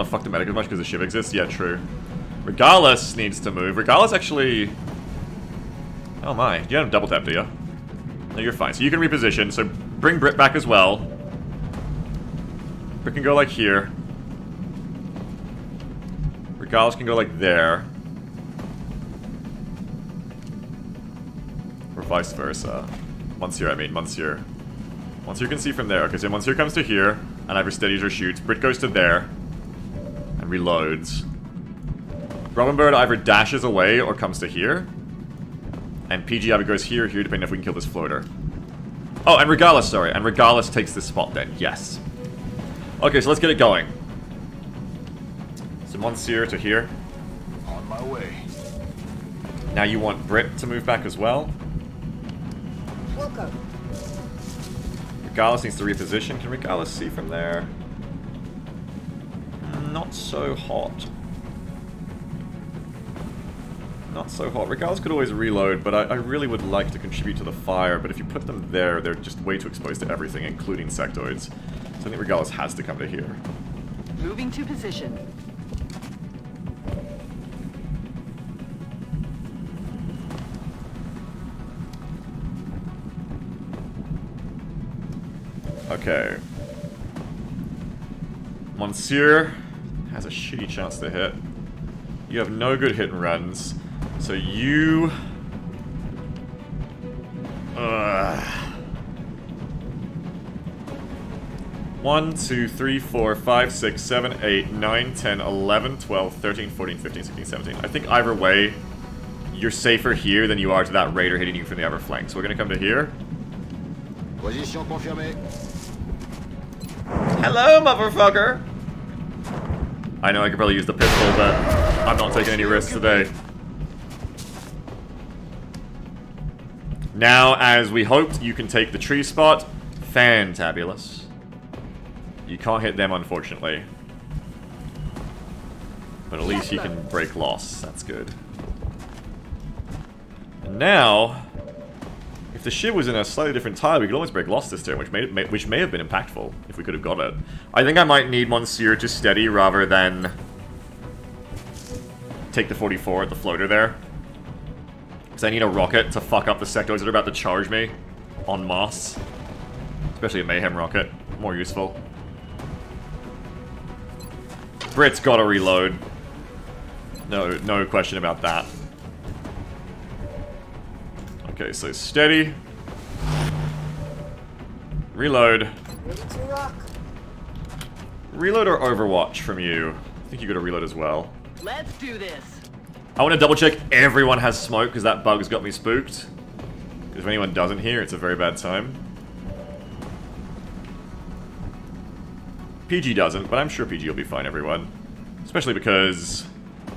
A: Fuck the medic as much because the ship exists. Yeah, true. Regalis needs to move. Regalis actually... Oh my, you have double tap, do you? No, you're fine. So you can reposition, so bring Brit back as well. Brit can go like here. Regalis can go like there. Or vice versa. Monsieur, I mean, Monsieur. Monsieur can see from there. Okay, so Monsieur comes to here, and either steadies or shoots. Brit goes to there, and reloads. Robin Bird either dashes away or comes to here. And PG either goes here or here, depending if we can kill this floater. Oh, and Regalis, sorry. And Regalis takes this spot then, yes. Okay, so let's get it going. So Monsieur to here.
F: On my way.
A: Now you want Brit to move back as well.
I: Welcome.
A: Regalis needs to reposition. Can Regalis see from there? Not so hot. Not so hot. Regalis could always reload, but I, I, really would like to contribute to the fire, but if you put them there, they're just way too exposed to everything, including sectoids. So I think Regalis has to come to here.
K: Moving to position.
A: Okay. Monsieur has a shitty chance to hit. You have no good hit and runs. So you... Uh, 1, 2, 3, 4, 5, 6, 7, 8, 9, 10, 11, 12, 13, 14, 15, 16, 17. I think either way, you're safer here than you are to that raider hitting you from the other flank. So we're going to come to here.
F: Position confirmée.
A: Hello, motherfucker! I know I could probably use the pistol, but I'm not taking any risks today. Now, as we hoped, you can take the tree spot. Fantabulous. You can't hit them, unfortunately. But at least you can break LOS. That's good. And now, if the ship was in a slightly different tile, we could almost break LOS this turn, which may, may, which may have been impactful if we could have got it. I think I might need Monsieur to steady rather than take the 44 at the floater there. Because I need a rocket to fuck up the sectoids that are about to charge me en masse. Especially a Mayhem rocket. More useful. Brit's gotta reload. No, no question about that. Okay, so steady. Reload. Reload or Overwatch from you? I think you gotta reload as well.
K: Let's do this.
A: I want to double check everyone has smoke because that bug's got me spooked. Because if anyone doesn't here, it's a very bad time. PG doesn't, but I'm sure PG will be fine, everyone. Especially because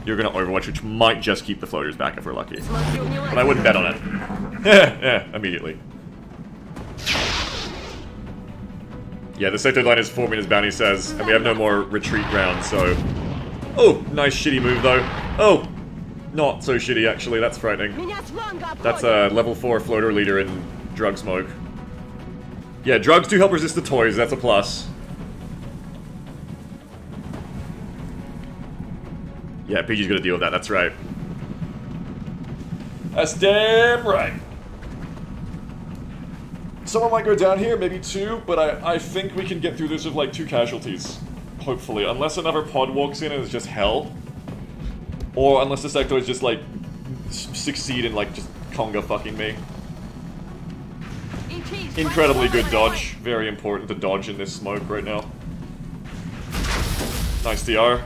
A: you're going to Overwatch, which might just keep the floaters back if we're lucky. But I wouldn't bet on it. Yeah, yeah, immediately. Yeah, the sector line is forming as Bounty says, and we have no more retreat rounds, so... Oh, nice shitty move though. Oh, not so shitty actually, that's frightening. That's a level 4 floater leader in drug smoke. Yeah, drugs do help resist the toys, that's a plus. Yeah, PG's gonna deal with that, that's right. That's damn right. Someone might go down here, maybe two, but I, I think we can get through this with like two casualties. Hopefully. Unless another pod walks in and it's just hell. Or unless the sectoids just like succeed in like just conga fucking me. Incredibly good dodge. Very important to dodge in this smoke right now. Nice DR.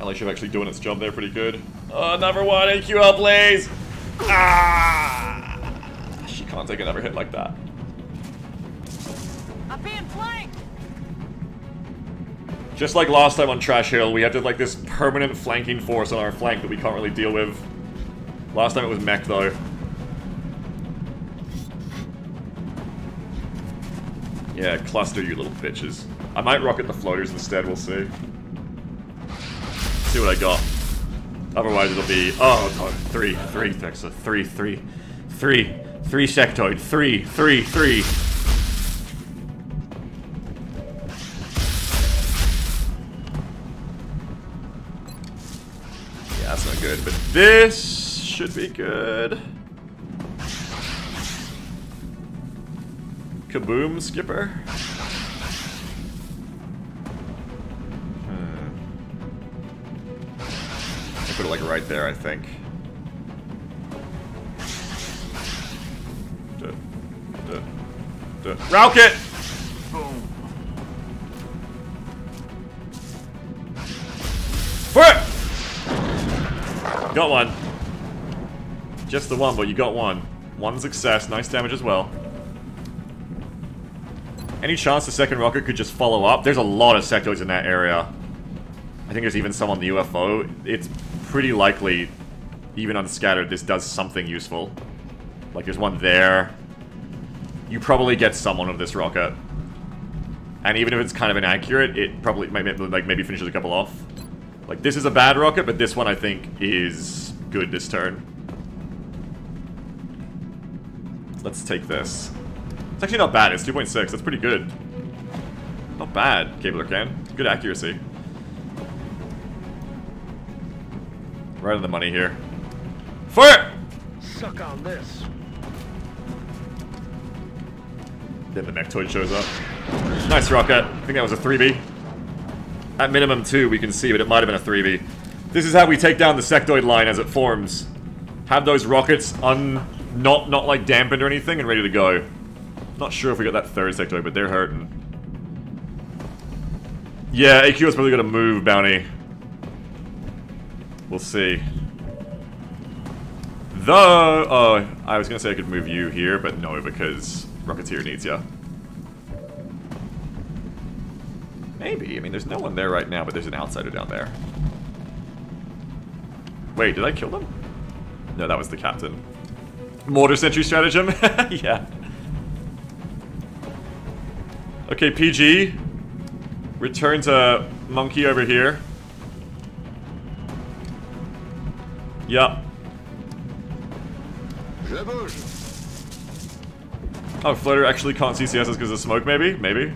A: LHF actually doing its job there pretty good. Uh, number one, AQL Blaze! Ah! Can't take another hit like that.
K: I'm being flanked.
A: Just like last time on Trash Hill, we have to like this permanent flanking force on our flank that we can't really deal with. Last time it was mech though. Yeah, cluster you little bitches. I might rocket the floaters instead, we'll see. See what I got. Otherwise it'll be, oh god, three, three, Texa, three, three, three, three sectoid, three, three, three. Yeah, that's not good, but this should be good. Kaboom, Skipper. Hmm. I put it like right there, I think. Duh. Rocket! For it! Got one. Just the one, but you got one. One success, nice damage as well. Any chance the second rocket could just follow up? There's a lot of sectoids in that area. I think there's even some on the UFO. It's pretty likely, even unscattered, this does something useful. Like, there's one there. You probably get someone of this rocket. And even if it's kind of inaccurate, it probably like maybe finishes a couple off. Like, this is a bad rocket, but this one I think is good this turn. Let's take this. It's actually not bad. It's 2.6. That's pretty good. Not bad, Cabler can. Good accuracy. Right on the money here. Fire!
J: Suck on this.
A: Then the Mechtoid shows up. Nice rocket. I think that was a 3B. At minimum 2 we can see, but it might have been a 3B. This is how we take down the sectoid line as it forms. Have those rockets un... not, not like dampened or anything and ready to go. Not sure if we got that third sectoid, but they're hurting. Yeah, AQ is probably gonna move, Bounty. We'll see. Though, oh, I was gonna say I could move you here, but no, because Rocketeer needs ya. Maybe. I mean, there's no one there right now, but there's an outsider down there. Wait, did I kill them? No, that was the captain. Mortar sentry stratagem? yeah. Okay, PG. Return to monkey over here. Yup. Oh, floater actually can't see CSs because of smoke, maybe? Maybe.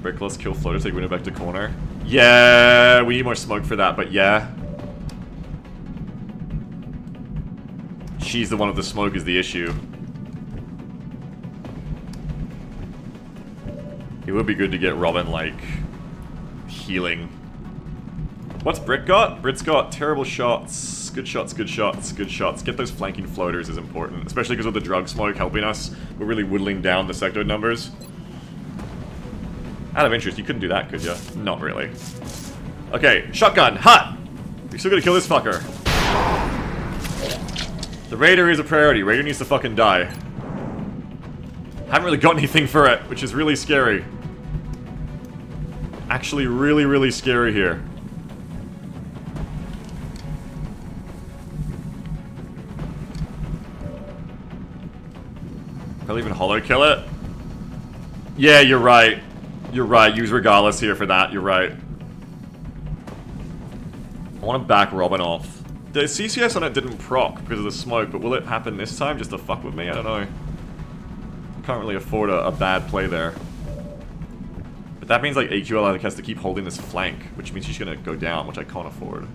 A: Brickless, kill floater, take window back to corner. Yeah, we need more smoke for that, but yeah. She's the one with the smoke is the issue. It would be good to get Robin, like, healing. What's Brit got? Brit's got terrible shots. Good shots, good shots, good shots. Get those flanking floaters is important, especially because of the drug smoke helping us. We're really whittling down the sectoid numbers. Out of interest, you couldn't do that, could you? Not really. Okay, shotgun, hot! We're still gonna kill this fucker. The Raider is a priority. Raider needs to fucking die. Haven't really got anything for it, which is really scary. Actually really, really scary here. Probably even Holo kill it. Yeah, you're right. You're right. Use Regalis here for that. You're right. I want to back Robin off. The CCS on it didn't proc because of the smoke, but will it happen this time just to fuck with me? I don't know. I can't really afford a, a bad play there. But that means like AQL has to keep holding this flank, which means she's gonna go down, which I can't afford.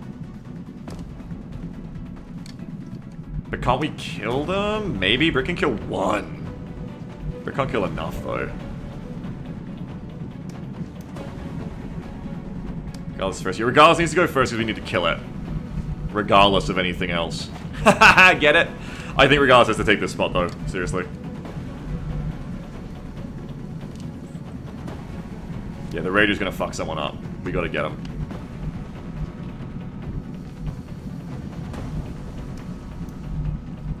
A: But can't we kill them? Maybe? Brick can kill one. Brick can't kill enough though. Regalis first. Yeah, needs to go first because we need to kill it. Regardless of anything else. Get it? I think regardless has to take this spot though, seriously. Yeah, the Raider's gonna fuck someone up. We gotta get him.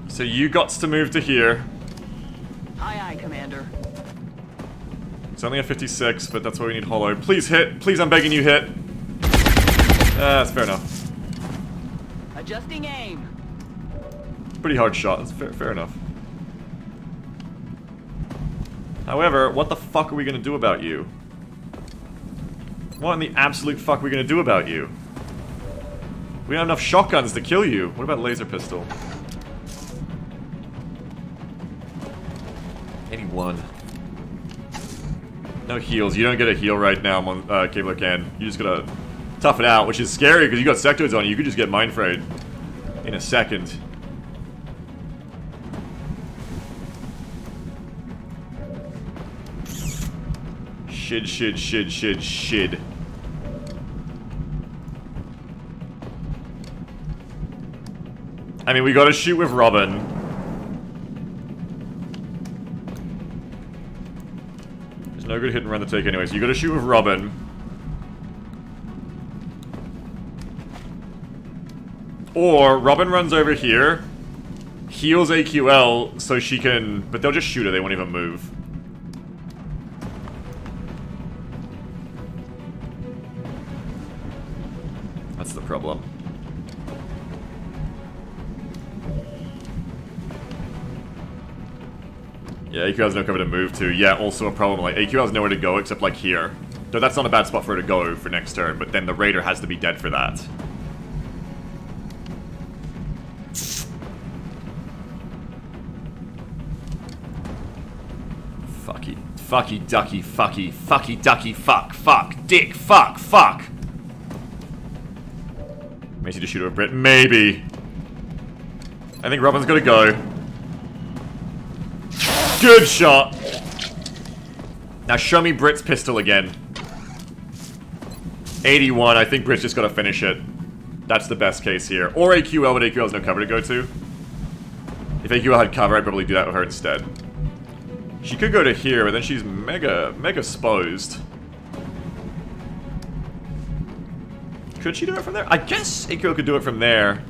A: So you got to move to here.
K: Aye, aye, Commander.
A: It's only a 56, but that's why we need Holo. Please hit. Please, I'm begging you, hit. Ah, that's fair enough.
K: Adjusting aim.
A: Pretty hard shot. That's fair, fair enough. However, what the fuck are we gonna do about you? What in the absolute fuck are we gonna do about you? We don't have enough shotguns to kill you. What about laser pistol? 81. No heals. You don't get a heal right now, uh, Cabler can. You just gotta tough it out, which is scary because you got sectoids on you. You could just get mind frayed in a second. Shid, shid, shid, shid, shid. I mean, we gotta shoot with Robin. No good hit and run to take anyways. You gotta shoot with Robin. Or Robin runs over here, heals AQL so she can... But they'll just shoot her, they won't even move. That's the problem. Yeah, AQ has no cover to move to. Yeah, also a problem. Like, AQ has nowhere to go except, like, here. Though that's not a bad spot for her to go for next turn, but then the Raider has to be dead for that. Fucky. Fucky, ducky, fucky, fucky, ducky, fuck, fuck, dick, fuck, fuck! Maybe to shoot a Brit. Maybe. I think Robin's gonna go. Good shot! Now show me Brit's pistol again. 81, I think Brit's just gotta finish it. That's the best case here. Or AQL, but AQL has no cover to go to. If AQL had cover, I'd probably do that with her instead. She could go to here, but then she's mega, mega exposed. Could she do it from there? I guess AQL could do it from there.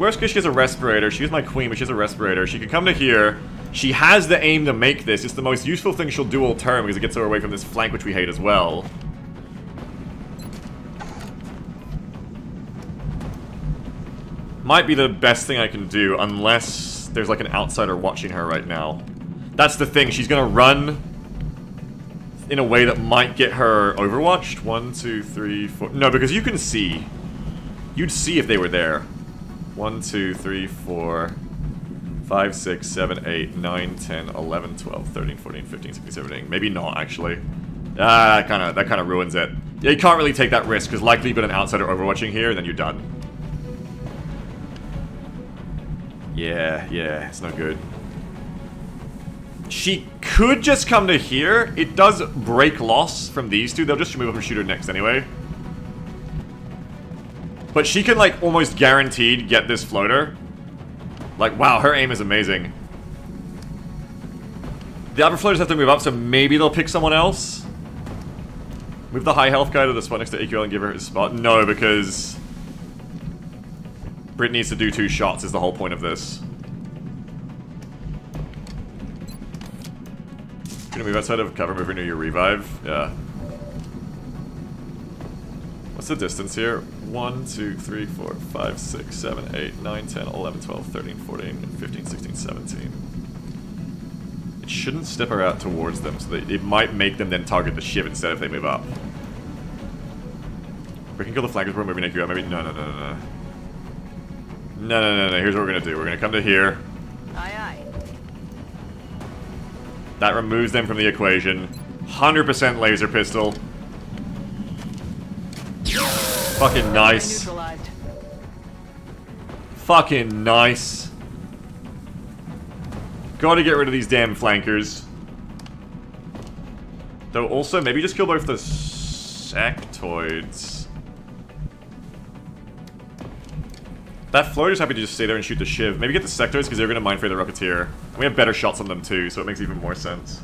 A: Worst case, she has a respirator. She She's my queen, but she has a respirator. She could come to here. She has the aim to make this. It's the most useful thing she'll do all turn because it gets her away from this flank, which we hate as well. Might be the best thing I can do, unless there's like an outsider watching her right now. That's the thing. She's gonna run in a way that might get her overwatched. One, two, three, four. No, because you can see. You'd see if they were there. One, two, three, four, five, six, seven, eight, nine, ten, eleven, twelve, thirteen, fourteen, fifteen, sixteen, seventeen. Maybe not, actually. Ah, that kind of that kind of ruins it. Yeah, you can't really take that risk, because likely you've got an outsider overwatching here, and then you're done. Yeah, yeah, it's not good. She could just come to here. It does break LOS from these two. They'll just remove her and shoot her next anyway. But she can, like, almost guaranteed get this floater. Like, wow, her aim is amazing. The other floaters have to move up, so maybe they'll pick someone else. Move the high health guy to the spot next to AQL and give her his spot. No, because... Brit needs to do two shots is the whole point of this. Gonna move outside of cover, move into your revive. Yeah. What's the distance here? 1, 2, 3, 4, 5, 6, 7, 8, 9, 10, 11, 12, 13, 14, 15, 16, 17. It shouldn't step her out towards them, so that it might make them then target the Shiv instead if they move up. We can kill the flankers, we're moving AQ out. Maybe. No, no, no, no, no. No, no, no, no. Here's what we're gonna do. We're gonna come to here.
K: Aye, aye.
A: That removes them from the equation. 100% laser pistol. Fucking nice. Fucking nice. Gotta get rid of these damn flankers. Though also, maybe just kill both the sectoids. That floater's happy to just stay there and shoot the Shiv. Maybe get the sectors because they're going to mine for the Rocketeer. We have better shots on them too, so it makes even more sense.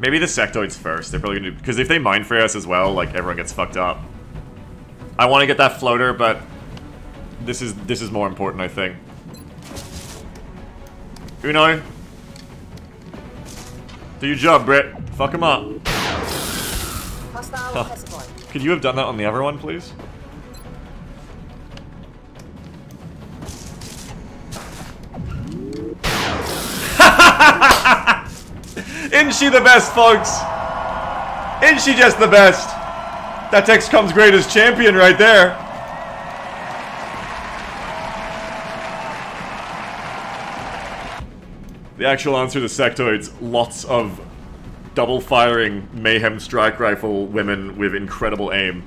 A: Maybe the sectoids first. They're probably gonna because if they mine for us as well, like everyone gets fucked up. I want to get that floater, but this is this is more important, I think. Uno, do your job, Brit. Fuck him up. Huh. Could you have done that on the other one, please? She the best, folks? Isn't she just the best? That's XCOM's greatest champion right there. The actual answer to sectoids, lots of double firing mayhem strike rifle women with incredible aim.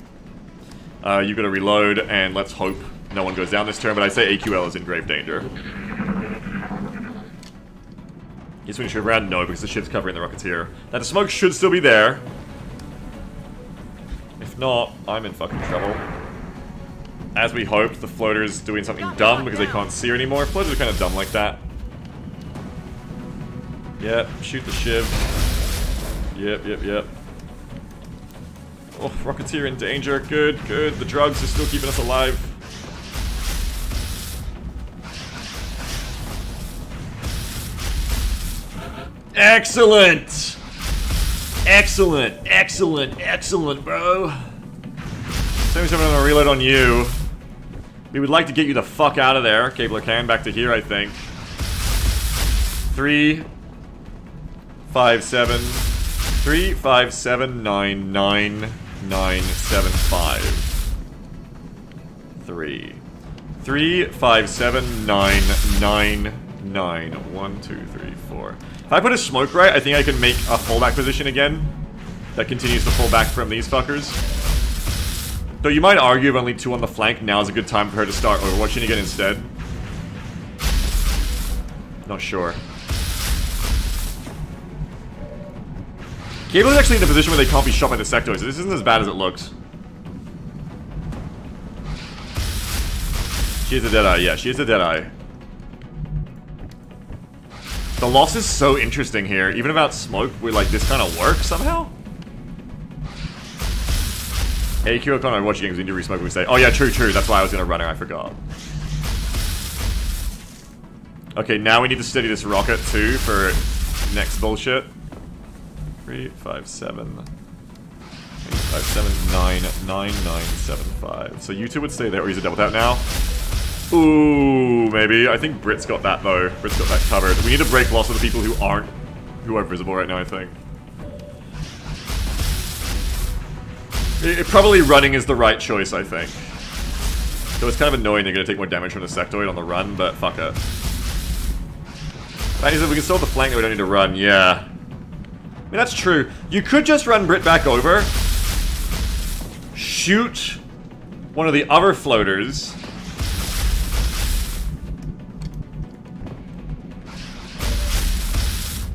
A: Uh, you gotta reload, and let's hope no one goes down this turn, but I say AQL is in grave danger. Guess we should around? No, because the ship's covering the Rocketeer. Now the smoke should still be there. If not, I'm in fucking trouble. As we hoped, the floater's doing something dumb because they can't see her anymore. Floaters are kind of dumb like that. Yep, shoot the shiv. Yep, yep, yep. Oh, Rocketeer in danger. Good, good. The drugs are still keeping us alive. Excellent! Excellent, excellent, excellent, bro. 77 on a reload on you. We would like to get you the fuck out of there. Cabler can, back to here, I think. Three, five, seven, three, five, seven, nine, nine, nine, seven, five. Three. Three, five, seven, nine, nine, nine. One, two, three, four. If I put a smoke right, I think I can make a fallback position again. That continues to fall back from these fuckers. Though you might argue if only two on the flank, now is a good time for her to start overwatching again instead. Not sure. Gable is actually in a position where they can't be shot by the sectoids, so this isn't as bad as it looks. She is a Deadeye, yeah, she is a Deadeye. The loss is so interesting here. Even about smoke, we like this kind of works somehow. AQ O'Connor watch games to resmoke we say. Oh yeah, true, true. That's why I was gonna run her, I forgot. Okay, now we need to steady this rocket too for next bullshit. Three, five, seven. Eight, five, seven, nine, nine, nine, seven, five. So you two would stay there, or use a double tap now. Ooh, maybe. I think Brit's got that, though. Brit's got that covered. We need to break LOS of the people who aren't... who are visible right now, I think. It, it, probably running is the right choice, I think. So it's kind of annoying they're going to take more damage from the sectoid on the run, but fuck it. Fanny said we can still the flank that we don't need to run. Yeah. I mean, that's true. You could just run Brit back over. Shoot one of the other floaters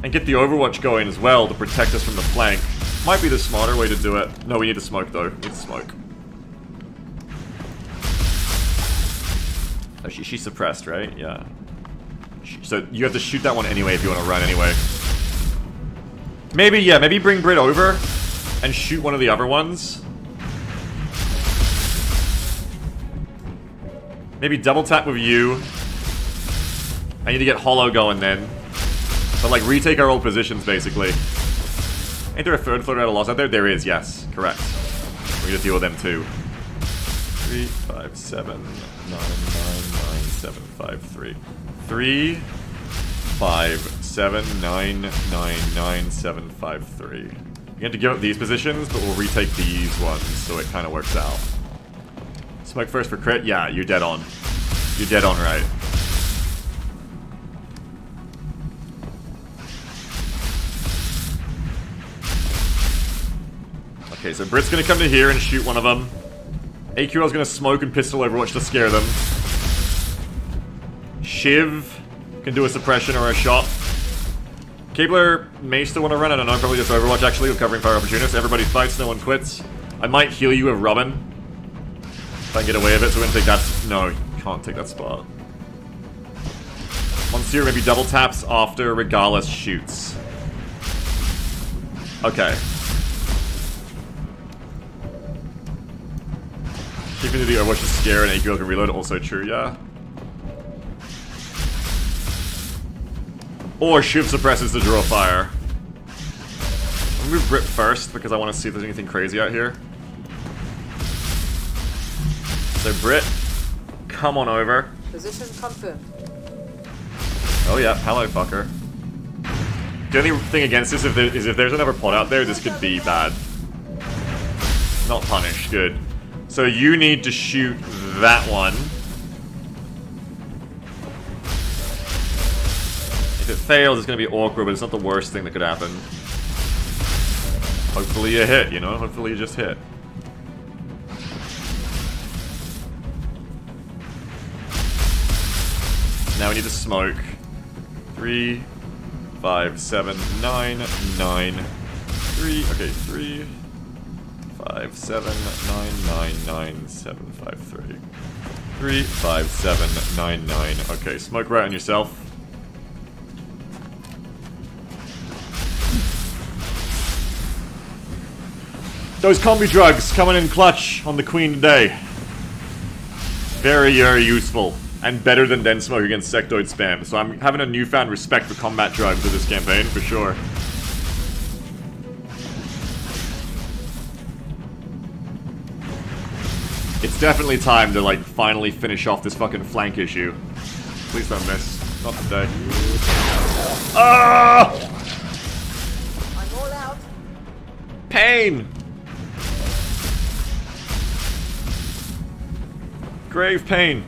A: and get the Overwatch going as well to protect us from the flank. Might be the smarter way to do it. No, we need to smoke though. We need to smoke. Oh, she, she's suppressed, right? Yeah. So you have to shoot that one anyway if you want to run anyway. Maybe, yeah, maybe bring Brit over and shoot one of the other ones. Maybe double tap with you. I need to get Holo going then. But like retake our old positions basically. Ain't there a third floater at a loss out there? There is, yes. Correct. We need to deal with them too. Three, five, seven, nine, nine, nine, seven, five, three. Three, five, seven, nine, nine, nine, seven, five, three. You have to give up these positions, but we'll retake these ones, so it kind of works out. Smoke first for crit? Yeah, you're dead on. You're dead on right. Okay, so Brit's gonna come to here and shoot one of them. AQL's gonna smoke and pistol Overwatch to scare them. Shiv can do a suppression or a shot. Cabler may still want to run, I don't know, probably just Overwatch actually with covering fire opportunists. Everybody fights, no one quits. I might heal you with Robin. If I can get away with it, so we're gonna take that... No, can't take that spot. Monsieur maybe double taps after Regalis shoots. Okay. Keeping the Overwatch is scare and AQL can reload, also true, yeah. Or Shiv suppresses the draw fire. I'm gonna move Brit first because I want to see if there's anything crazy out here. So Brit, come on over.
I: Position confirmed.
A: Oh yeah, hello fucker. The only thing against this if there, is if there's another pot out there, this could be bad. Not punished, good. So you need to shoot that one. If it fails, it's going to be awkward, but it's not the worst thing that could happen. Hopefully you hit, you know? Hopefully you just hit. Now we need to smoke. Three, five, seven, nine, nine, three. Okay, three, five, seven, nine, nine, nine, seven, five, three. Three, five, seven, nine, nine. Okay, smoke right on yourself. Those combat drugs coming in clutch on the queen today. Very, very useful. And better than Dense Smoke against Sectoid spam. So I'm having a newfound respect for combat drugs with this campaign, for sure. It's definitely time to, like, finally finish off this fucking flank issue. Please don't miss. Not today. Ah!
I: I'm all out.
A: Pain! Grave pain.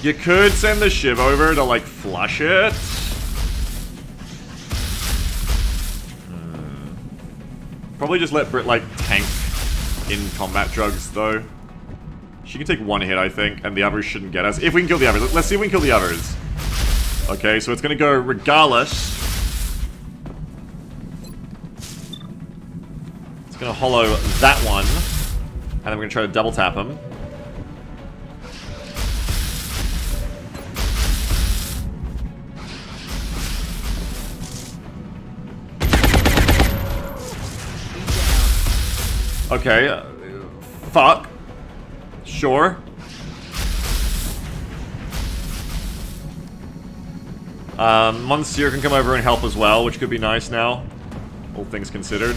A: You could send the Shiv over to, like, flush it. Probably just let Brit, like, tank in combat drugs, though. She can take one hit, I think, and the others shouldn't get us. If we can kill the others. Let's see if we can kill the others. Okay, so it's gonna go regardless. It's gonna Holo that one. And then we're gonna try to double tap him. Okay, uh, fuck. Sure. Um, Monsieur can come over and help as well, which could be nice now. All things considered.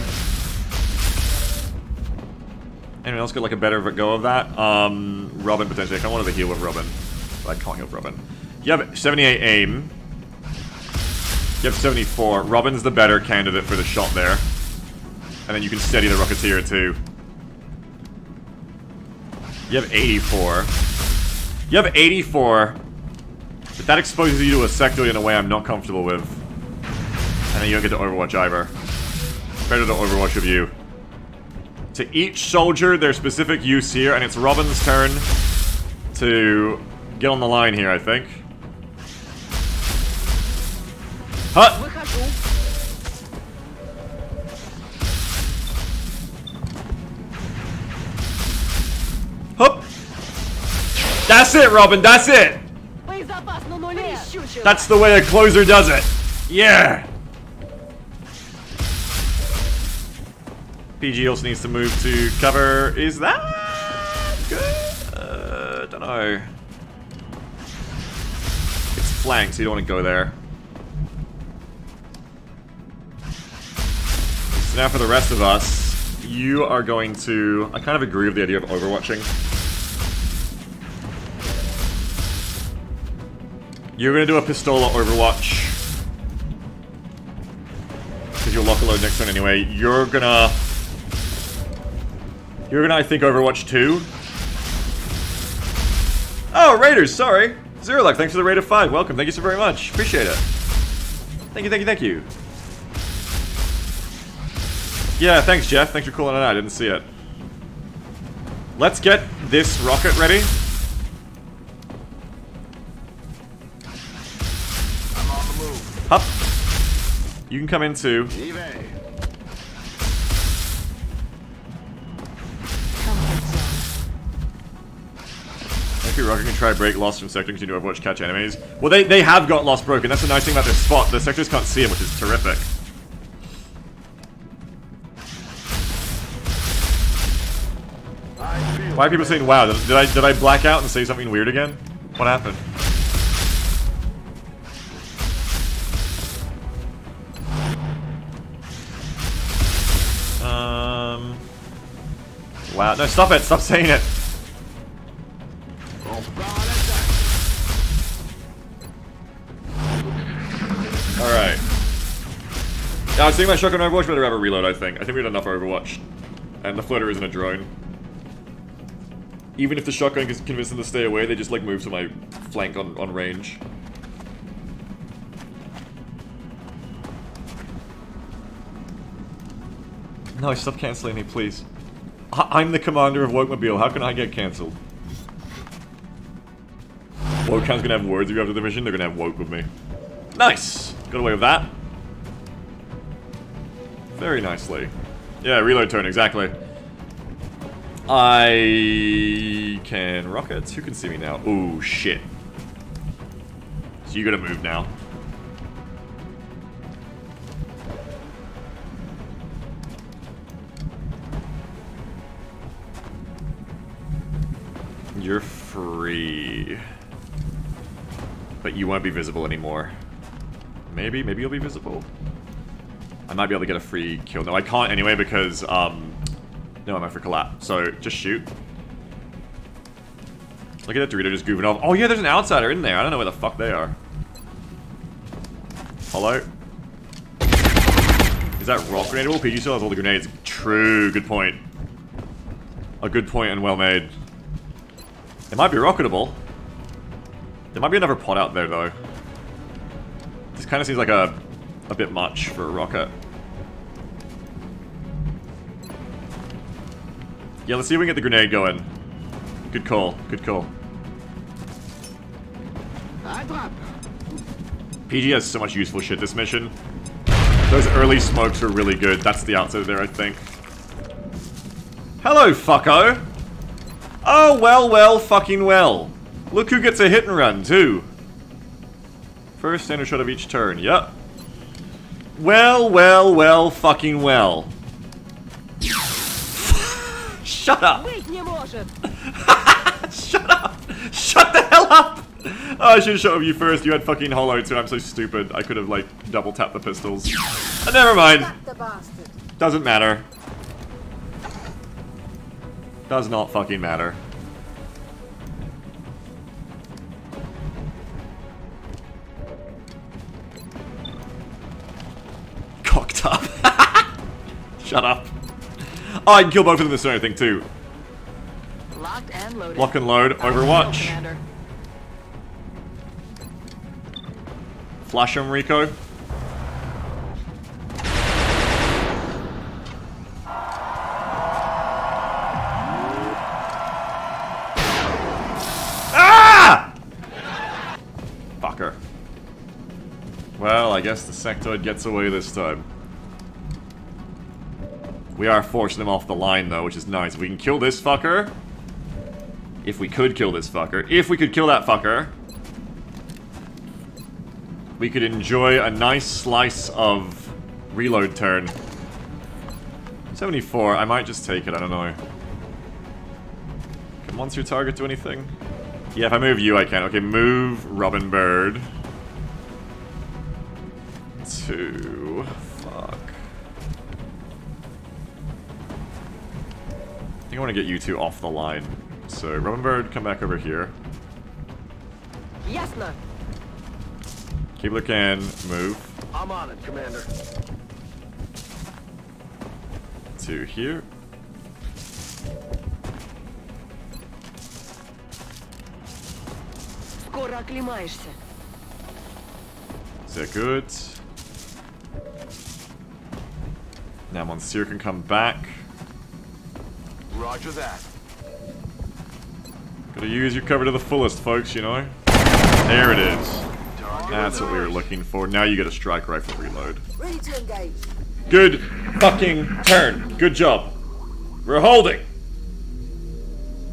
A: Anyone else got like a better of a go of that? Um, Robin potentially. I kind of wanted to heal with Robin. But I can't heal with Robin. You have 78 aim. You have 74. Robin's the better candidate for the shot there. And then you can steady the Rocketeer too. You have 84. You have 84. But that exposes you to a sector in a way I'm not comfortable with. And then you don't get to Overwatch either. Better to Overwatch with you. To each soldier, their specific use here, and it's Robin's turn to get on the line here, I think. Huh! That's it, Robin, that's it! That's the way a closer does it. Yeah! PG also needs to move to cover. Is that good? Uh, don't know. It's flanked, so you don't want to go there. So now for the rest of us, you are going to... I kind of agree with the idea of overwatching. You're gonna do a Pistola Overwatch. Because you'll lock a load next turn anyway. You're gonna... You're gonna, I think, Overwatch 2. Oh, Raiders, sorry. Zero Luck, thanks for the raid of 5. Welcome, thank you so very much. Appreciate it. Thank you, thank you, thank you. Yeah, thanks, Jeff. Thanks for calling it out. I didn't see it. Let's get this rocket ready. Hup. You can come in too. Maybe Rocket can try break Lost from Sector and continue Overwatch catch enemies. Well, they, they have got Lost broken. That's the nice thing about this spot. The Sectors can't see him, which is terrific. Why are people saying wow? Did, did I did I black out and say something weird again? What happened? Wow. No, stop it. Stop saying it. Alright. I was thinking about shotgun Overwatch, but I'd rather reload, I think. I think we've done enough Overwatch. And the floater isn't a drone. Even if the shotgun can convince them to stay away, they just like move to my flank on, on range. No, stop canceling me, please. I'm the commander of Wokemobile. How can I get cancelled? Wokan's gonna have words with you after the mission. They're gonna have woke with me. Nice! Got away with that. Very nicely. Yeah, reload turn, exactly. I can rockets. Who can see me now? Ooh, shit. So you gotta move now. You're free. But you won't be visible anymore. Maybe, maybe you'll be visible. I might be able to get a free kill. No, I can't anyway because, um... No, I'm for collapse. So, just shoot. Look at that Dorito just goofing off. Oh yeah, there's an outsider in there. I don't know where the fuck they are. Hello? Is that rock grenade? PG still has all the grenades. True, good point. A good point and well made. It might be rocketable. There might be another pot out there, though. This kind of seems like a, a bit much for a rocket. Yeah, let's see if we can get the grenade going. Good call, good call. PG has so much useful shit this mission. Those early smokes were really good. That's the outside there, I think. Hello, fucko! Oh, well, well, fucking well. Look who gets a hit and run, too. First standard shot of each turn, yep. Well, well, well, fucking well. Shut up! Shut up! Shut the hell up! Oh, I should have shot of you first. You had fucking Holo too. I'm so stupid. I could have like double tapped the pistols. Uh, never mind. Doesn't matter. Does not fucking matter. Cocked up. Shut up. Oh, I can kill both of them this think, too.
K: Locked and loaded.
A: Lock and load, Overwatch. Flash him, Rico. I guess the sectoid gets away this time. We are forcing him off the line, though, which is nice. We can kill this fucker... If we could kill this fucker. If we could kill that fucker... We could enjoy a nice slice of reload turn. 74, I might just take it, I don't know. Can monster target do anything? Yeah, if I move you, I can. Okay, move Robin Bird To... Fuck. I think I want to get you two off the line. So, Robin Bird, come back over here.
K: Yes, no.
A: Keebler can move
J: I'm on it, Commander.
A: to here.
K: Скоро оклемаешься.
A: Sehr good. Now Monsieur can come back.
F: Roger that.
A: Gotta use your cover to the fullest, folks, you know? There it is. That's what we were looking for. Now you get a strike rifle reload.
I: Ready to engage.
A: Good fucking turn. Good job. We're holding.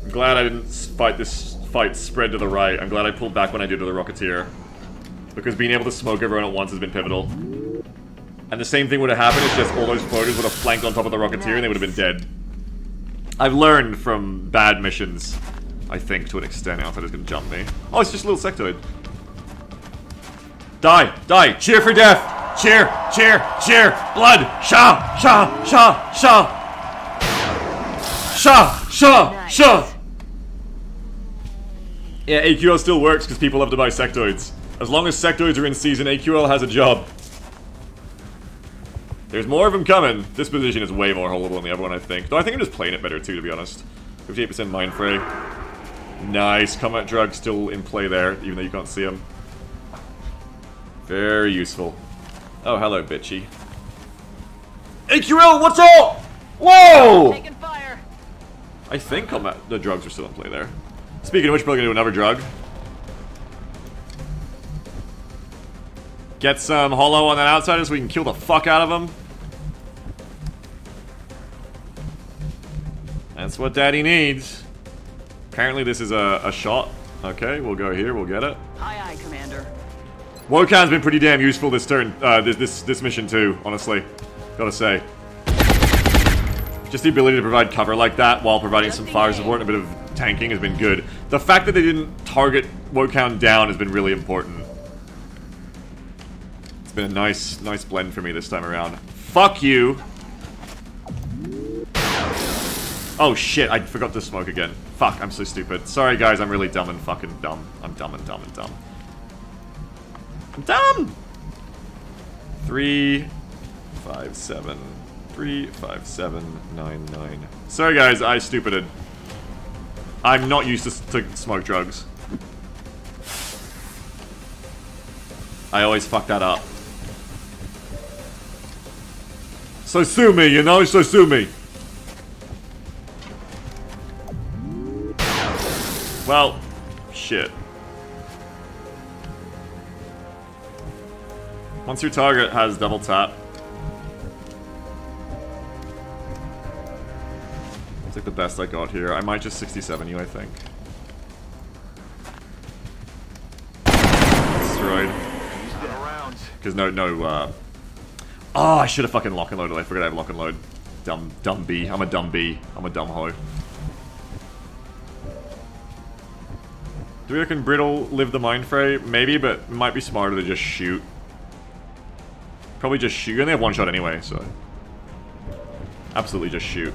A: I'm glad I didn't fight this fight spread to the right. I'm glad I pulled back when I did to the Rocketeer. Because being able to smoke everyone at once has been pivotal. And the same thing would have happened, it's just all those floaters would have flanked on top of the Rocketeer and they would have been dead. I've learned from bad missions, I think, to an extent. Outsider's gonna jump me. Oh, it's just a little sectoid. Die! Die! Cheer for death! Cheer! Cheer! Cheer! Blood! Sha! Sha! Sha! Sha! Sha! Sha! Sha! Yeah, AQL still works because people love to buy sectoids. As long as sectoids are in season, AQL has a job. There's more of them coming. This position is way more holdable than the other one, I think. Though I think I'm just playing it better too, to be honest. 58% Mind Fray. Nice. Combat Drug still in play there, even though you can't see them. Very useful. Oh, hello, bitchy. AQL, what's up? Whoa!
K: Taking fire.
A: I think combat the drugs are still in play there. Speaking of which, probably gonna do another drug. Get some Holo on that outsider so we can kill the fuck out of him. That's what daddy needs. Apparently this is a, a shot. Okay, we'll go here, we'll get it.
K: Aye, aye, Commander.
A: Wokan's been pretty damn useful this turn, uh, this, this, this mission too, honestly. Gotta say. Just the ability to provide cover like that while providing some fire support and a bit of tanking has been good. The fact that they didn't target Wokan down has been really important. It's been a nice, nice blend for me this time around. Fuck you! Oh shit, I forgot to smoke again. Fuck, I'm so stupid. Sorry guys, I'm really dumb and fucking dumb. I'm dumb and dumb and dumb. I'm dumb! Three, five, seven, three, five, seven, nine, nine. Sorry guys, I stupided. I'm not used to, to smoke drugs. I always fuck that up. So sue me, you know? So sue me. Well, shit. Once your target has double tap. It's like the best I got here. I might just 67 you, I think. Destroyed. Because no, no, uh... Oh, I should have fucking lock and loaded. I forgot I have lock and load. Dumb, dumb bee. I'm a dumb bee. I'm a dumb hoe. Do we reckon Brittle live the mind fray? Maybe, but might be smarter to just shoot. Probably just shoot. You only have one shot anyway, so... Absolutely just shoot.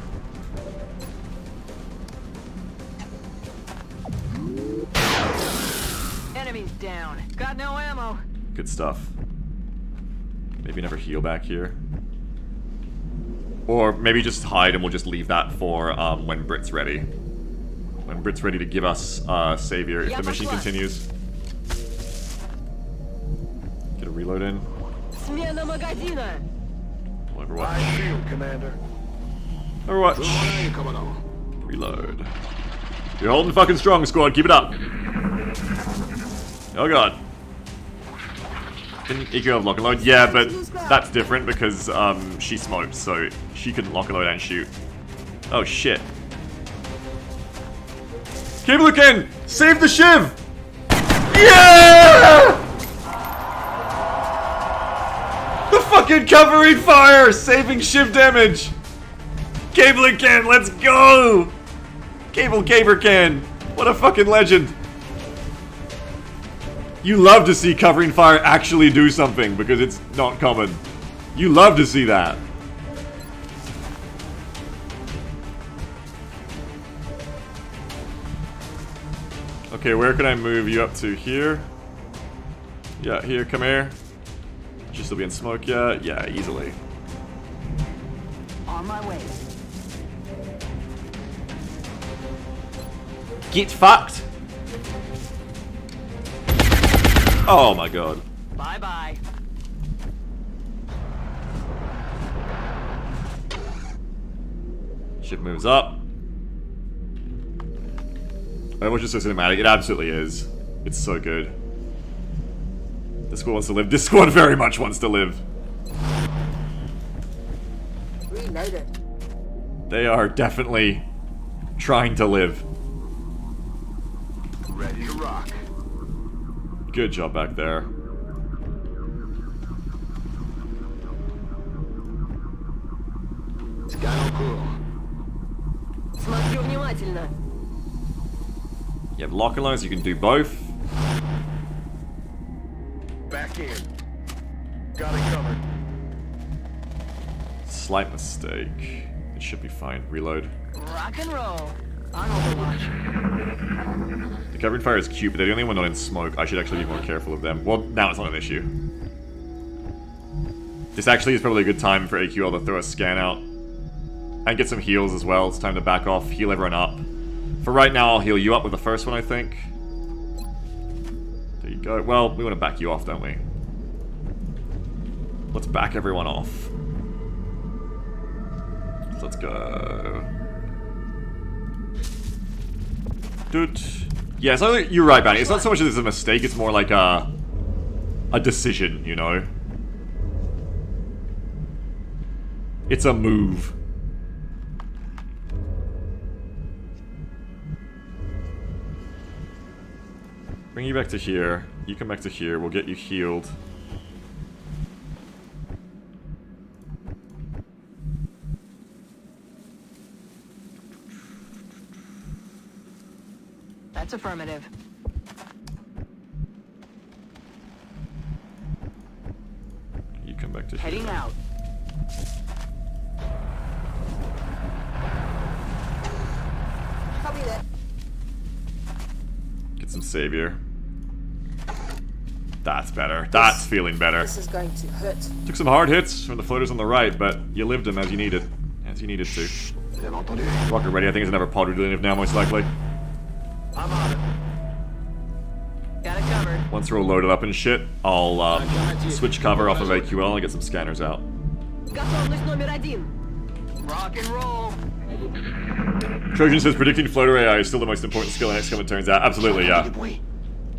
K: Enemies down. Got no ammo.
A: Good stuff. Maybe never heal back here. Or maybe just hide and we'll just leave that for um, when Brit's ready. When Brit's ready to give us uh, Savior if yeah, the mission continues. Get a reload in.
K: We'll
A: Overwatch.
C: Shield, Commander.
A: Overwatch. Reload. You're holding fucking strong, squad. Keep it up. Oh god. Didn't have lock and load? Yeah, but that's different because um, she smoked, so she couldn't lock and load and shoot. Oh shit. Cable again! Save the Shiv! Yeah! The fucking covering fire! Saving Shiv damage! Cable again, let's go! Cable Caber can! What a fucking legend! You love to see covering fire actually do something because it's not common. You love to see that. Okay, where can I move you up to? Here? Yeah, here, come here. Should still be in smoke, yeah? Yeah, easily.
K: On my way.
A: Get fucked! Oh my god.
K: Bye bye.
A: Ship moves up. I was just so cinematic. It absolutely is. It's so good. This squad wants to live. This squad very much wants to live.
I: Reloaded.
A: They are definitely trying to live.
F: Ready to rock.
A: Good job back there. You have locker lines, you can do both.
J: Back in. Got it covered.
A: Slight mistake. It should be fine. Reload.
K: Rock and roll. On Overwatch.
A: The covering fire is cute, but they're the only one not in smoke. I should actually be more careful of them. Well, now it's not an issue. This actually is probably a good time for AQL to throw a scan out. And get some heals as well. It's time to back off, heal everyone up. For right now, I'll heal you up with the first one, I think. There you go. Well, we want to back you off, don't we? Let's back everyone off. Let's go. Dude. Yeah, so you're right, Banny. It's not so much as a mistake, it's more like a... a decision, you know? It's a move. Bring you back to here. You come back to here. We'll get you healed.
K: That's affirmative.
A: You come back to
K: Heading
A: here.
K: out.
I: Copy that.
A: Get some savior. That's better. That's feeling better.
I: This is going to hurt.
A: Took some hard hits from the floaters on the right, but you lived them as you needed. As you needed to.
F: Bien.
A: Walker ready, I think is another pod we're with now, most likely.
J: I'm on.
K: Got it covered.
A: Once we're all loaded up and shit, I'll uh, switch cover off of AQL and get some scanners out.
K: Rock and roll.
A: Trojan says predicting floater AI is still the most important skill in XCOM, it turns out. Absolutely, yeah.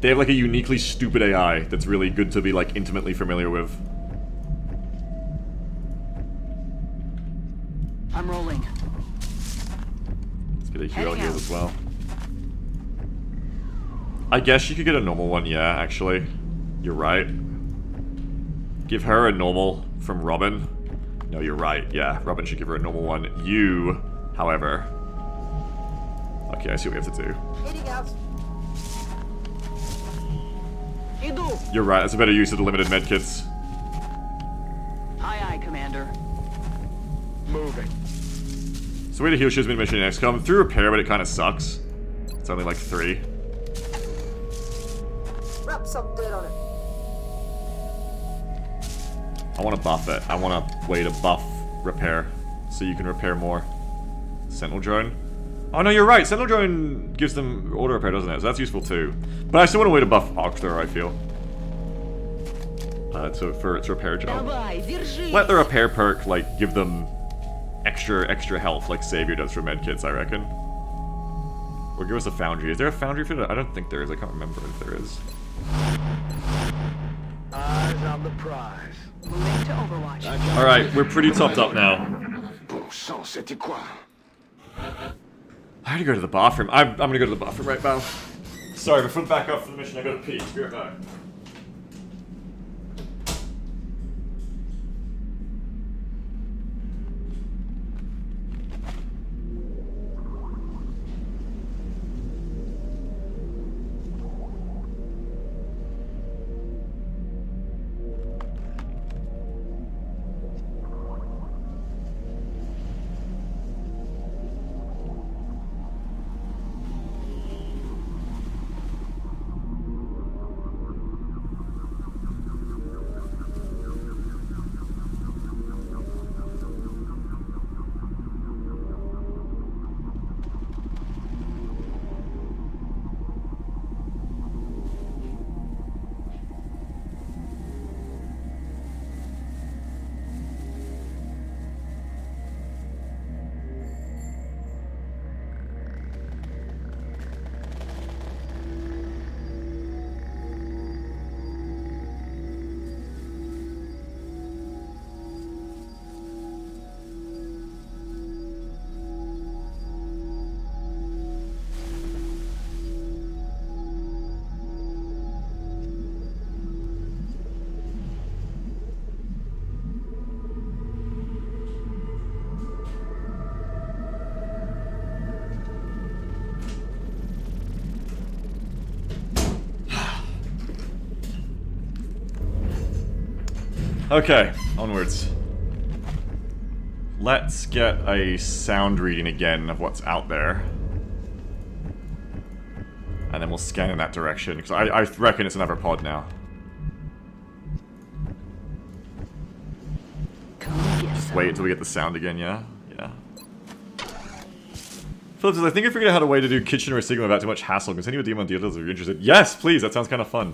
A: They have like a uniquely stupid AI that's really good to be like intimately familiar with.
K: I'm rolling.
A: Let's get
K: a
A: hero
K: here
A: as well. I guess you could get a normal one, yeah, actually. You're right. Give her a normal from Robin. No, you're right, yeah. Robin should give her a normal one. You, however... Okay, I see what we have to do. You're right, that's a better use of the limited medkits.
K: Aye, aye, Commander.
J: Moving.
A: So way to heal, she's been mission in XCOM. Through repair, but it kind of sucks. It's only like three.
I: Rub some dirt on it.
A: I want to buff it. I want a way to buff repair, so you can repair more. Sentinel drone. Oh no, you're right. Sentinel drone gives them auto repair, doesn't it? So that's useful too. But I still want a way to buff Octor. I feel. Uh, so for its repair job, let the repair perk like give them extra extra health, like Savior does for medkits. I reckon. Or give us a foundry. Is there a foundry for that? I don't think there is. I can't remember if there is.
J: Eyes on the prize.
K: Moving to Overwatch.
A: All right, we're pretty topped up now.
F: Bon sang, c'était quoi?
A: I had to go to the bathroom. I'm, I'm gonna go to the bathroom right now. Sorry, before we back up for the mission, I gotta pee. Be right back. Okay, onwards. Let's get a sound reading again of what's out there. And then we'll scan in that direction, because I, I reckon it's another pod now. Just wait until we get the sound again, yeah? Yeah. Phillips says, I think I figured out how to way to do Kitchen or Sigma without too much hassle. Continue with Demon Deals if you're interested. Yes, please, that sounds kind of fun.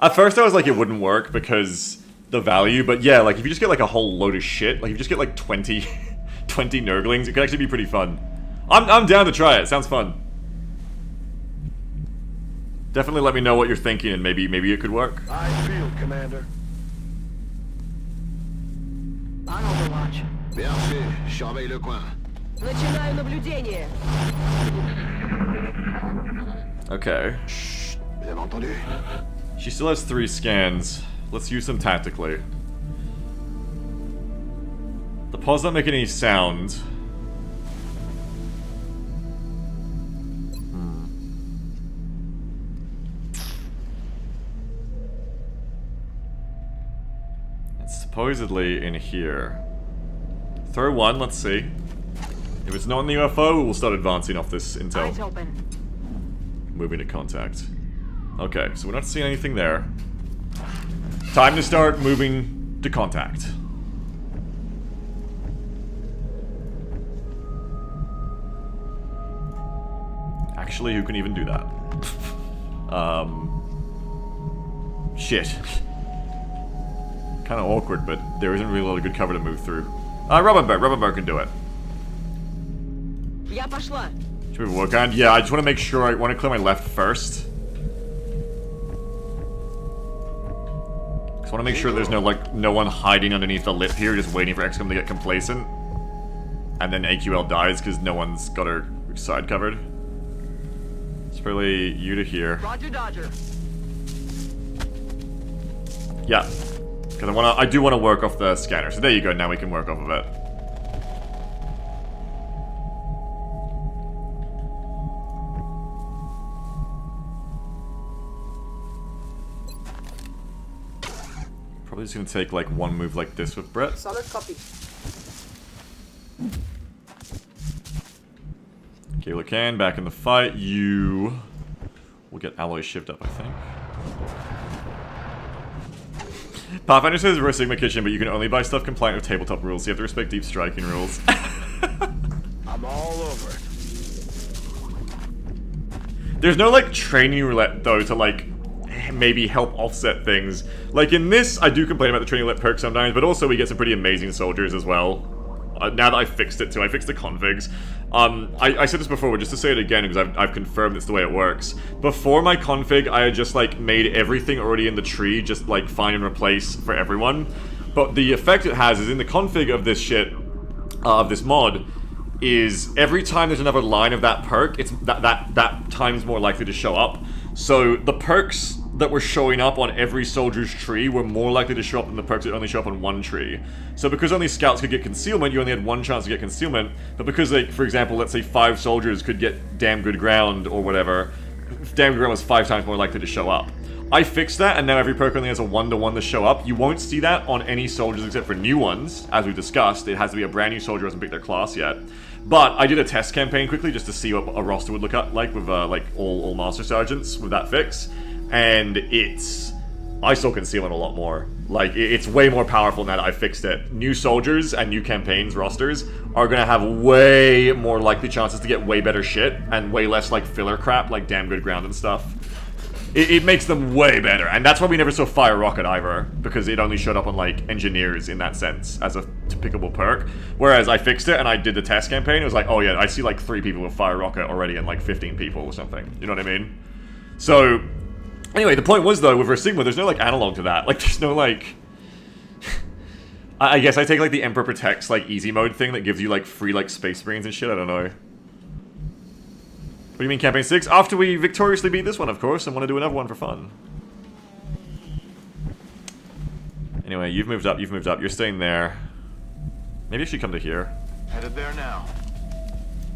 A: At first I was like it wouldn't work because the value, but yeah, like if you just get like a whole load of shit, like if you just get like 20, 20 Nurglings, it could actually be pretty fun. I'm, I'm down to try it, sounds fun. Definitely let me know what you're thinking and maybe maybe it could work.
J: I feel, Commander.
K: On Overwatch.
F: Surveille le coin.
K: Начинаю наблюдение.
A: Okay. She still has three scans. Let's use them tactically. The paws don't make any sound. Hmm. It's supposedly in here. Throw one, let's see. If it's not in the UFO, we'll start advancing off this intel. Moving to contact. Okay, so we're not seeing anything there. Time to start moving to contact. Actually, who can even do that? um, shit. kind of awkward, but there isn't really a lot of good cover to move through. Uh, rubber boat, rubber boat can do it. Should we work on? Yeah, I just want to make sure I want to clear my left first. Just want to make sure there's no like no one hiding underneath the lip here, just waiting for XCOM to get complacent. And then AQL dies because no one's got her side covered. It's probably you to here.
K: Roger Dodger.
A: Yeah. Because I wanna I do want to work off the scanner. So there you go, now we can work off of it. Probably just gonna take like one move like this with Brett.
I: Solid copy.
A: Kayla Can back in the fight. You will get alloy shiv up, I think. Pathfinder says Reverse Sigma Kitchen, but you can only buy stuff compliant with tabletop rules. You have to respect deep striking rules.
J: I'm all over it.
A: There's no like training roulette though to like maybe help offset things. Like in this, I do complain about the training roulette perk sometimes, but also we get some pretty amazing soldiers as well. Uh, now that I fixed it too, I fixed the configs. Um, I, I said this before, but just to say it again because I've, I've confirmed it's the way it works. Before my config, I had just like made everything already in the tree just like find and replace for everyone. But the effect it has is in the config of this shit, uh, of this mod, is every time there's another line of that perk, it's that that that time's more likely to show up. So the perks that were showing up on every soldier's tree were more likely to show up than the perks that only show up on one tree. So because only scouts could get concealment, you only had one chance to get concealment. But because, like, for example, let's say five soldiers could get damn good ground or whatever, damn good ground was five times more likely to show up. I fixed that, and now every perk only has a one-to-one to show up. You won't see that on any soldiers except for new ones, as we discussed. It has to be a brand new soldier who hasn't picked their class yet. But I did a test campaign quickly just to see what a roster would look like with uh, like all, all master sergeants with that fix, and it's I saw concealment a lot more. Like it's way more powerful now that I fixed it. New soldiers and new campaigns rosters are gonna have way more likely chances to get way better shit and way less like filler crap like damn good ground and stuff. It, it makes them way better, and that's why we never saw Fire Rocket either, because it only showed up on like engineers in that sense as a pickable perk. Whereas I fixed it and I did the test campaign, it was like, oh yeah, I see like three people with Fire Rocket already and like 15 people or something. You know what I mean? So, anyway, the point was though with Reverse Sigma, there's no like analog to that. Like, there's no like. I I guess I take like the Emperor Protects like easy mode thing that gives you like free like space marines and shit. I don't know. What do you mean campaign six? After we victoriously beat this one, of course, and want to do another one for fun. Anyway, you've moved up. You've moved up. You're staying there. Maybe you should come to here.
J: Headed there now.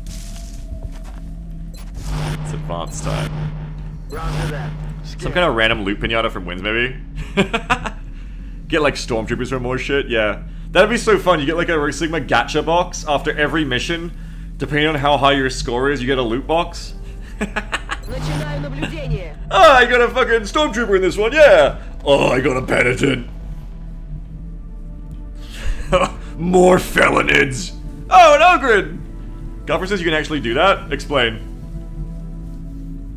A: It's advanced time.
J: Roger that.
A: Some kind of random loot pinata from Wins, maybe? get like stormtroopers from more shit, yeah. That'd be so fun. You get like a Rho Sigma gacha box after every mission. Depending on how high your score is, you get a loot box. oh, I got a fucking stormtrooper in this one, yeah! Oh, I got a penitent. more Felinids! Oh, an Ogryn! Gopher says you can actually do that? Explain.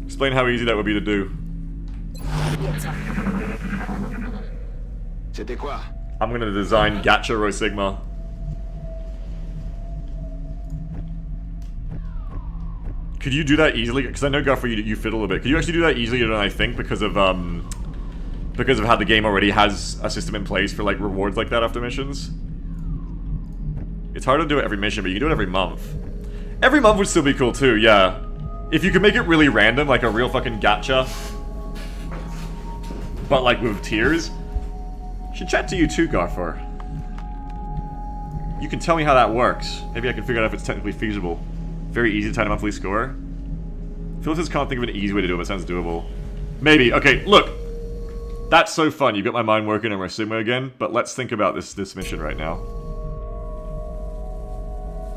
A: Explain how easy that would be to do.
F: C'était quoi
A: I'm gonna design Gacha Rho Sigma. Could you do that easily? Because I know Gopher, you, you fiddle a bit. Could you actually do that easier than I think because of um because of how the game already has a system in place for like rewards like that after missions? It's hard to do it every mission, but you can do it every month. Every month would still be cool too, yeah. If you could make it really random, like a real fucking gacha. But like with tears. Should chat to you too, Garfor. You can tell me how that works. Maybe I can figure out if it's technically feasible. Very easy to tie a monthly score. Phyllis can't think of an easy way to do it, but sounds doable. Maybe. Okay, look. That's so fun. You've got my mind working on my Sigma again, but let's think about this this mission right now.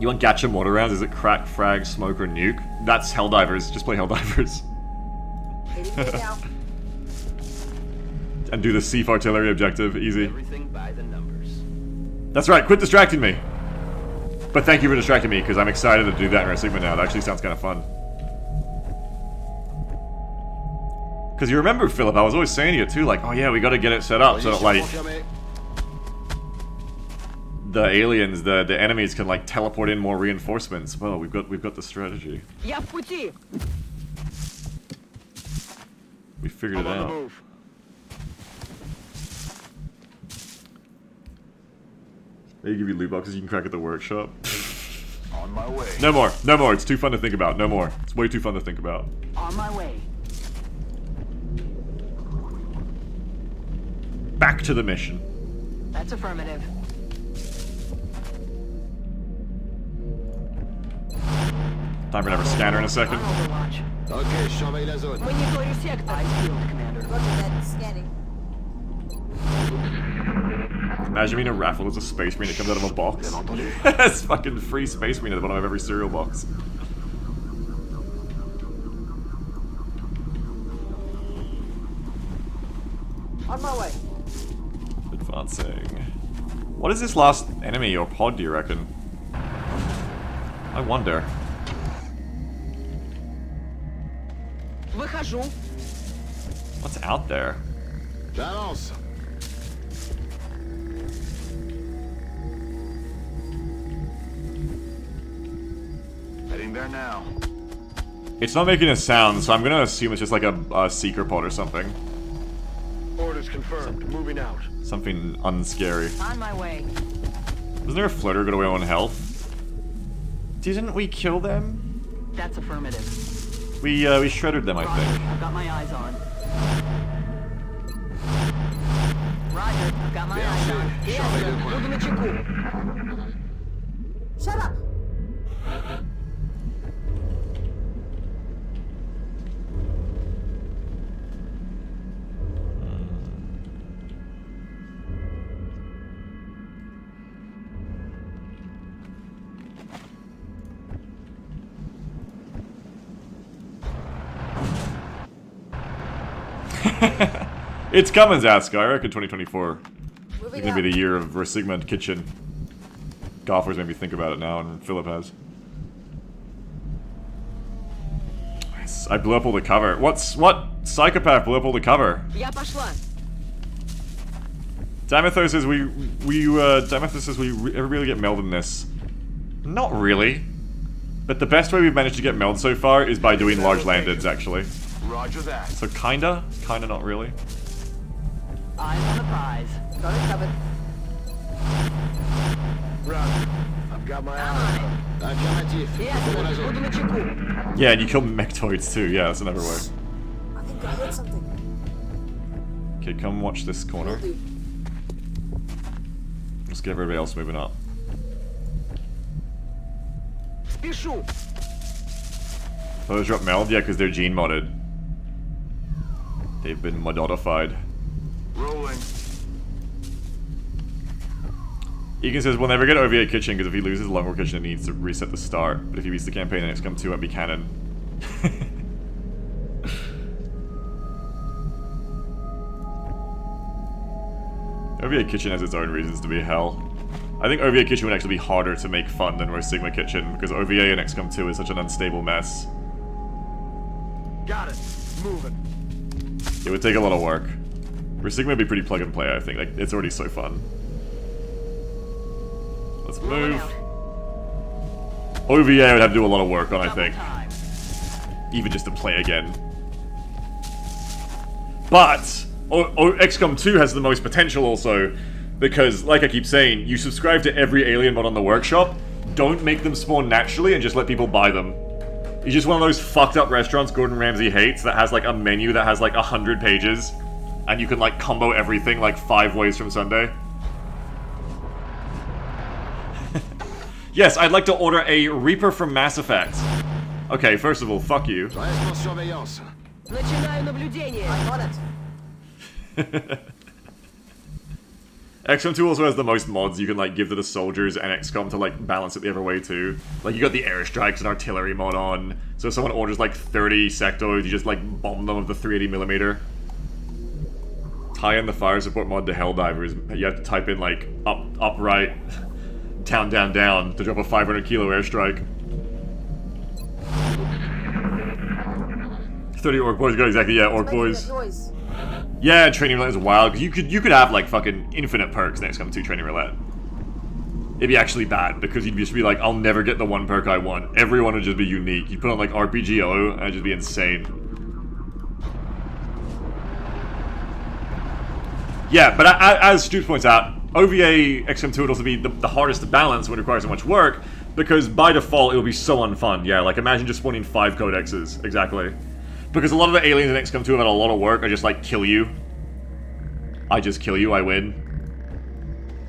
A: You want gacha mortar rounds? Is it crack, frag, smoke, or nuke? That's Helldivers. Just play Helldivers and do the sieve artillery objective. Easy. That's right, quit distracting me. But thank you for distracting me, because I'm excited to do that in Sigma now. That actually sounds kind of fun. Because you remember, Philip, I was always saying to you, too, like, oh yeah, we gotta get it set up so that, like... The aliens, the the enemies can like teleport in more reinforcements. Well, we've got we've got the strategy. We figured it out. They give you loot boxes you can crack at the workshop.
F: On my way.
A: No more. No more. It's too fun to think about. No more. It's way too fun to think about.
K: On my way.
A: Back to the mission.
K: That's affirmative.
A: Time for another scanner in a second.
F: Okay, zone. When you
K: go sector, I feel, Commander.
I: That. Scanning.
A: Imagine being a raffle, as a space marine that comes out of a box. That's fucking free space marine at the bottom of every cereal box.
I: On my way.
A: Advancing. What is this last enemy or pod, do you reckon? I wonder. What's out there?
F: That awesome. Getting there now.
A: It's not making a sound, so I'm gonna assume it's just like a, a seeker pod or something.
J: Orders confirmed. Moving out.
A: Something unscary.
K: On my way.
A: Isn't there a flitter go away on health? Didn't we kill them?
K: That's affirmative.
A: We uh, we shredded them,
K: Roger.
A: I think.
K: I've got my eyes on. Roger, I've got my
F: yeah,
K: eyes on. Yeah,
I: Shut up.
A: It's coming, Zaska. I reckon 2024
I: Moving
A: is
I: going to
A: be the year of Sigma Kitchen. Golfers made me think about it now, and Philip has. I blew up all the cover. What's what psychopath blew up all the cover? Dimethos says we we uh Dimethos says we ever really get meld in this. Not really. But the best way we've managed to get meld so far is by doing large landeds actually.
F: Roger that.
A: So kinda, kinda not really.
K: Eyes on the prize.
I: Got it covered.
J: I've got my eye
K: on it.
A: Yeah, and you killed mectoids too. Yeah, that's another way.
I: I think I heard something.
A: Okay, come watch this corner. Let's get everybody else moving up. Those drop meld, yeah, because they're gene modded. They've been modified.
J: Rolling.
A: Egan says, we'll never get OVA Kitchen because if he loses Longwar Kitchen, he needs to reset the start. But if he beats the campaign, then XCOM 2 won't be canon. OVA Kitchen has its own reasons to be hell. I think OVA Kitchen would actually be harder to make fun than Rho Sigma Kitchen, because OVA and XCOM 2 is such an unstable mess.
J: Got it. Moving.
A: It would take a lot of work. Rho Sigma would be pretty plug and play, I think. Like, it's already so fun. Let's move. OVA would have to do a lot of work on, I think. Even just to play again. But, o o XCOM 2 has the most potential also, because, like I keep saying, you subscribe to every alien mod on the workshop, don't make them spawn naturally and just let people buy them. It's just one of those fucked up restaurants Gordon Ramsay hates that has like a menu that has like a hundred pages, and you can like combo everything like five ways from Sunday. yes, I'd like to order a Reaper from Mass Effect. Okay, first of all, fuck you. XCOM 2 also has the most mods you can like give to the soldiers and XCOM to like balance it the other way too. Like you got the airstrikes and artillery mod on, so if someone orders like 30 sectoids, you just like bomb them with the 380 millimeter. Tie in the fire support mod to Helldivers. You have to type in like up, upright, down, down, down to drop a 500 kilo airstrike. 30 orc boys go exactly yeah orc boys. Yeah, training roulette is wild because you could you could have like fucking infinite perks next come to training roulette. It'd be actually bad because you'd just be like, I'll never get the one perk I want. Everyone would just be unique. You put on like RPGO and it'd just be insane. Yeah, but I, I, as Stu points out, OVA XM2 would also be the, the, hardest to balance when it requires so much work, because by default it'll be so unfun. Yeah, like imagine just spawning five codexes, exactly. Because a lot of the aliens in XCOM 2 have had a lot of work, I just like kill you. I just kill you, I win.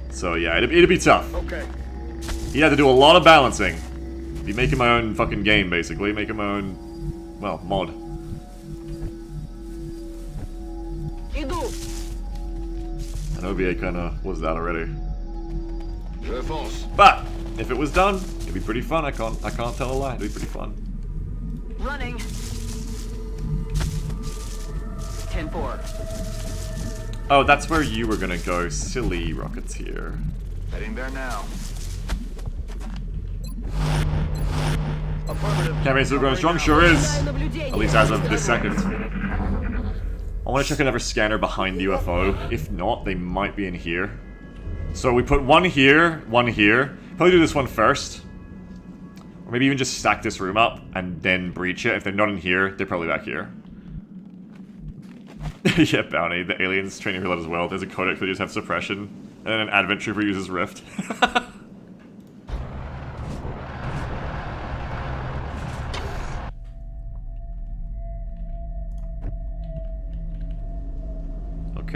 A: So yeah, it'd, it'd be tough.
J: Okay.
A: You'd have to do a lot of balancing. Be making my own fucking game, basically. Making my own, well, mod.
K: Idu.
A: And OVA kinda was that already. But, if it was done, it'd be pretty fun, I can't, I can't tell a lie, it'd be pretty fun.
K: Running. 10-4.
A: Oh, that's where you were gonna go, silly Rocketeer.
F: Heading there now.
A: Cameron's still going strong, sure is. At least as of this second. I want to check another scanner behind the UFO. If not, they might be in here. So we put one here, one here. Probably do this one first. Or maybe even just stack this room up and then breach it. If they're not in here, they're probably back here. yeah, Bounty. The aliens training roulette as well. There's a codex that just have suppression. And then an advent trooper uses rift.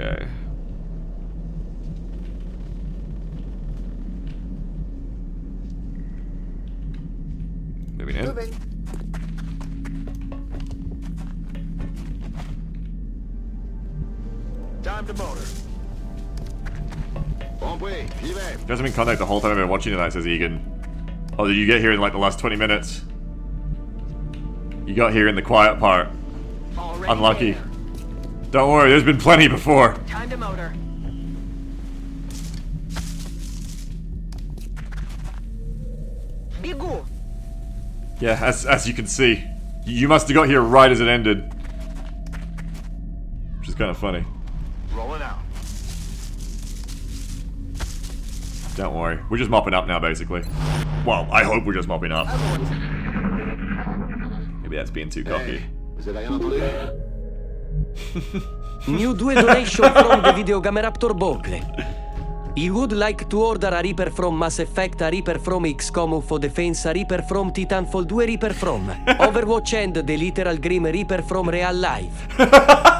A: okay. Moving in.
I: Moving.
J: Time to motor.
F: Bon way, j'y vais.
A: You guys have been contact the whole time I've been watching tonight, says Egan. Oh, did you get here in like the last 20 minutes? You got here in the quiet part.
K: Already
A: Unlucky.
K: there.
A: Don't worry, there's been plenty before.
K: Time to motor. Бегу.
A: Yeah, as, as you can see. You must have got here right as it ended. Which is kind of funny.
J: Rolling out.
A: Don't worry. We're just mopping up now, basically. Well, I hope we're just mopping up. Maybe that's being too cocky.
F: Hey,
G: New 2 donation from the Videogameraptor Bogle. He would like to order a Reaper from Mass Effect, a Reaper from XCOM UFO Defense, a Reaper from Titanfall 2, Reaper from Overwatch and the literal Grim Reaper from Real Life.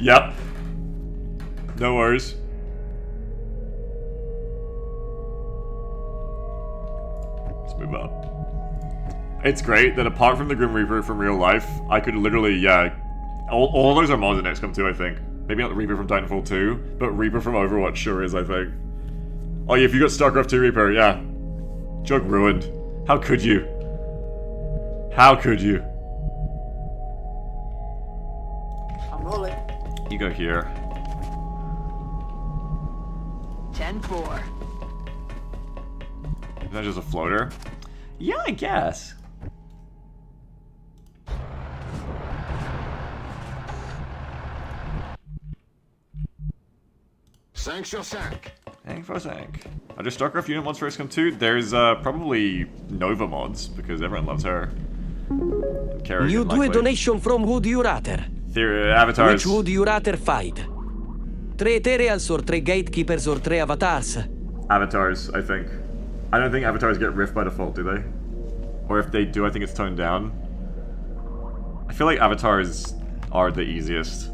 A: Yep. No worries. Let's move on. It's great that apart from the Grim Reaper from real life, I could literally, yeah, all, all those are mods in XCOM 2, I think. Maybe not the Reaper from Titanfall 2, but Reaper from Overwatch sure is, I think. Oh yeah, if you got StarCraft 2 Reaper, yeah. Joke ruined. How could you? How could you?
I: I'm rolling.
A: You go here.
K: 10-4.
A: Is that just a floater? Yeah, I guess.
F: Cinq sur cinq.
A: Thank for thank. I just StarCraft unit mods for XCOM 2. There's uh, probably Nova mods because everyone loves her. Kerrigan,
G: New due
A: likely.
G: donation from Would You Rather.
A: Theory, avatars.
G: Which would you rather fight? Three Ethereals or three Gatekeepers or three Avatars?
A: Avatars, I think. I don't think avatars get rift by default, do they? Or if they do, I think it's toned down. I feel like avatars are the easiest.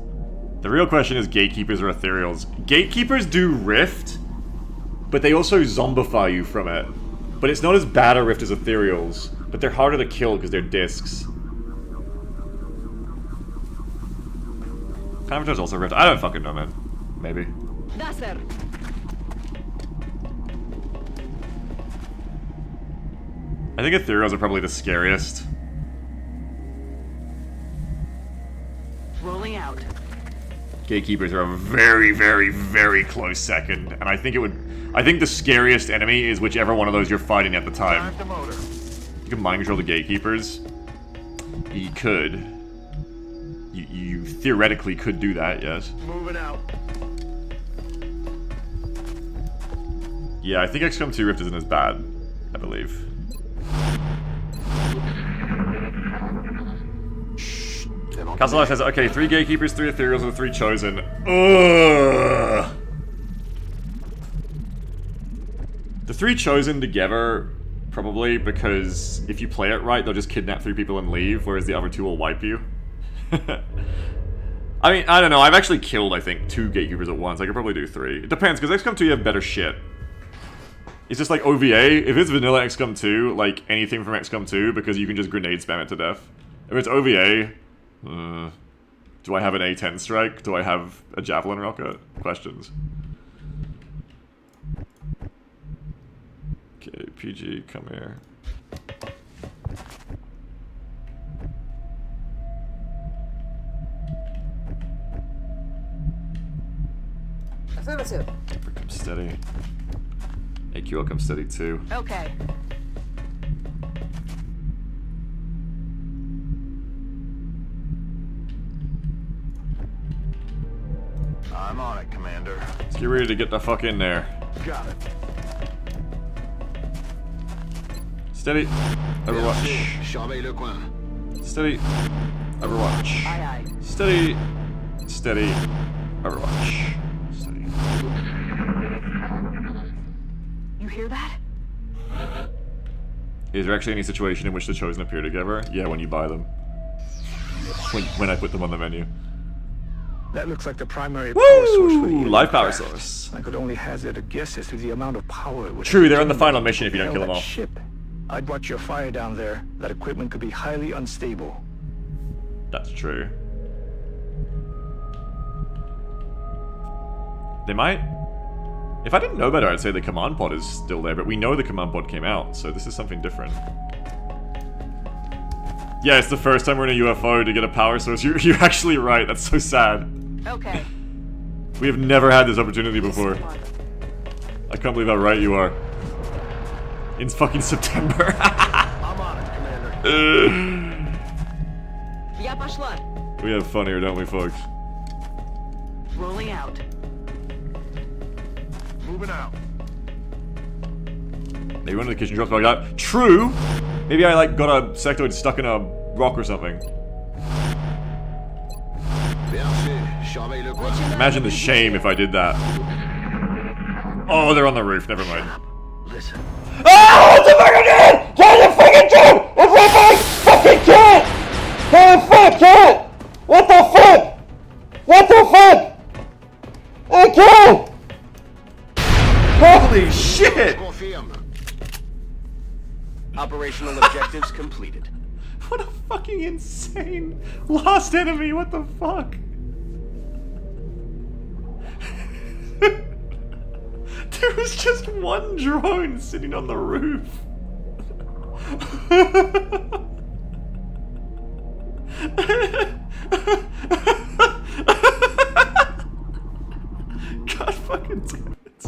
A: The real question is gatekeepers or ethereals. Gatekeepers do rift, but they also zombify you from it. But it's not as bad a rift as ethereals, but they're harder to kill because they're discs. Avatars also rift. I don't fucking know, man. Maybe.
K: Sir.
A: I think ethereals are probably the scariest.
K: Rolling out.
A: Gatekeepers are a very, very, very close second, and I think it would. I think the scariest enemy is whichever one of those you're fighting at the time.
J: Time the motor.
A: You can mind control the gatekeepers. You could. You, you theoretically could do that, yes.
J: Moving out.
A: Yeah, I think XCOM 2 Rift isn't as bad, I believe. Castle Life says, okay, three gatekeepers, three ethereals, and three chosen. Ugh. The three chosen together, probably, because if you play it right, they'll just kidnap three people and leave, whereas the other two will wipe you. I mean, I don't know, I've actually killed, I think, two gatekeepers at once. I could probably do three. It depends, because XCOM 2 you have better shit. It's just like OVA, if it's vanilla XCOM 2, like anything from XCOM 2, because you can just grenade spam it to death. If it's OVA, uh, do I have an A10 strike? Do I have a javelin rocket? Questions. Okay, PG, come here.
I: Affirmative.
A: Come steady. AQL come steady too.
K: Okay.
J: I'm on it, Commander.
A: Let's get ready to get the fuck in there.
J: Got it.
A: Steady. Overwatch.
F: Surveille le coin.
A: Steady. Overwatch.
K: Aye, aye.
A: Steady. Steady. Overwatch. Steady.
K: You hear that?
A: Is there actually any situation in which the Chosen appear together? Yeah, when you buy them. When, when I put them on the menu.
C: That looks like the primary power source for the
A: Woo! Live power source.
C: I could only hazard a guess as to the amount of power it would
A: True, they're on the final mission if you don't kill them all.
C: Ship. I'd watch your fire down there. That equipment could be highly unstable.
A: That's true. They might. If I didn't know better, I'd say the command pod is still there, but we know the command pod came out, so this is something different. Yeah, it's the first time we're in a UFO to get a power source. You're, you're actually right. That's so sad.
K: Okay.
A: We have never had this opportunity before. I can't believe how right you are. In fucking September.
J: I'm on it, Commander.
K: Я пошла.
A: we have fun here, don't we, folks?
K: Rolling out.
J: Moving out.
A: Maybe one of the kitchen drops like that. True! Maybe I like got a sectoid stuck in a rock or something. Imagine the shame if I did that. Oh, they're on the roof, never mind.
J: Listen.
A: Oh, it's a fucking cat! It's a fucking cat! It's a fucking cat! Oh fuck, cat! What the fuck? What the fuck? Hey, cat! Holy shit!
D: Operational objectives completed.
A: What a fucking insane lost enemy, what the fuck? There was just one drone sitting on the roof. God fucking damn it.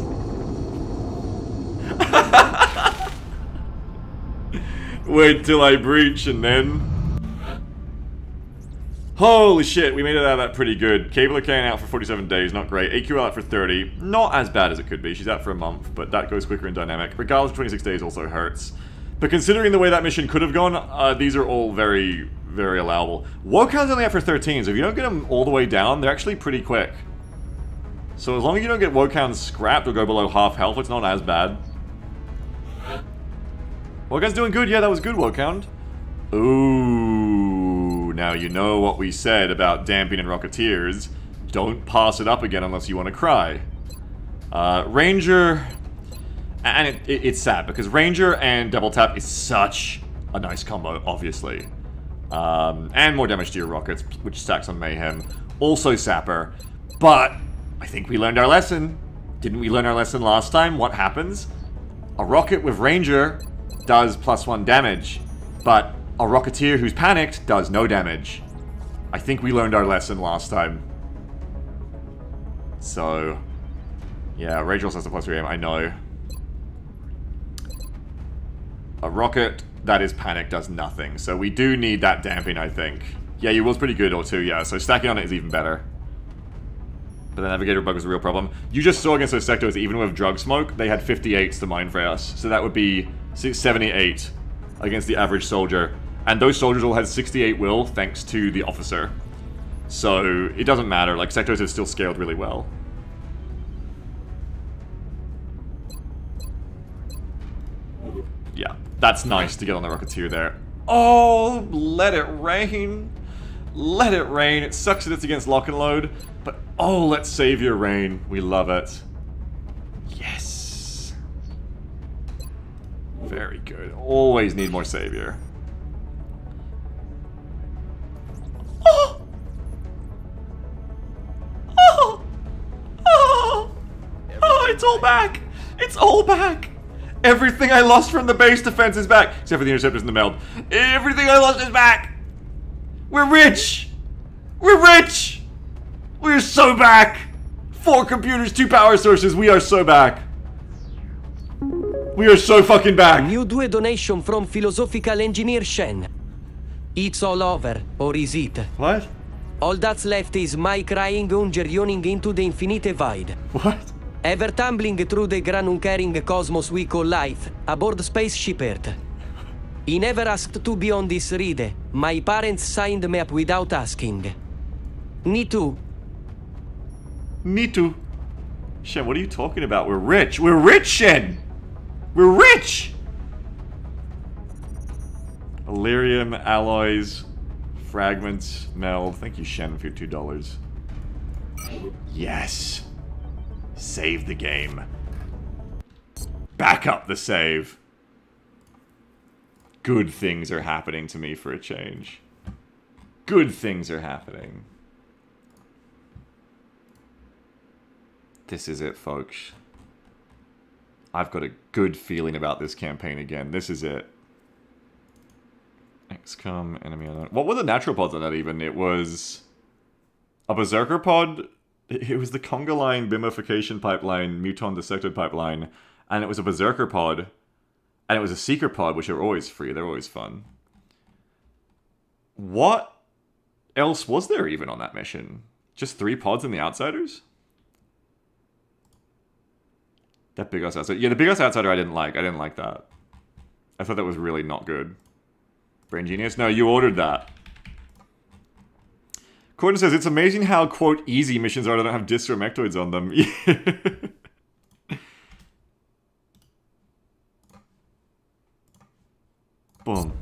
A: Wait till I breach and then... Holy shit, we made it out of that pretty good. Cable can out for 47 days, not great. AQ out for 30, not as bad as it could be. She's out for a month, but that goes quicker in dynamic. Regardless, 26 days also hurts. But considering the way that mission could have gone, uh, these are all very, very allowable. Wokan's only out for 13, so if you don't get them all the way down, they're actually pretty quick. So as long as you don't get Wokan scrapped or go below half health, it's not as bad. Wokan's doing good. Yeah, that was good, Wokan. Ooh, now you know what we said about damping and Rocketeers. Don't pass it up again unless you want to cry. Uh, Ranger... And it, it, it's sad, because Ranger and Double Tap is such a nice combo, obviously. Um, and more damage to your rockets, which stacks on Mayhem. Also Sapper. But, I think we learned our lesson. Didn't we learn our lesson last time? What happens? A rocket with Ranger does plus one damage, but a Rocketeer who's panicked does no damage. I think we learned our lesson last time. So, yeah, also has a plus three aim, I know. A rocket that is panic does nothing, so we do need that damping, I think. Yeah, you was pretty good or two, yeah, so stacking on it is even better. But the Navigator bug was a real problem. You just saw against those sectoids, even with drug smoke, they had 58s to mine for us. So that would be 78 against the average soldier. And those soldiers all had 68 will, thanks to the officer. So, it doesn't matter, like, sectoids have still scaled really well. Yeah, that's nice to get on the Rocketeer there. Oh, let it rain. Let it rain. It sucks that it's against lock and load, but oh, let's save your rain. We love it. Yes. Very good. Always need more savior. Oh! Oh! Oh! Oh, it's all back! It's all back! Everything I lost from the base defense is back! Except for the interceptors and the meld. Everything I lost is back! We're rich! We're rich! We're so back! Four computers, two power sources, we are so back! We are so fucking back!
G: New due donation from philosophical engineer Shen. It's all over, or is it?
A: What?
G: All that's left is my crying yawning into the infinite void.
A: What?
G: Ever tumbling through the granuncaring cosmos we call life, aboard spaceship Earth. He never asked to be on this ride. My parents signed me up without asking. Me too.
A: Me too. Shen, what are you talking about? We're rich. We're rich, Shen! We're rich! Elerium, alloys, fragments, meld. Thank you, Shen, for your $2. Yes. Save the game. Back up the save. Good things are happening to me for a change. Good things are happening. This is it, folks. I've got a good feeling about this campaign again. This is it. XCOM, enemy unknown. What were the natural pods on that even? It was a Berserker pod. It was the Conga line bimification pipeline, Muton dissected pipeline, and it was a Berserker pod, and it was a Seeker pod, which are always free. They're always fun. What else was there even on that mission? Just three pods and the Outsiders? That big ass outsider. Yeah, the big ass outsider I didn't like. I didn't like that. I thought that was really not good. Brain genius? No, you ordered that. Corden says, it's amazing how, quote, easy missions are that don't have discs or mechtoids on them. Boom.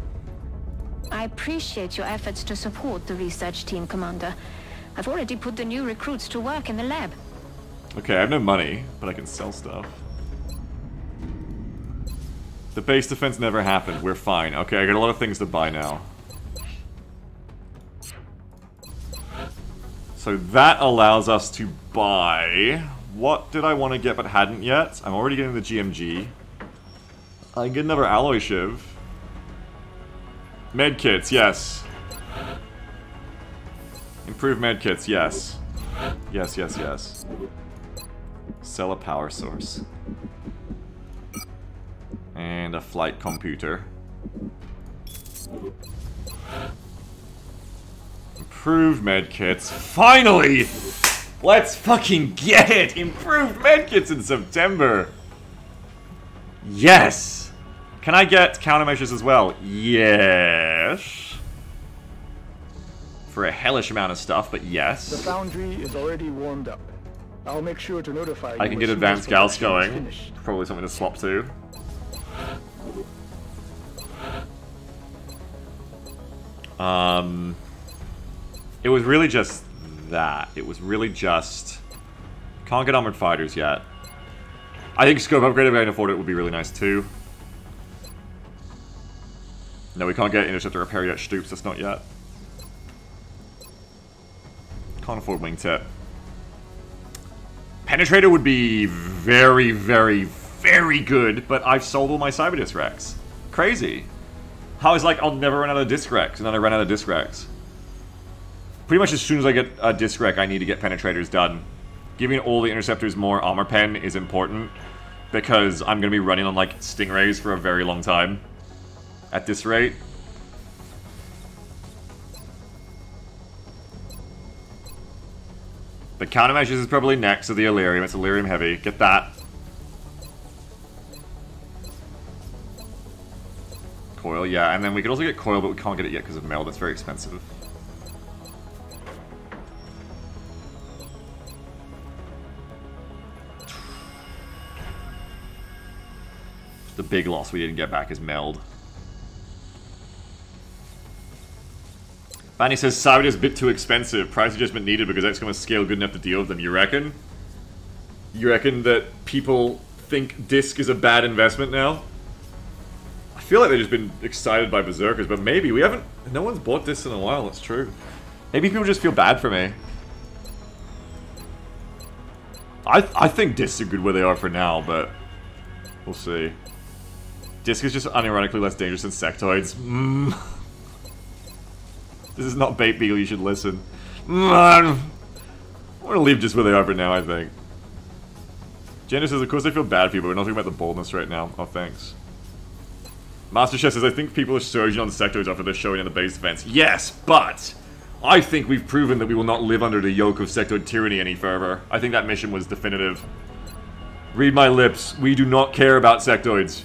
E: I appreciate your efforts to support the research team, Commander. I've already put the new recruits to work in the lab.
A: Okay, I have no money, but I can sell stuff. The base defense never happened. We're fine. Okay, I got a lot of things to buy now. So that allows us to buy what did I want to get but hadn't yet? I'm already getting the GMG. I get another alloy shiv. Medkits, yes. Improved medkits, yes. Yes, yes, yes. Sell a power source. And a flight computer. Improved medkits. Finally! Let's fucking get it! Improved medkits in September! Yes! Can I get countermeasures as well? Yes. For a hellish amount of stuff, but yes.
C: The foundry is already warmed up. I'll make sure to notify
A: I can get advanced gals going. Probably something to swap to. Um, it was really just that. It was really just can't get armored fighters yet. I think scope upgrade if I can afford it would be really nice too. No, we can't get interceptor repair yet. Stoops, that's not yet. Can't afford wingtip. Penetrator would be very, very, very good, but I've sold all my Cyberdisc Wrecks. Crazy. How is like, I'll never run out of Disc Wrecks, and then I run out of Disc Wrecks. Pretty much as soon as I get a Disc Wreck, I need to get Penetrators done. Giving all the Interceptors more armor pen is important, because I'm going to be running on like Stingrays for a very long time. At this rate. The countermeasures is probably next to the Elerium. It's Elerium heavy. Get that. Coil, yeah. And then we could also get Coil, but we can't get it yet because of Mel. That's very expensive. The big loss we didn't get back is Meld. Fanny says Cyber is a bit too expensive. Price adjustment needed because XCOM is scale good enough to deal with them. You reckon? You reckon that people think Disc is a bad investment now? I feel like they've just been excited by Berserkers, but maybe we haven't. No one's bought this in a while. That's true. Maybe people just feel bad for me. I I think Discs are good where they are for now, but we'll see. Disc is just unironically less dangerous than sectoids. Mm. This is not Bait Beagle, you should listen. Mm, I'm gonna leave just where they are for now, I think. Jenna says, of course I feel bad for you, but we're not talking about the boldness right now. Oh, thanks. Master Chef says, I think people are surging on the sectoids after they're showing in the base defense. Yes, but I think we've proven that we will not live under the yoke of sectoid tyranny any further. I think that mission was definitive. Read my lips. We do not care about sectoids.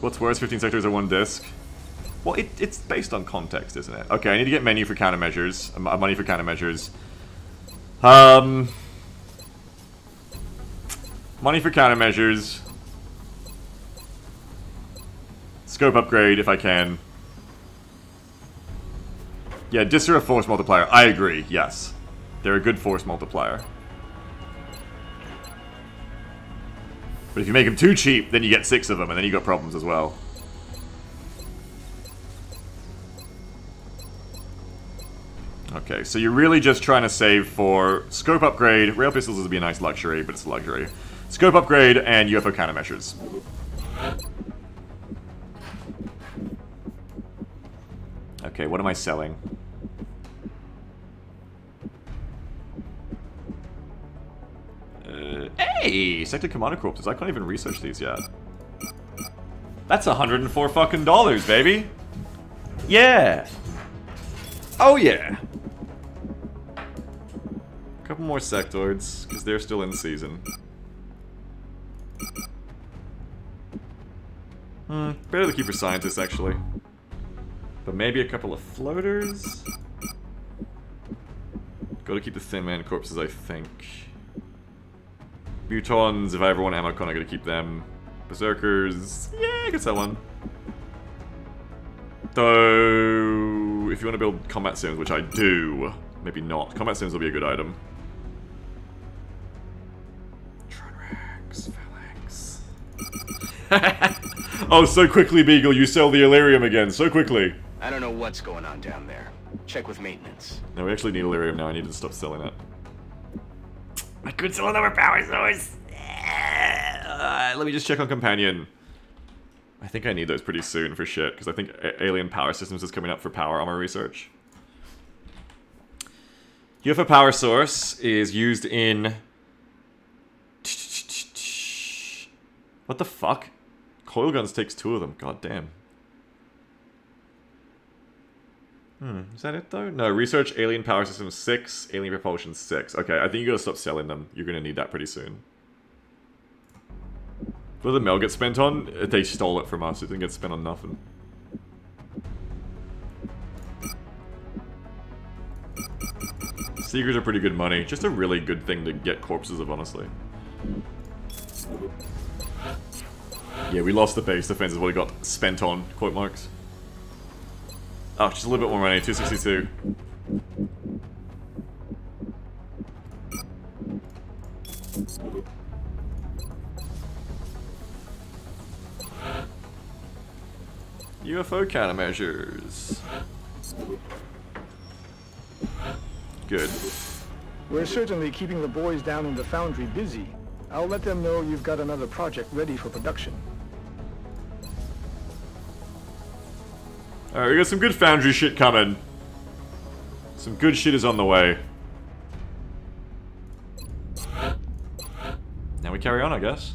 A: What's worse, 15 sectors or one disc? Well, it, it's based on context, isn't it? Okay, I need to get menu for countermeasures. Uh, money for countermeasures. Um... Money for countermeasures. Scope upgrade, if I can. Yeah, Dis a force multiplier. I agree, yes. They're a good force multiplier. But if you make them too cheap, then you get six of them, and then you got problems as well. Okay, so you're really just trying to save for scope upgrade. Rail pistols would be a nice luxury, but it's a luxury. Scope upgrade and UFO countermeasures. Okay, what am I selling? Uh, hey! Sectoid Commander Corpses. I can't even research these yet. That's 104 fucking dollars, baby! Yeah! Oh yeah! A couple more sectoids, because they're still in season. Hmm, better to keep for scientists, actually. But maybe a couple of floaters? Gotta keep the Thin Man corpses, I think. Mutons, if I ever want Amocon, I gotta keep them. Berserkers, yeah, I guess that one. Though, if you want to build combat sims, which I do, maybe not. Combat sims will be a good item. Tronrax, Phalanx. oh, so quickly, Beagle, you sell the Elerium again, so quickly.
D: I don't know what's going on down there. Check with maintenance.
A: No, we actually need Elerium now, I need to stop selling it. I could sell another power source. Uh, let me just check on companion. I think I need those pretty soon for shit, because I think A- Alien Power Systems is coming up for power armor research. UFO power source is used in... What the fuck? Coil guns takes two of them, god damn. Hmm, is that it though? No, research alien power system 6, alien propulsion 6. Okay, I think you gotta stop selling them. You're gonna need that pretty soon. What did the mail get spent on? They stole it from us. It didn't get spent on nothing. Seekers are pretty good money. Just a really good thing to get corpses of, honestly. Yeah, we lost the base defense is what we got spent on, quote marks. Oh, just a little bit more money, 262. UFO countermeasures. Good.
C: We're certainly keeping the boys down in the foundry busy. I'll let them know you've got another project ready for production.
A: Alright, we got some good foundry shit coming. Some good shit is on the way. Now we carry on, I guess.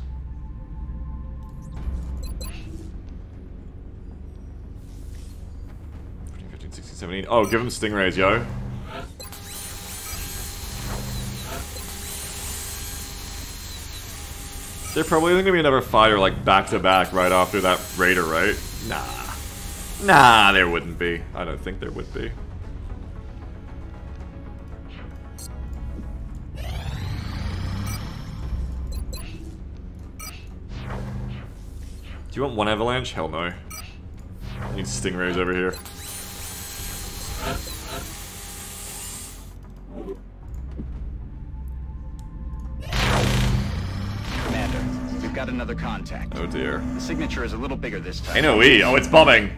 A: 16, 17. Oh, give them stingrays, yo. There probably isn't gonna be another fighter like back to back right after that raider, right? Nah. Nah, there wouldn't be. I don't think there would be. Do you want one avalanche? Hell no. I need stingrays over here.
D: Commander, we've got another contact.
A: Oh dear.
D: The signature is a little bigger this time.
A: NOE. Oh, it's bombing.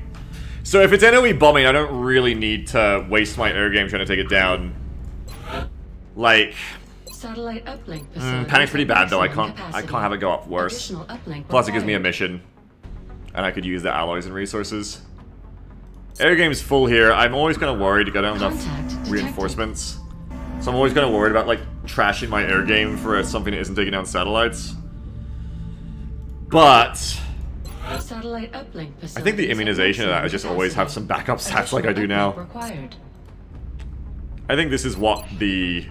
A: So if it's NOE bombing, I don't really need to waste my air game trying to take it down. Like,
B: Satellite uplink
A: mm, panic's pretty bad though. I can't. I can't have it go up worse. Plus, it gives me a mission, and I could use the alloys and resources. Air game's full here. I'm always kind of worried because I don't have enough
B: detected.
A: reinforcements. So I'm always kind of worried about like trashing my air game for something that isn't taking down satellites. But
B: Satellite uplink
A: I think the immunization of that
B: maximum
A: just always have some backup stats like I do now.
B: Required.
A: I think this is what the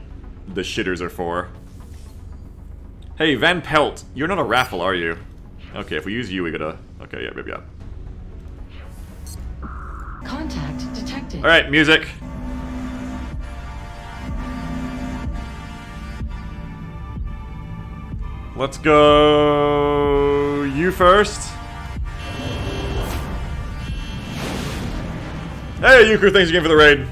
A: the shitters are for. Hey, Van Pelt, you're not a raffle, are you? Okay, if we use you, we gotta. Okay, yeah, yeah, yeah.
B: Contact detected.
A: All right, music. Let's go. You first. Hey, Euchre, thanks again for the raid.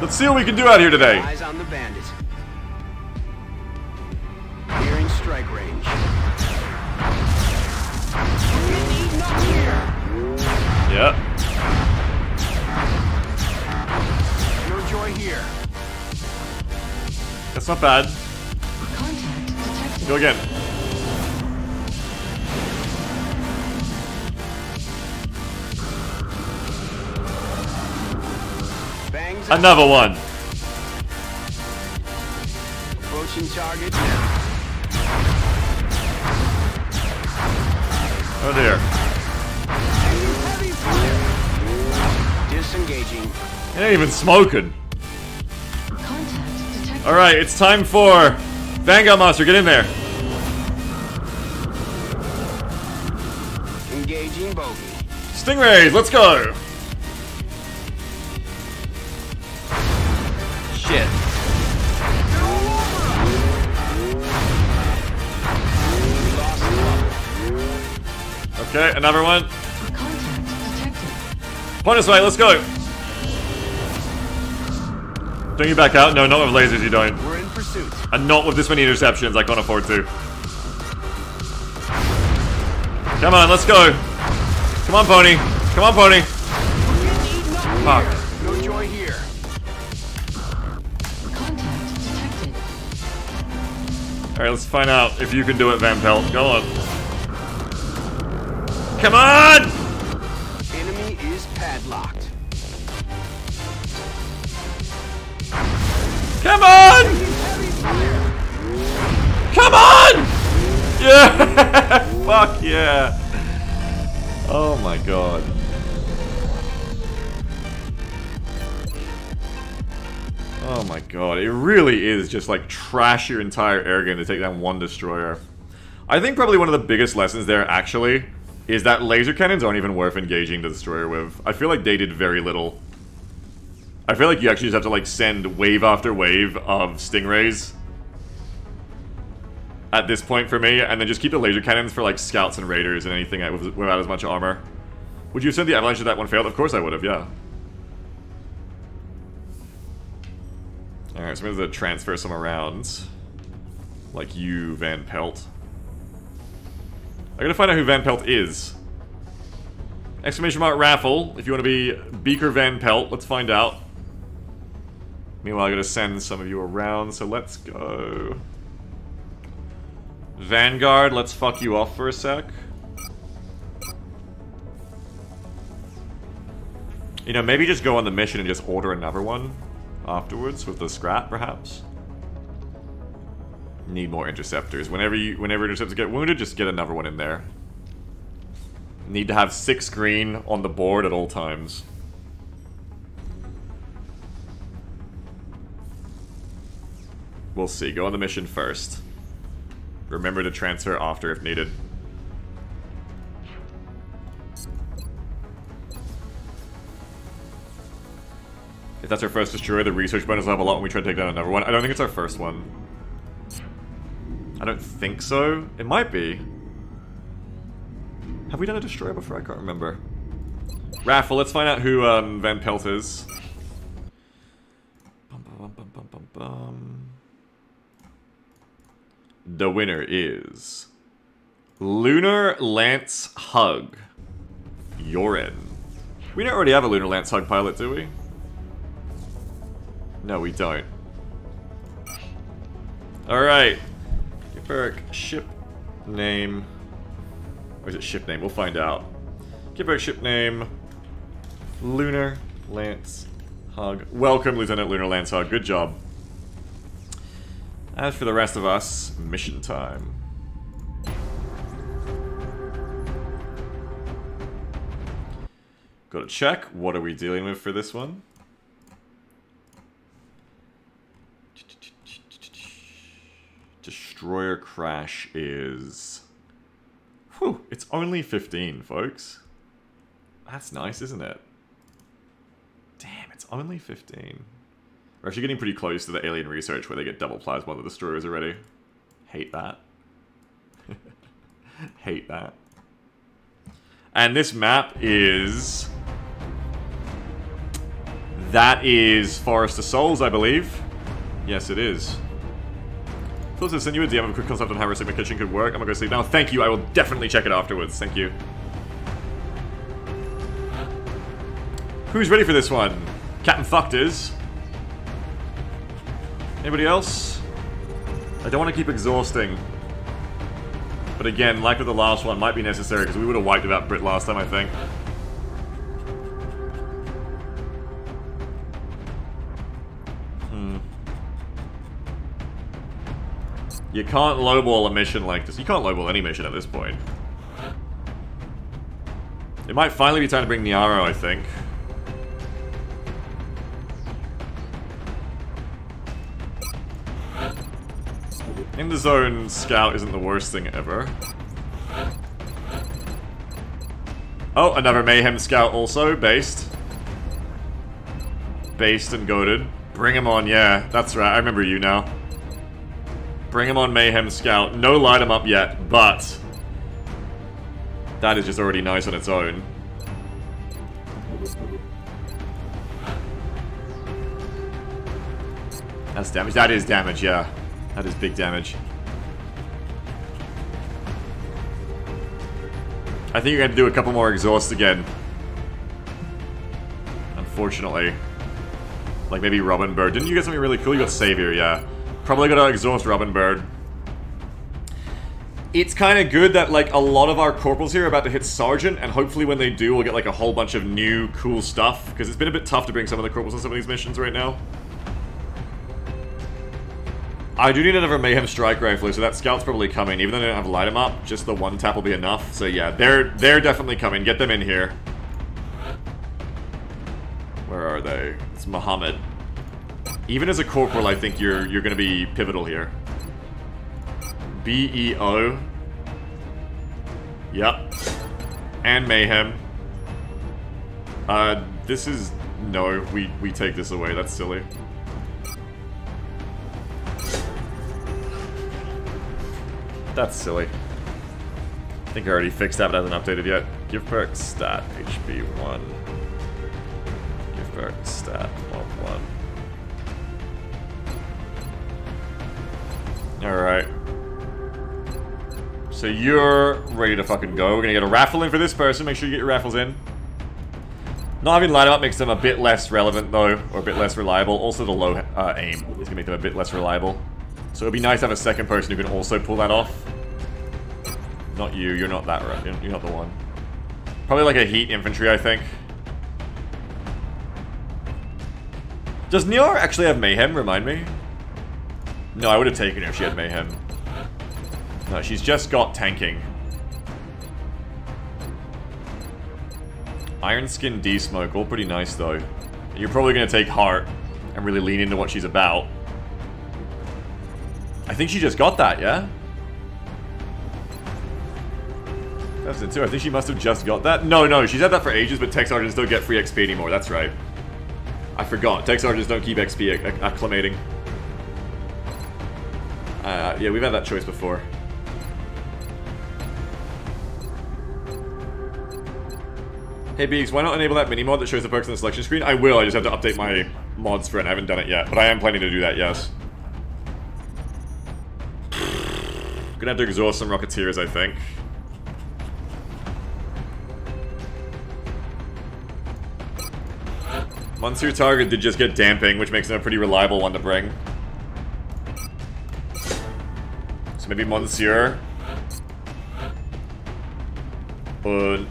A: Let's see what we can do out here today.
D: Eyes on the bandit. Nearing strike range.
A: Yeah.
D: No joy here.
A: That's not bad. Go again. Another one.
D: Approaching target.
A: Oh dear.
D: Disengaging.
A: It ain't even smoking. Alright, it's time for Vanguard Monster, get in there.
D: Engaging bogey.
A: Stingrays, let's go. Okay, another one. Point us right, let's go. Don't you back out? No, not with lasers, you don't.
D: We're in pursuit.
A: And not with this many interceptions, I can't afford to. Come on, let's go. Come on, pony. Come on, pony. Fuck.
D: No joy here.
B: Contact detected.
A: Alright, let's find out if you can do it, Van Pelt. Go on. Come on!
D: Enemy is padlocked.
A: Come on! Come on! Yeah! Fuck yeah! Oh my god. Oh my god, it really is just like trash your entire air game to take down one destroyer. I think probably one of the biggest lessons there, actually, is that laser cannons aren't even worth engaging the destroyer with. I feel like they did very little. I feel like you actually just have to like send wave after wave of stingrays at this point for me, and then just keep the laser cannons for like scouts and raiders and anything without as much armor. Would you have sent the avalanche if that one failed? Of course I would have, yeah. Alright, so I'm going to transfer some around. Like you, Van Pelt. I gotta find out who Van Pelt is. Exclamation mark raffle, if you want to be Beaker Van Pelt, let's find out. Meanwhile, I gotta send some of you around, so let's go. Vanguard, let's fuck you off for a sec. You know, maybe just go on the mission and just order another one afterwards with the scrap, perhaps. Need more interceptors. Whenever you, whenever interceptors get wounded, just get another one in there. Need to have six green on the board at all times. We'll see. Go on the mission first. Remember to transfer after if needed. If that's our first destroyer, the research bonus will have a lot when we try to take down another one. I don't think it's our first one. I don't think so. It might be. Have we done a destroyer before? I can't remember. Raffle, let's find out who um, Van Pelt is. Bum, bum, bum, the winner is... Lunar Lance Hug. You're in. We don't already have a Lunar Lance Hug pilot, do we? No, we don't. Alright. Giperic ship name. Or is it ship name? We'll find out. Giperic ship name. Lunar Lance Hug. Welcome, Lieutenant Lunar Lance Hug. Good job. As for the rest of us, mission time. Got to check. What are we dealing with for this one? Destroyer Crash is... Whew, it's only 15, folks. That's nice, isn't it? Damn, it's only 15. We're actually getting pretty close to the alien research where they get double plasma the destroyers already. Hate that. Hate that. And this map is... That is Forest of Souls, I believe. Yes, it is. Thought to send you a DM of a quick concept on how Sigma Kitchen could work. I'm gonna go sleep now. Thank you. I will definitely check it afterwards. Thank you. Who's ready for this one? Captain Fucked is. Anybody else? I don't want to keep exhausting. But again, like with the last one, might be necessary because we would have wiped out Brit last time, I think. You can't lowball a mission like this. You can't lowball any mission at this point. It might finally be time to bring Niaro, I think. In the zone, Scout isn't the worst thing ever. Oh, another Mayhem Scout also, based. Based and goaded. Bring him on, yeah, that's right, I remember you now. Bring him on Mayhem Scout. No light him up yet, but... That is just already nice on its own. That's damage. That is damage, yeah. That is big damage. I think you're going to do a couple more exhausts again. Unfortunately. Like maybe Robin Bird. Didn't you get something really cool? You got Savior, yeah. Probably gonna exhaust Robin Bird. it's kind of good that like a lot of our corporals here are about to hit sergeant, and hopefully when they do, we'll get like a whole bunch of new cool stuff because it's been a bit tough to bring some of the corporals on some of these missions right now. I do need another Mayhem Strike Rifle, so that scout's probably coming. Even though they don't have light 'em up, just the one tap will be enough. So yeah, they're they're definitely coming. Get them in here. Where are they? It's Muhammad. Even as a corporal, I think you're you're gonna be pivotal here. B E O. Yep. And Mayhem. Uh, this is no. We we take this away. That's silly. That's silly. I think I already fixed that, but hasn't updated yet. Give perk stat HB 1. Give perk stat 1 1. Alright. So you're ready to fucking go. We're gonna get a raffle in for this person. Make sure you get your raffles in. Not having light up makes them a bit less relevant though, or a bit less reliable. Also the low uh, aim is gonna make them a bit less reliable. So it'd be nice to have a second person who can also pull that off. Not you, you're not that right. You're not the one. Probably like a heat infantry, I think. Does Niar actually have mayhem, remind me? No, I would have taken her if she had mayhem. No, she's just got tanking. Iron Skin D-Smoke, all pretty nice though. You're probably going to take heart and really lean into what she's about. I think she just got that, yeah? 2002, I think she must have just got that. No, no, she's had that for ages, but tech sergeants don't get free XP anymore, that's right. I forgot, tech sergeants don't keep XP acc acclimating. Uh, yeah, we've had that choice before. Hey Beaks, why not enable that mini mod that shows the perks on the selection screen? I will, I just have to update my mods for it, I haven't done it yet, but I am planning to do that, yes. Gonna have to exhaust some Rocketeers, I think. Monsieur target did just get damping, which makes him a pretty reliable one to bring. So maybe Monsieur. Und...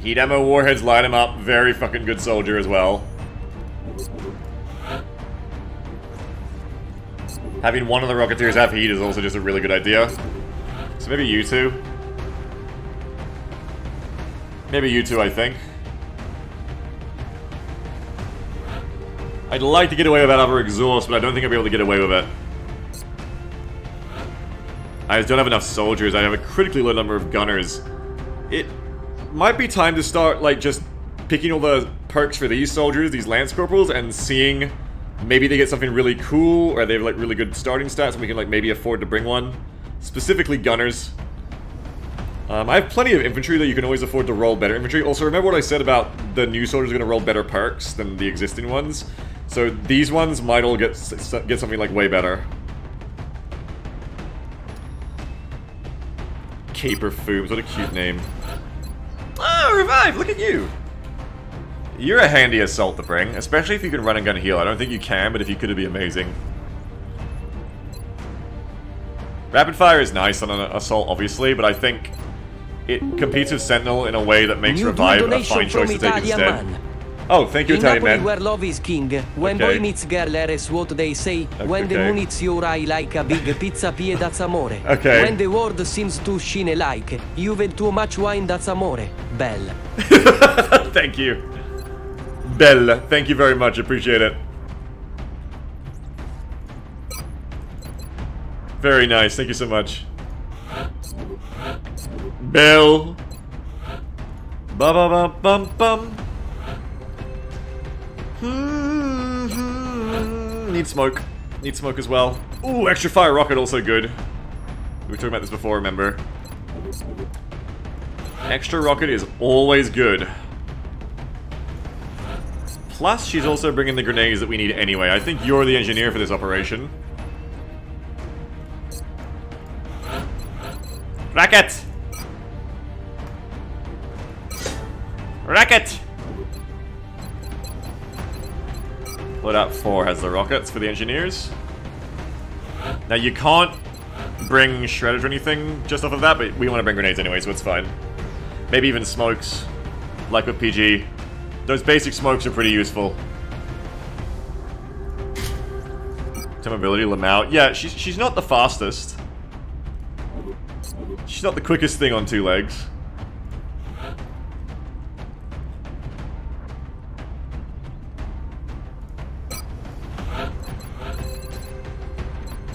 A: Heat ammo warheads line him up. Very fucking good soldier as well. Having one of the Rocketeers have heat is also just a really good idea. So maybe you two. Maybe you two, I think. I'd like to get away with that other exhaust, but I don't think I'll be able to get away with it. I just don't have enough soldiers. I have a critically low number of gunners. It might be time to start, like, just picking all the perks for these soldiers, these Lance Corporals, and seeing maybe they get something really cool, or they have, like, really good starting stats, and we can, like, maybe afford to bring one. Specifically gunners. Um, I have plenty of infantry that you can always afford to roll better infantry. Also, remember what I said about the new soldiers are going to roll better perks than the existing ones? So these ones might all get, get something, like, way better. Caper Fooms, what a cute name. Oh, Revive, look at you! You're a handy assault to bring, especially if you can run and gun heal. I don't think you can, but if you could, it'd be amazing. Rapid Fire is nice on an assault, obviously, but I think it competes with Sentinel in a way that makes
G: New
A: Revive a fine choice to take instead.
G: man.
A: Oh, thank you,
G: In
A: Italian
G: Napoli,
A: man.
G: where love is king, when
A: Okay.
G: boy meets girl, there is what they say. when the
A: moon
G: hits your eye like a big pizza pie that's amore.
A: Okay.
G: When the world seems to shine like, you've too much wine that's amore. Belle.
A: thank you. Belle, thank you very much, appreciate it. Very nice, thank you so much. Belle. Ba ba ba bum bum. Need smoke. Need smoke as well. Ooh, extra fire rocket also good. We were talking about this before, remember? Extra rocket is always good. Plus, she's also bringing the grenades that we need anyway. I think you're the engineer for this operation. Racket! Racket! Loadout 4 has the rockets for the engineers. Now you can't bring shredders or anything just off of that, but we want to bring grenades anyway, so it's fine. Maybe even smokes, like with PG. Those basic smokes are pretty useful. Mobility, Lamau. Yeah, she's, she's not the fastest. She's not the quickest thing on two legs.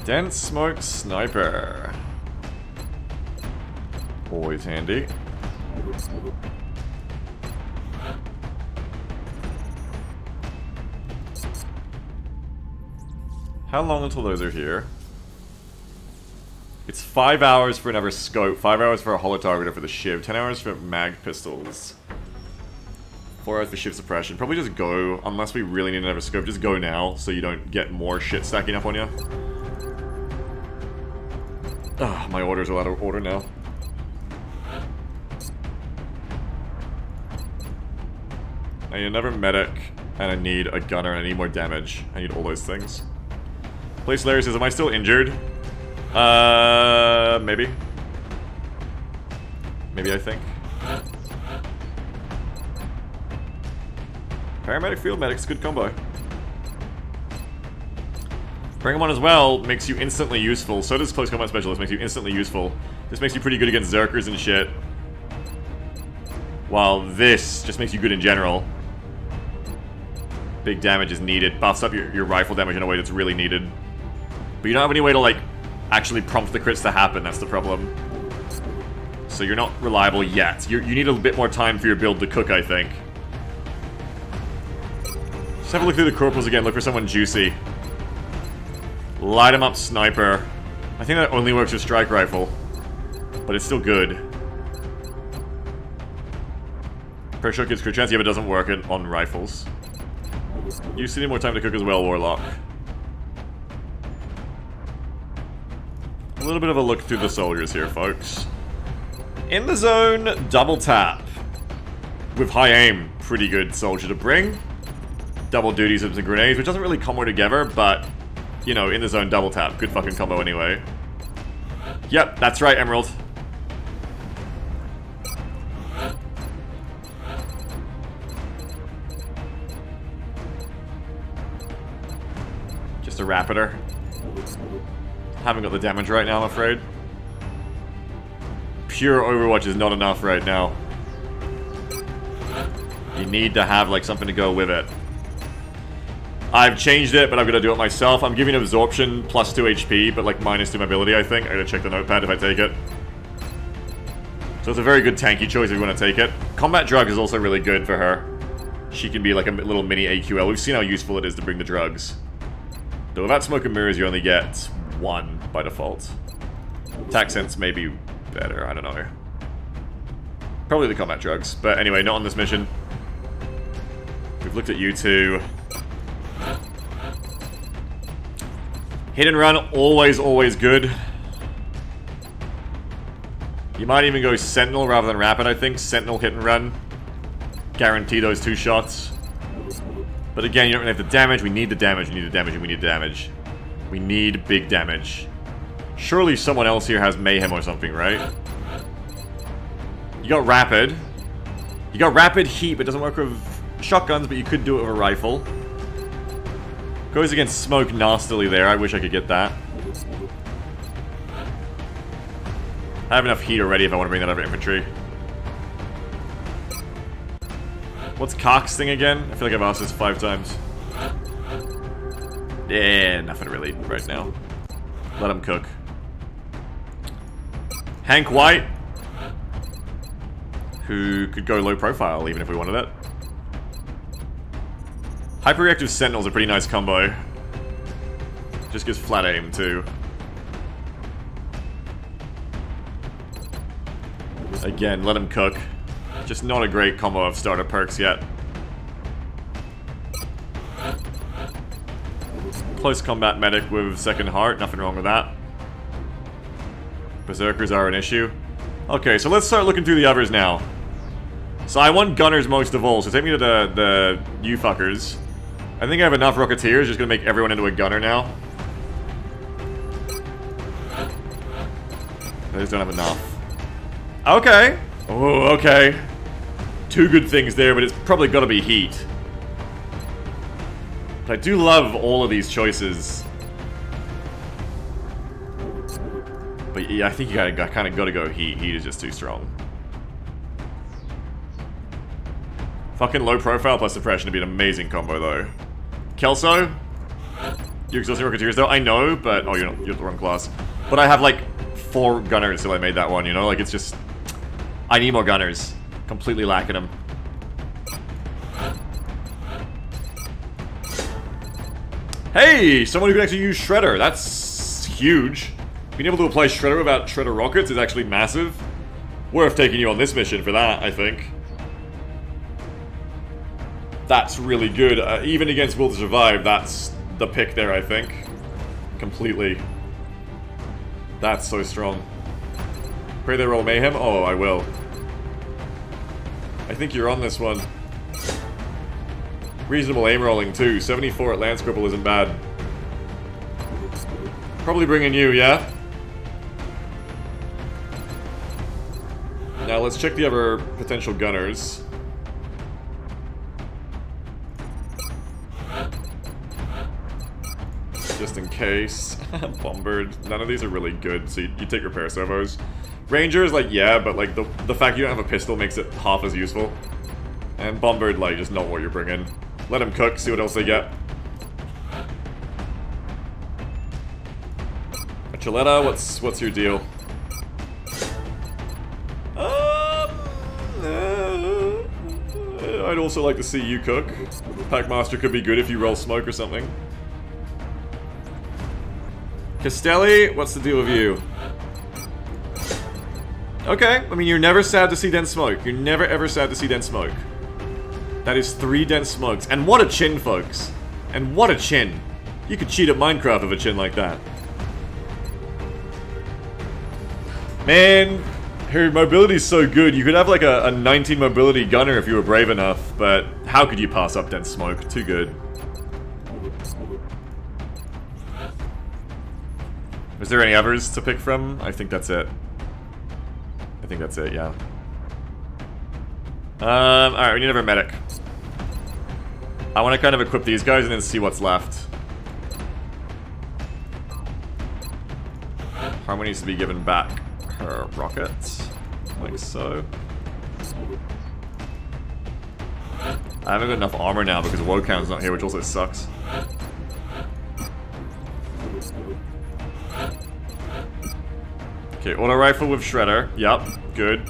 A: Dense smoke sniper. Always handy. How long until those are here? It's 5 hours for another scope, 5 hours for a holo-targeter for the Shiv, 10 hours for mag pistols. 4 hours for shiv suppression. Probably just go, unless we really need another scope, just go now so you don't get more shit stacking up on you. Ah, my orders are out of order now. I need another medic, and I need a gunner, and I need more damage. I need all those things. Place Larry says, am I still injured? Uh, maybe. Maybe I think. Paramedic, field medic's good combo. Bring him on as well makes you instantly useful. So does Close Combat Specialist, makes you instantly useful. This makes you pretty good against Zerkers and shit. While this just makes you good in general. Big damage is needed. Buffs up your, your rifle damage in a way that's really needed. But you don't have any way to, like, actually prompt the crits to happen, that's the problem. So you're not reliable yet. You're, you need a bit more time for your build to cook, I think. Just have a look through the corporals again, look for someone juicy. Light him up sniper. I think that only works with strike rifle. But it's still good. Pressure shot gives crit chance, yeah, but it doesn't work on rifles. You still need more time to cook as well, Warlock. A little bit of a look through the soldiers here, folks. In the zone, double tap. With high aim, pretty good soldier to bring. Double duties of the grenades, which doesn't really combo together, but you know, in the zone double tap. Good fucking combo anyway. Yep, that's right, Emerald. Just a Rapidator. Haven't got the damage right now, I'm afraid. Pure Overwatch is not enough right now. You need to have, like, something to go with it. I've changed it, but I'm going to do it myself. I'm giving absorption plus 2 HP, but like minus 2 mobility, I think. i got to check the notepad if I take it. So it's a very good tanky choice if you want to take it. Combat Drug is also really good for her. She can be like a little mini AQL. We've seen how useful it is to bring the drugs. Though without Smoke and Mirrors, you only get one by default. Attack Sense may be better, I don't know. Probably the Combat Drugs. But anyway, not on this mission. We've looked at you two. Hit and run, always, always good. You might even go Sentinel rather than Rapid, I think. Sentinel hit and run. Guarantee those two shots. But again, you don't really have the damage. We need the damage, we need the damage, we need the damage. We need big damage. Surely someone else here has Mayhem or something, right? You got Rapid. You got Rapid Heat, but doesn't work with shotguns, but you could do it with a rifle. Goes against Smoke nastily there. I wish I could get that. I have enough heat already if I want to bring that over infantry. What's Cox thing again? I feel like I've asked this five times. Yeah, nothing really right now. Let him cook. Hank White. Who could go low profile even if we wanted it. Hyperreactive Sentinel's a pretty nice combo. Just gives flat aim, too. Again, let him cook. Just not a great combo of starter perks yet. Close combat medic with second heart, nothing wrong with that. Berserkers are an issue. Okay, so let's start looking through the others now. So I want gunners most of all, so take me to the, the you fuckers. I think I have enough Rocketeers, just gonna make everyone into a gunner now. I just don't have enough. Okay. Oh, okay. Two good things there, but it's probably gotta be heat. But I do love all of these choices. But yeah, I think you gotta, kind of gotta go heat. Heat is just too strong. Fucking low profile plus suppression would be an amazing combo though. Kelso? You're exhausting Rocketeers though? I know, but... Oh, you're, not, you're the wrong class. But I have like four gunners till I made that one, you know? Like it's just... I need more gunners. Completely lacking them. Hey! Someone who can actually use Shredder. That's huge. Being able to apply Shredder without Shredder rockets is actually massive. Worth taking you on this mission for that, I think. That's really good. Uh, even against Will to Survive, that's the pick there, I think. Completely. That's so strong. Pray they roll Mayhem? Oh, I will. I think you're on this one. Reasonable aim rolling, too. 74 at Lance Cripple isn't bad. Probably bringing you, yeah? Now let's check the other potential gunners. Just in case. Bombard. None of these are really good, so you, you take repair servos. Ranger is like, yeah, but like the, the fact you don't have a pistol makes it half as useful. And Bombard, like, just not what you're bringing. Let them cook, see what else they get. Choletta, what's what's your deal? Um, uh, I'd also like to see you cook. Packmaster could be good if you roll smoke or something. Castelli, what's the deal with you? Okay, I mean, you're never sad to see dense smoke. You're never ever sad to see dense smoke. That is three dense smokes. And what a chin, folks. And what a chin. You could cheat at Minecraft with a chin like that. Man, her mobility's so good. You could have like a, a 19 mobility gunner if you were brave enough, but how could you pass up dense smoke? Too good. Is there any others to pick from? I think that's it. I think that's it, yeah. Um, alright, we need another medic. I want to kind of equip these guys and then see what's left. Harmony needs to be given back her rockets. Like so. I haven't got enough armor now because Wokan's not here, which also sucks. Okay, auto rifle with shredder. Yep, good.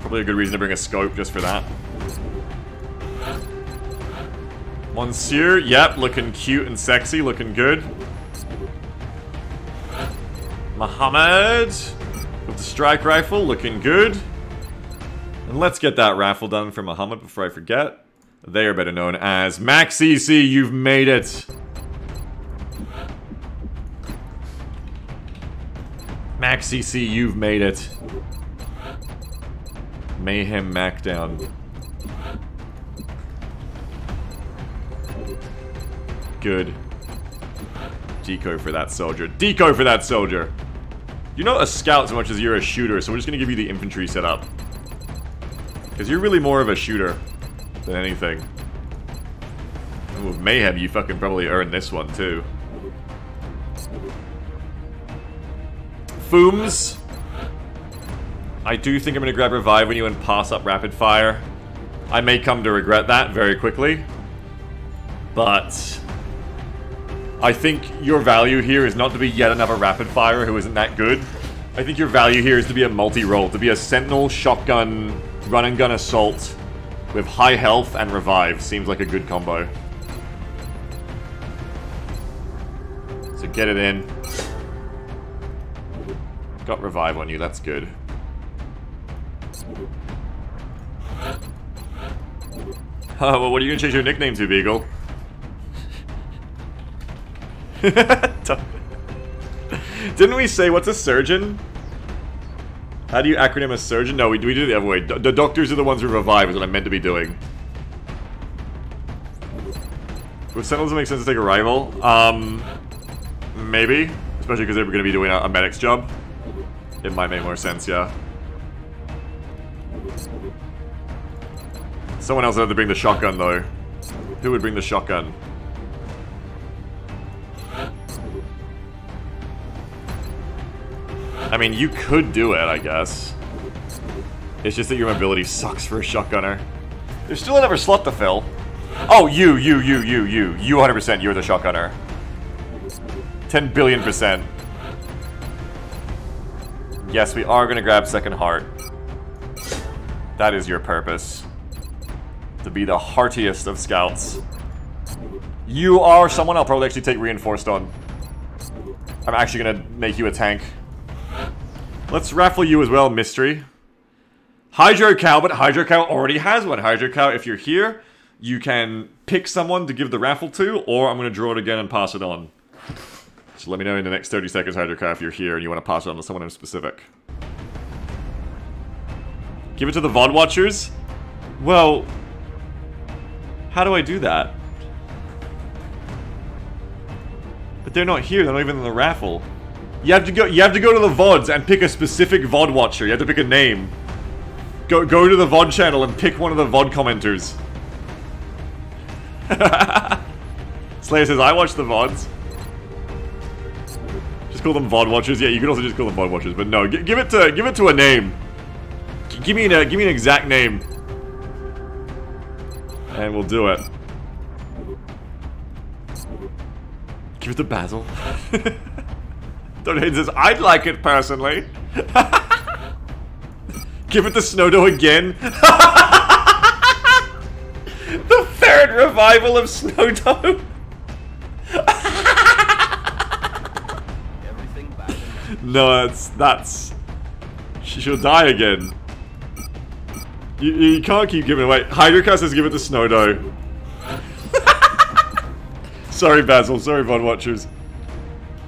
A: Probably a good reason to bring a scope just for that. Monsieur, yep, looking cute and sexy, looking good. Muhammad with the strike rifle, looking good. And let's get that raffle done for Muhammad before I forget. They are better known as Max CC, you've made it! Max CC, you've made it. Mayhem Macdown. Good. Deco for that soldier. Deco for that soldier! You're not a scout so much as you're a shooter, so we're just gonna give you the infantry setup. Because you're really more of a shooter than anything. With Mayhem, you fucking probably earned this one, too. Fooms. I do think I'm to grab Revive when you and pass up Rapid Fire. I may come to regret that very quickly. But... I think your value here is not to be yet another Rapid Fire who isn't that good. I think your value here is to be a multi-role, to be a Sentinel, Shotgun, Run and Gun Assault with high health and Revive. Seems like a good combo. So get it in. Got revive on you, that's good. Oh, well, what are you gonna change your nickname to, Beagle? Didn't we say what's a surgeon? How do you acronym a surgeon? No, we, we do it the other way. D the doctors are the ones who revive, is what I'm meant to be doing. Would Sentinels make sense to take a rival? Um, maybe. Especially because they were going to be doing a, a medic's job. It might make more sense, yeah. Someone else had to bring the shotgun, though. Who would bring the shotgun? I mean, you could do it, I guess. It's just that your mobility sucks for a shotgunner. There's still another slot to fill. Oh, you, you, you, you, you. You 100%, you're the shotgunner. 10 billion percent. Yes, we are going to grab second heart. That is your purpose. To be the heartiest of scouts. You are someone I'll probably actually take reinforced on. I'm actually going to make you a tank. Let's raffle you as well, Mystery. Hydro Cow, but Hydro Cow already has one. Hydro Cow, if you're here, you can pick someone to give the raffle to, or I'm going to draw it again and pass it on. So let me know in the next 30 seconds, Hydro Cow, if you're here and you want to pass it on to someone in specific. Give it to the VOD watchers? Well, how do I do that? But they're not here, they're not even in the raffle. You have to go you have to go to the VODs and pick a specific VOD watcher. You have to pick a name. Go go to the VOD channel and pick one of the VOD commenters. Slayer says, I watch the VODs. Just call them VOD watchers. Yeah, you can also just call them VOD watchers, but no, give it to give it to a name. G give me an uh, give me an exact name. And we'll do it. Give it to Basil. Don't hate this. I'd like it personally. Give it to Snowdo again. the third revival of Snowdo. no, that's that's. She'll die again. You, you can't keep giving away. Hydrocast says give it to Snowdo. sorry, Basil. Sorry, VOD watchers.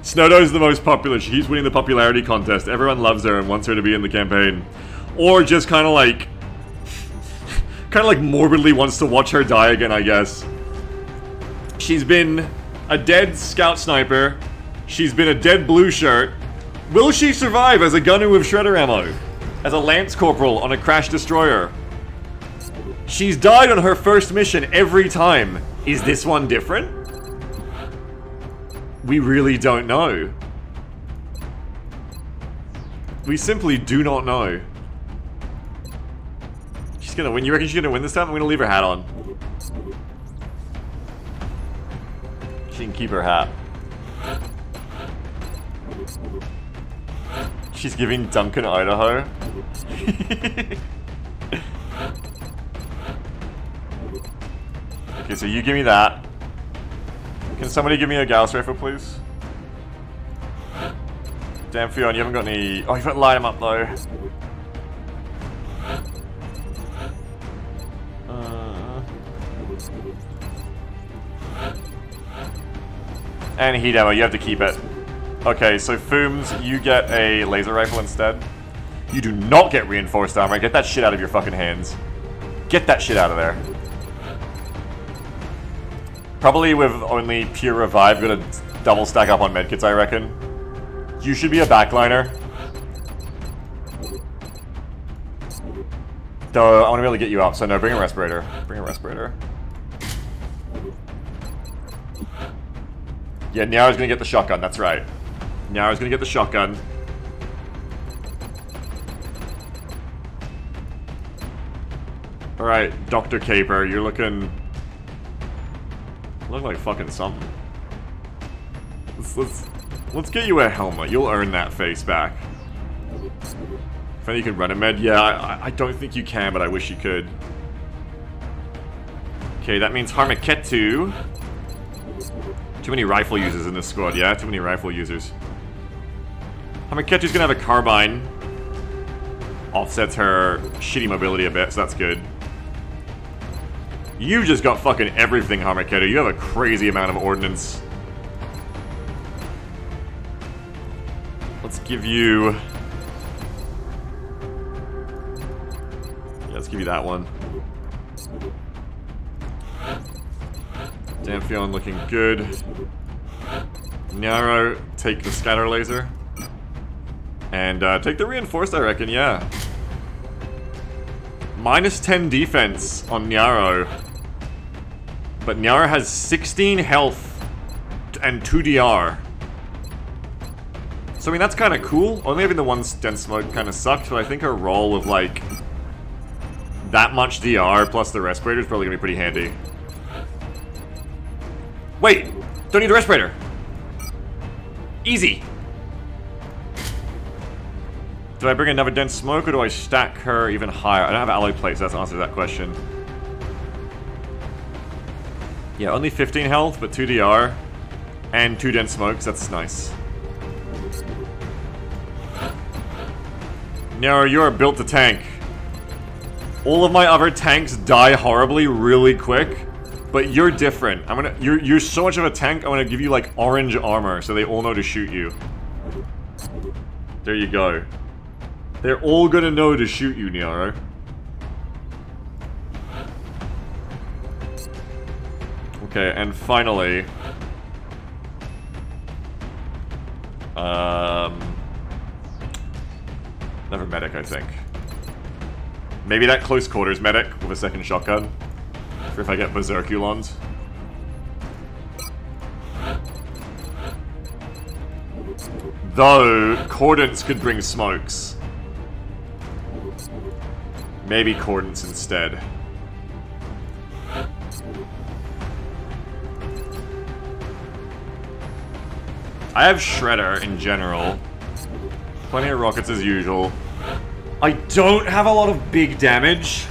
A: Snowdo's the most popular. She's winning the popularity contest. Everyone loves her and wants her to be in the campaign. Or just kind of like... kind of like morbidly wants to watch her die again, I guess. She's been a dead scout sniper. She's been a dead blue shirt. Will she survive as a gunner with shredder ammo? As a lance corporal on a crash destroyer? She's died on her first mission every time. Is this one different? We really don't know. We simply do not know. She's gonna win. You reckon she's gonna win this time? I'm gonna leave her hat on. She can keep her hat. She's giving Duncan Idaho. okay, so you give me that. Can somebody give me a Gauss rifle, please? Damphion, you haven't got any... Oh, you haven't light him up, though. Uh... And heat ammo, you have to keep it. Okay, so Fooms, you get a laser rifle instead. You do not get reinforced armor. Get that shit out of your fucking hands. Get that shit out of there. Probably with only pure revive, gonna double stack up on medkits, I reckon. You should be a backliner. Though, I want to really get you up, so no, bring a respirator. Bring a respirator. Yeah, now gonna get the shotgun, that's right. Now gonna get the shotgun. Alright, Dr. Caper, you're looking Look like fucking something. Let's, let's, let's get you a helmet. You'll earn that face back. If you can run a med, yeah, I, I don't think you can, but I wish you could. Okay, that means Harmaketu. Too many rifle users in this squad, yeah? Too many rifle users. Harmaketu's gonna have a carbine. Offsets her shitty mobility a bit, so that's good. You just got fucking everything, Harmaketu. You have a crazy amount of ordnance. Let's give you... Yeah, let's give you that one. Damphion looking good. Nyaro, take the scatter laser. And uh, take the reinforced, I reckon, yeah. Minus 10 defense on Nyaro. But Nyara has 16 health and 2 DR. So I mean, that's kind of cool. Only having the one dense smoke kind of sucks, but I think her roll of like that much DR plus the respirator is probably gonna be pretty handy. Wait! Don't need the respirator! Easy! Do I bring another dense smoke or do I stack her even higher? I don't have alloy plates, that's the answer to that question. Yeah, only 15 health, but 2 DR. And 2 dense smokes, that's nice. No, you're built to tank. All of my other tanks die horribly really quick, but you're different. I'm gonna you're you're so much of a tank, I'm gonna give you like orange armor so they all know to shoot you. There you go. They're all gonna know to shoot you, Nyaro. Okay, and finally... Um... Another medic, I think. Maybe that close quarters medic with a second shotgun. For if I get Berserkulons. Though, Cordants could bring smokes. Maybe Cordants instead. I have Shredder in general. Plenty of rockets as usual. I don't have a lot of big damage.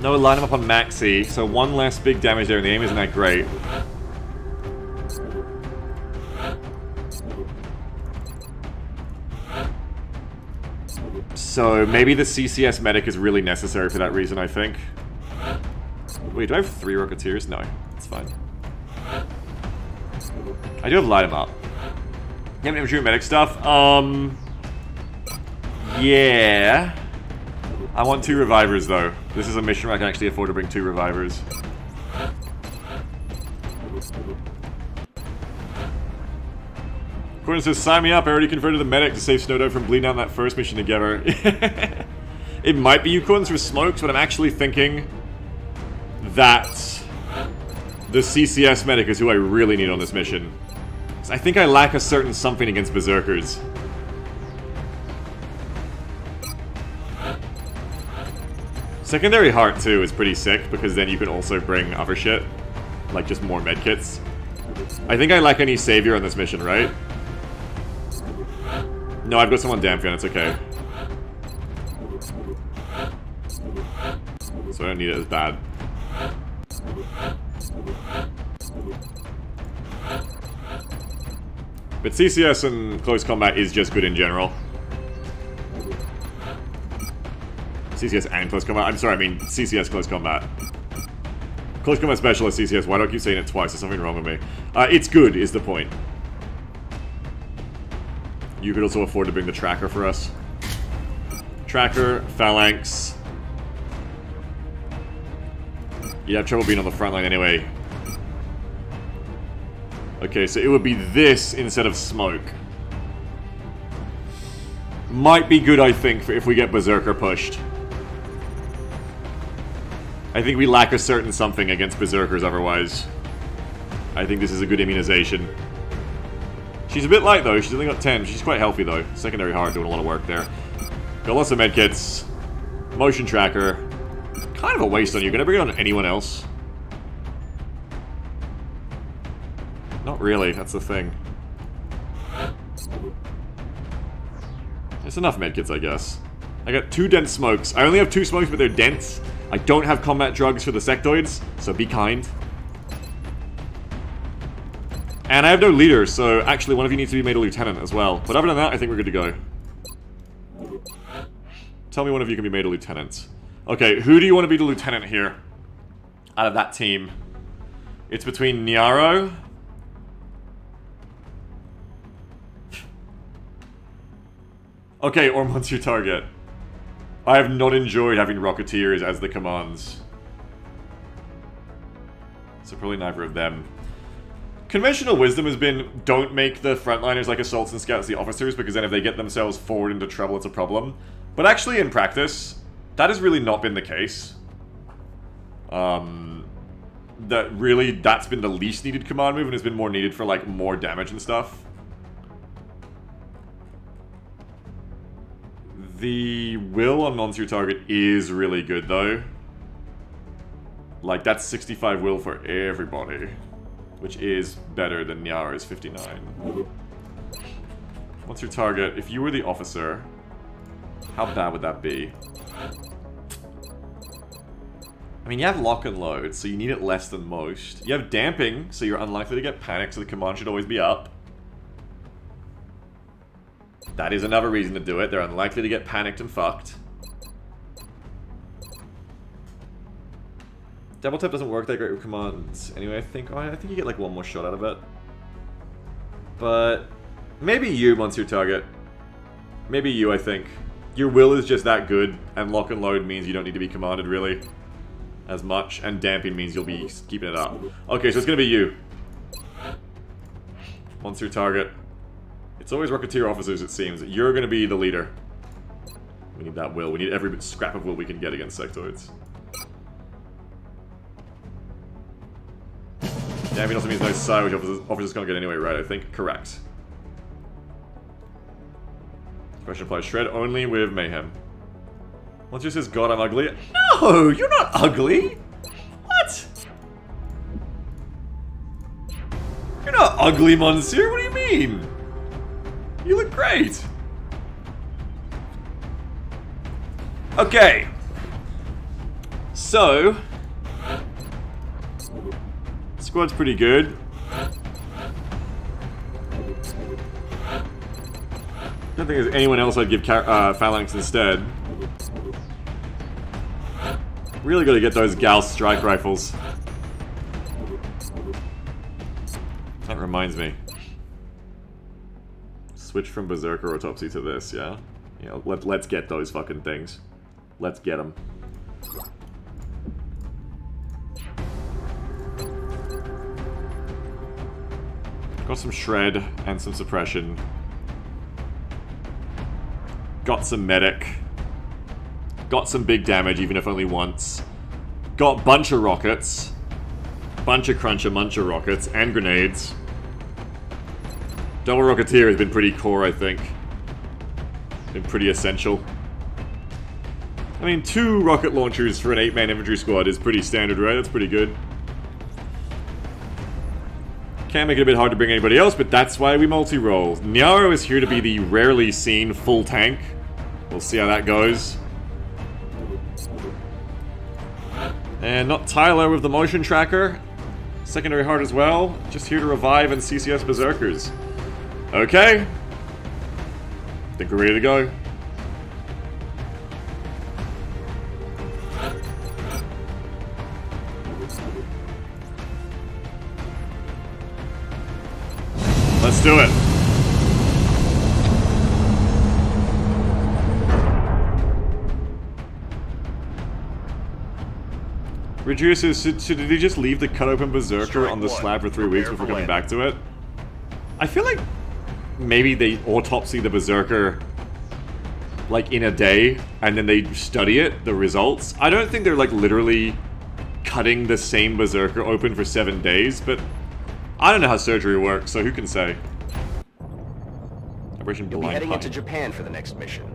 A: No, line up on Maxi, so one less big damage there, and the aim isn't that great. So maybe the CCS medic is really necessary for that reason, I think. Wait, do I have three Rocketeers? No, it's fine. I do have light 'em up. You have infantry medic stuff? Um... Yeah... I want two revivers, though. This is a mission where I can actually afford to bring two revivers. Gordon says, sign me up, I already converted the medic to save Snowdo from bleeding out that first mission together. it might be you, Unicorns for smokes, but I'm actually thinking that the CCS medic is who I really need on this mission. I think I lack a certain something against Berserkers. Secondary Heart, too, is pretty sick, because then you can also bring other shit. Like, just more medkits. I think I lack any Savior on this mission, right? No, I've got someone Damphion, it's okay. So I don't need it as bad. But CCS and close combat is just good in general. CCS and close combat. I'm sorry, I mean CCS close combat. Close combat specialist CCS. Why do I keep saying it twice? There's something wrong with me. Uh, it's good, is the point. You could also afford to bring the tracker for us. Tracker, phalanx. You'd have trouble being on the front line anyway. Okay, so it would be this instead of smoke. Might be good, I think, for if we get Berserker pushed. I think we lack a certain something against Berserkers otherwise. I think this is a good immunization. She's a bit light though, she's only got 10. She's quite healthy though. Secondary heart doing a lot of work there. Got lots of medkits. Motion tracker. Kind of a waste on you. Gonna bring it on anyone else? Not really, that's the thing. It's enough medkits, I guess. I got two dense smokes. I only have two smokes, but they're dense. I don't have combat drugs for the sectoids, so be kind. And I have no leader, so actually one of you needs to be made a lieutenant as well. But other than that, I think we're good to go. Tell me one of you can be made a lieutenant. Okay, who do you want to be the lieutenant here? Out of that team. It's between Nyaro. Okay, or your target. I have not enjoyed having Rocketeers as the commands. So probably neither of them. Conventional wisdom has been, don't make the frontliners like assaults and scouts the officers, because then if they get themselves forward into trouble, it's a problem. But actually, in practice, that has really not been the case. Um, that really, that's been the least needed command move, and has been more needed for, like, more damage and stuff. The will on Monsieur target is really good, though. Like, that's 65 will for everybody. Which is better than Nyara's 59. What's your target? If you were the officer, how bad would that be? I mean, you have lock and load, so you need it less than most. You have damping, so you're unlikely to get panicked, so the command should always be up. That is another reason to do it. They're unlikely to get panicked and fucked. Double tap doesn't work that great with commands. Anyway, I think oh, I think you get like one more shot out of it. But maybe you, Monsieur Target. Maybe you, I think. Your will is just that good, and lock and load means you don't need to be commanded, really. As much, and damping means you'll be keeping it up. Okay, so it's gonna be you. Monsieur Target. It's always Rocketeer officers, it seems. You're gonna be the leader. We need that will. We need every scrap of will we can get against sectoids. Damping also means no side, which officers, officers can't get anyway, right? I think correct. Question applies. Shred only with Mayhem. Once you says, God, I'm ugly. No, you're not ugly. What? You're not ugly, Monsieur. What do you mean? You look great. Okay. So, Squad's pretty good. I don't think there's anyone else I'd give uh, Phalanx instead. Really gotta get those Gauss strike rifles. That reminds me. Switch from Berserker Autopsy to this, yeah? Yeah, let, let's get those fucking things. Let's get them. Got some shred and some suppression. Got some medic. Got some big damage, even if only once. Got bunch of rockets. Bunch of cruncher muncher rockets and grenades. Double Rocketeer has been pretty core, I think. Been pretty essential. I mean, two rocket launchers for an 8-man infantry squad is pretty standard, right? That's pretty good. Can make it a bit hard to bring anybody else, but that's why we multi-roll. Nyaro is here to be the rarely seen full tank. We'll see how that goes. And not Tyler with the motion tracker. Secondary heart as well. Just here to revive and CCS Berserkers. Okay. Think we're ready to go. Let's do it. Reduces, so, so did he just leave the cut open Berserker on the slab for three weeks before coming back to it? I feel like maybe they autopsy the Berserker like in a day and then they study it, the results. I don't think they're like literally cutting the same Berserker open for seven days, but I don't know how surgery works, so who can say?
D: Operation You'll be heading into Japan for the next mission.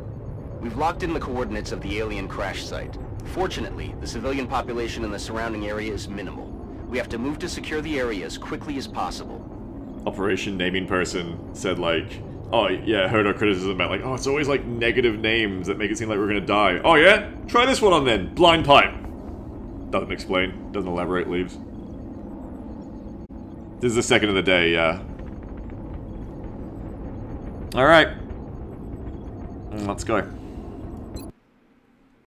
D: We've locked in the coordinates of the alien crash site. Fortunately, the civilian population in the surrounding area is minimal. We have to move to secure the area as quickly as possible.
A: Operation Naming Person said like, oh yeah, heard our criticism about like, oh it's always like negative names that make it seem like we're gonna die. Oh yeah? Try this one on then. Blind Pipe. Doesn't explain, doesn't elaborate, leaves. This is the second of the day, yeah. Alright. Let's go.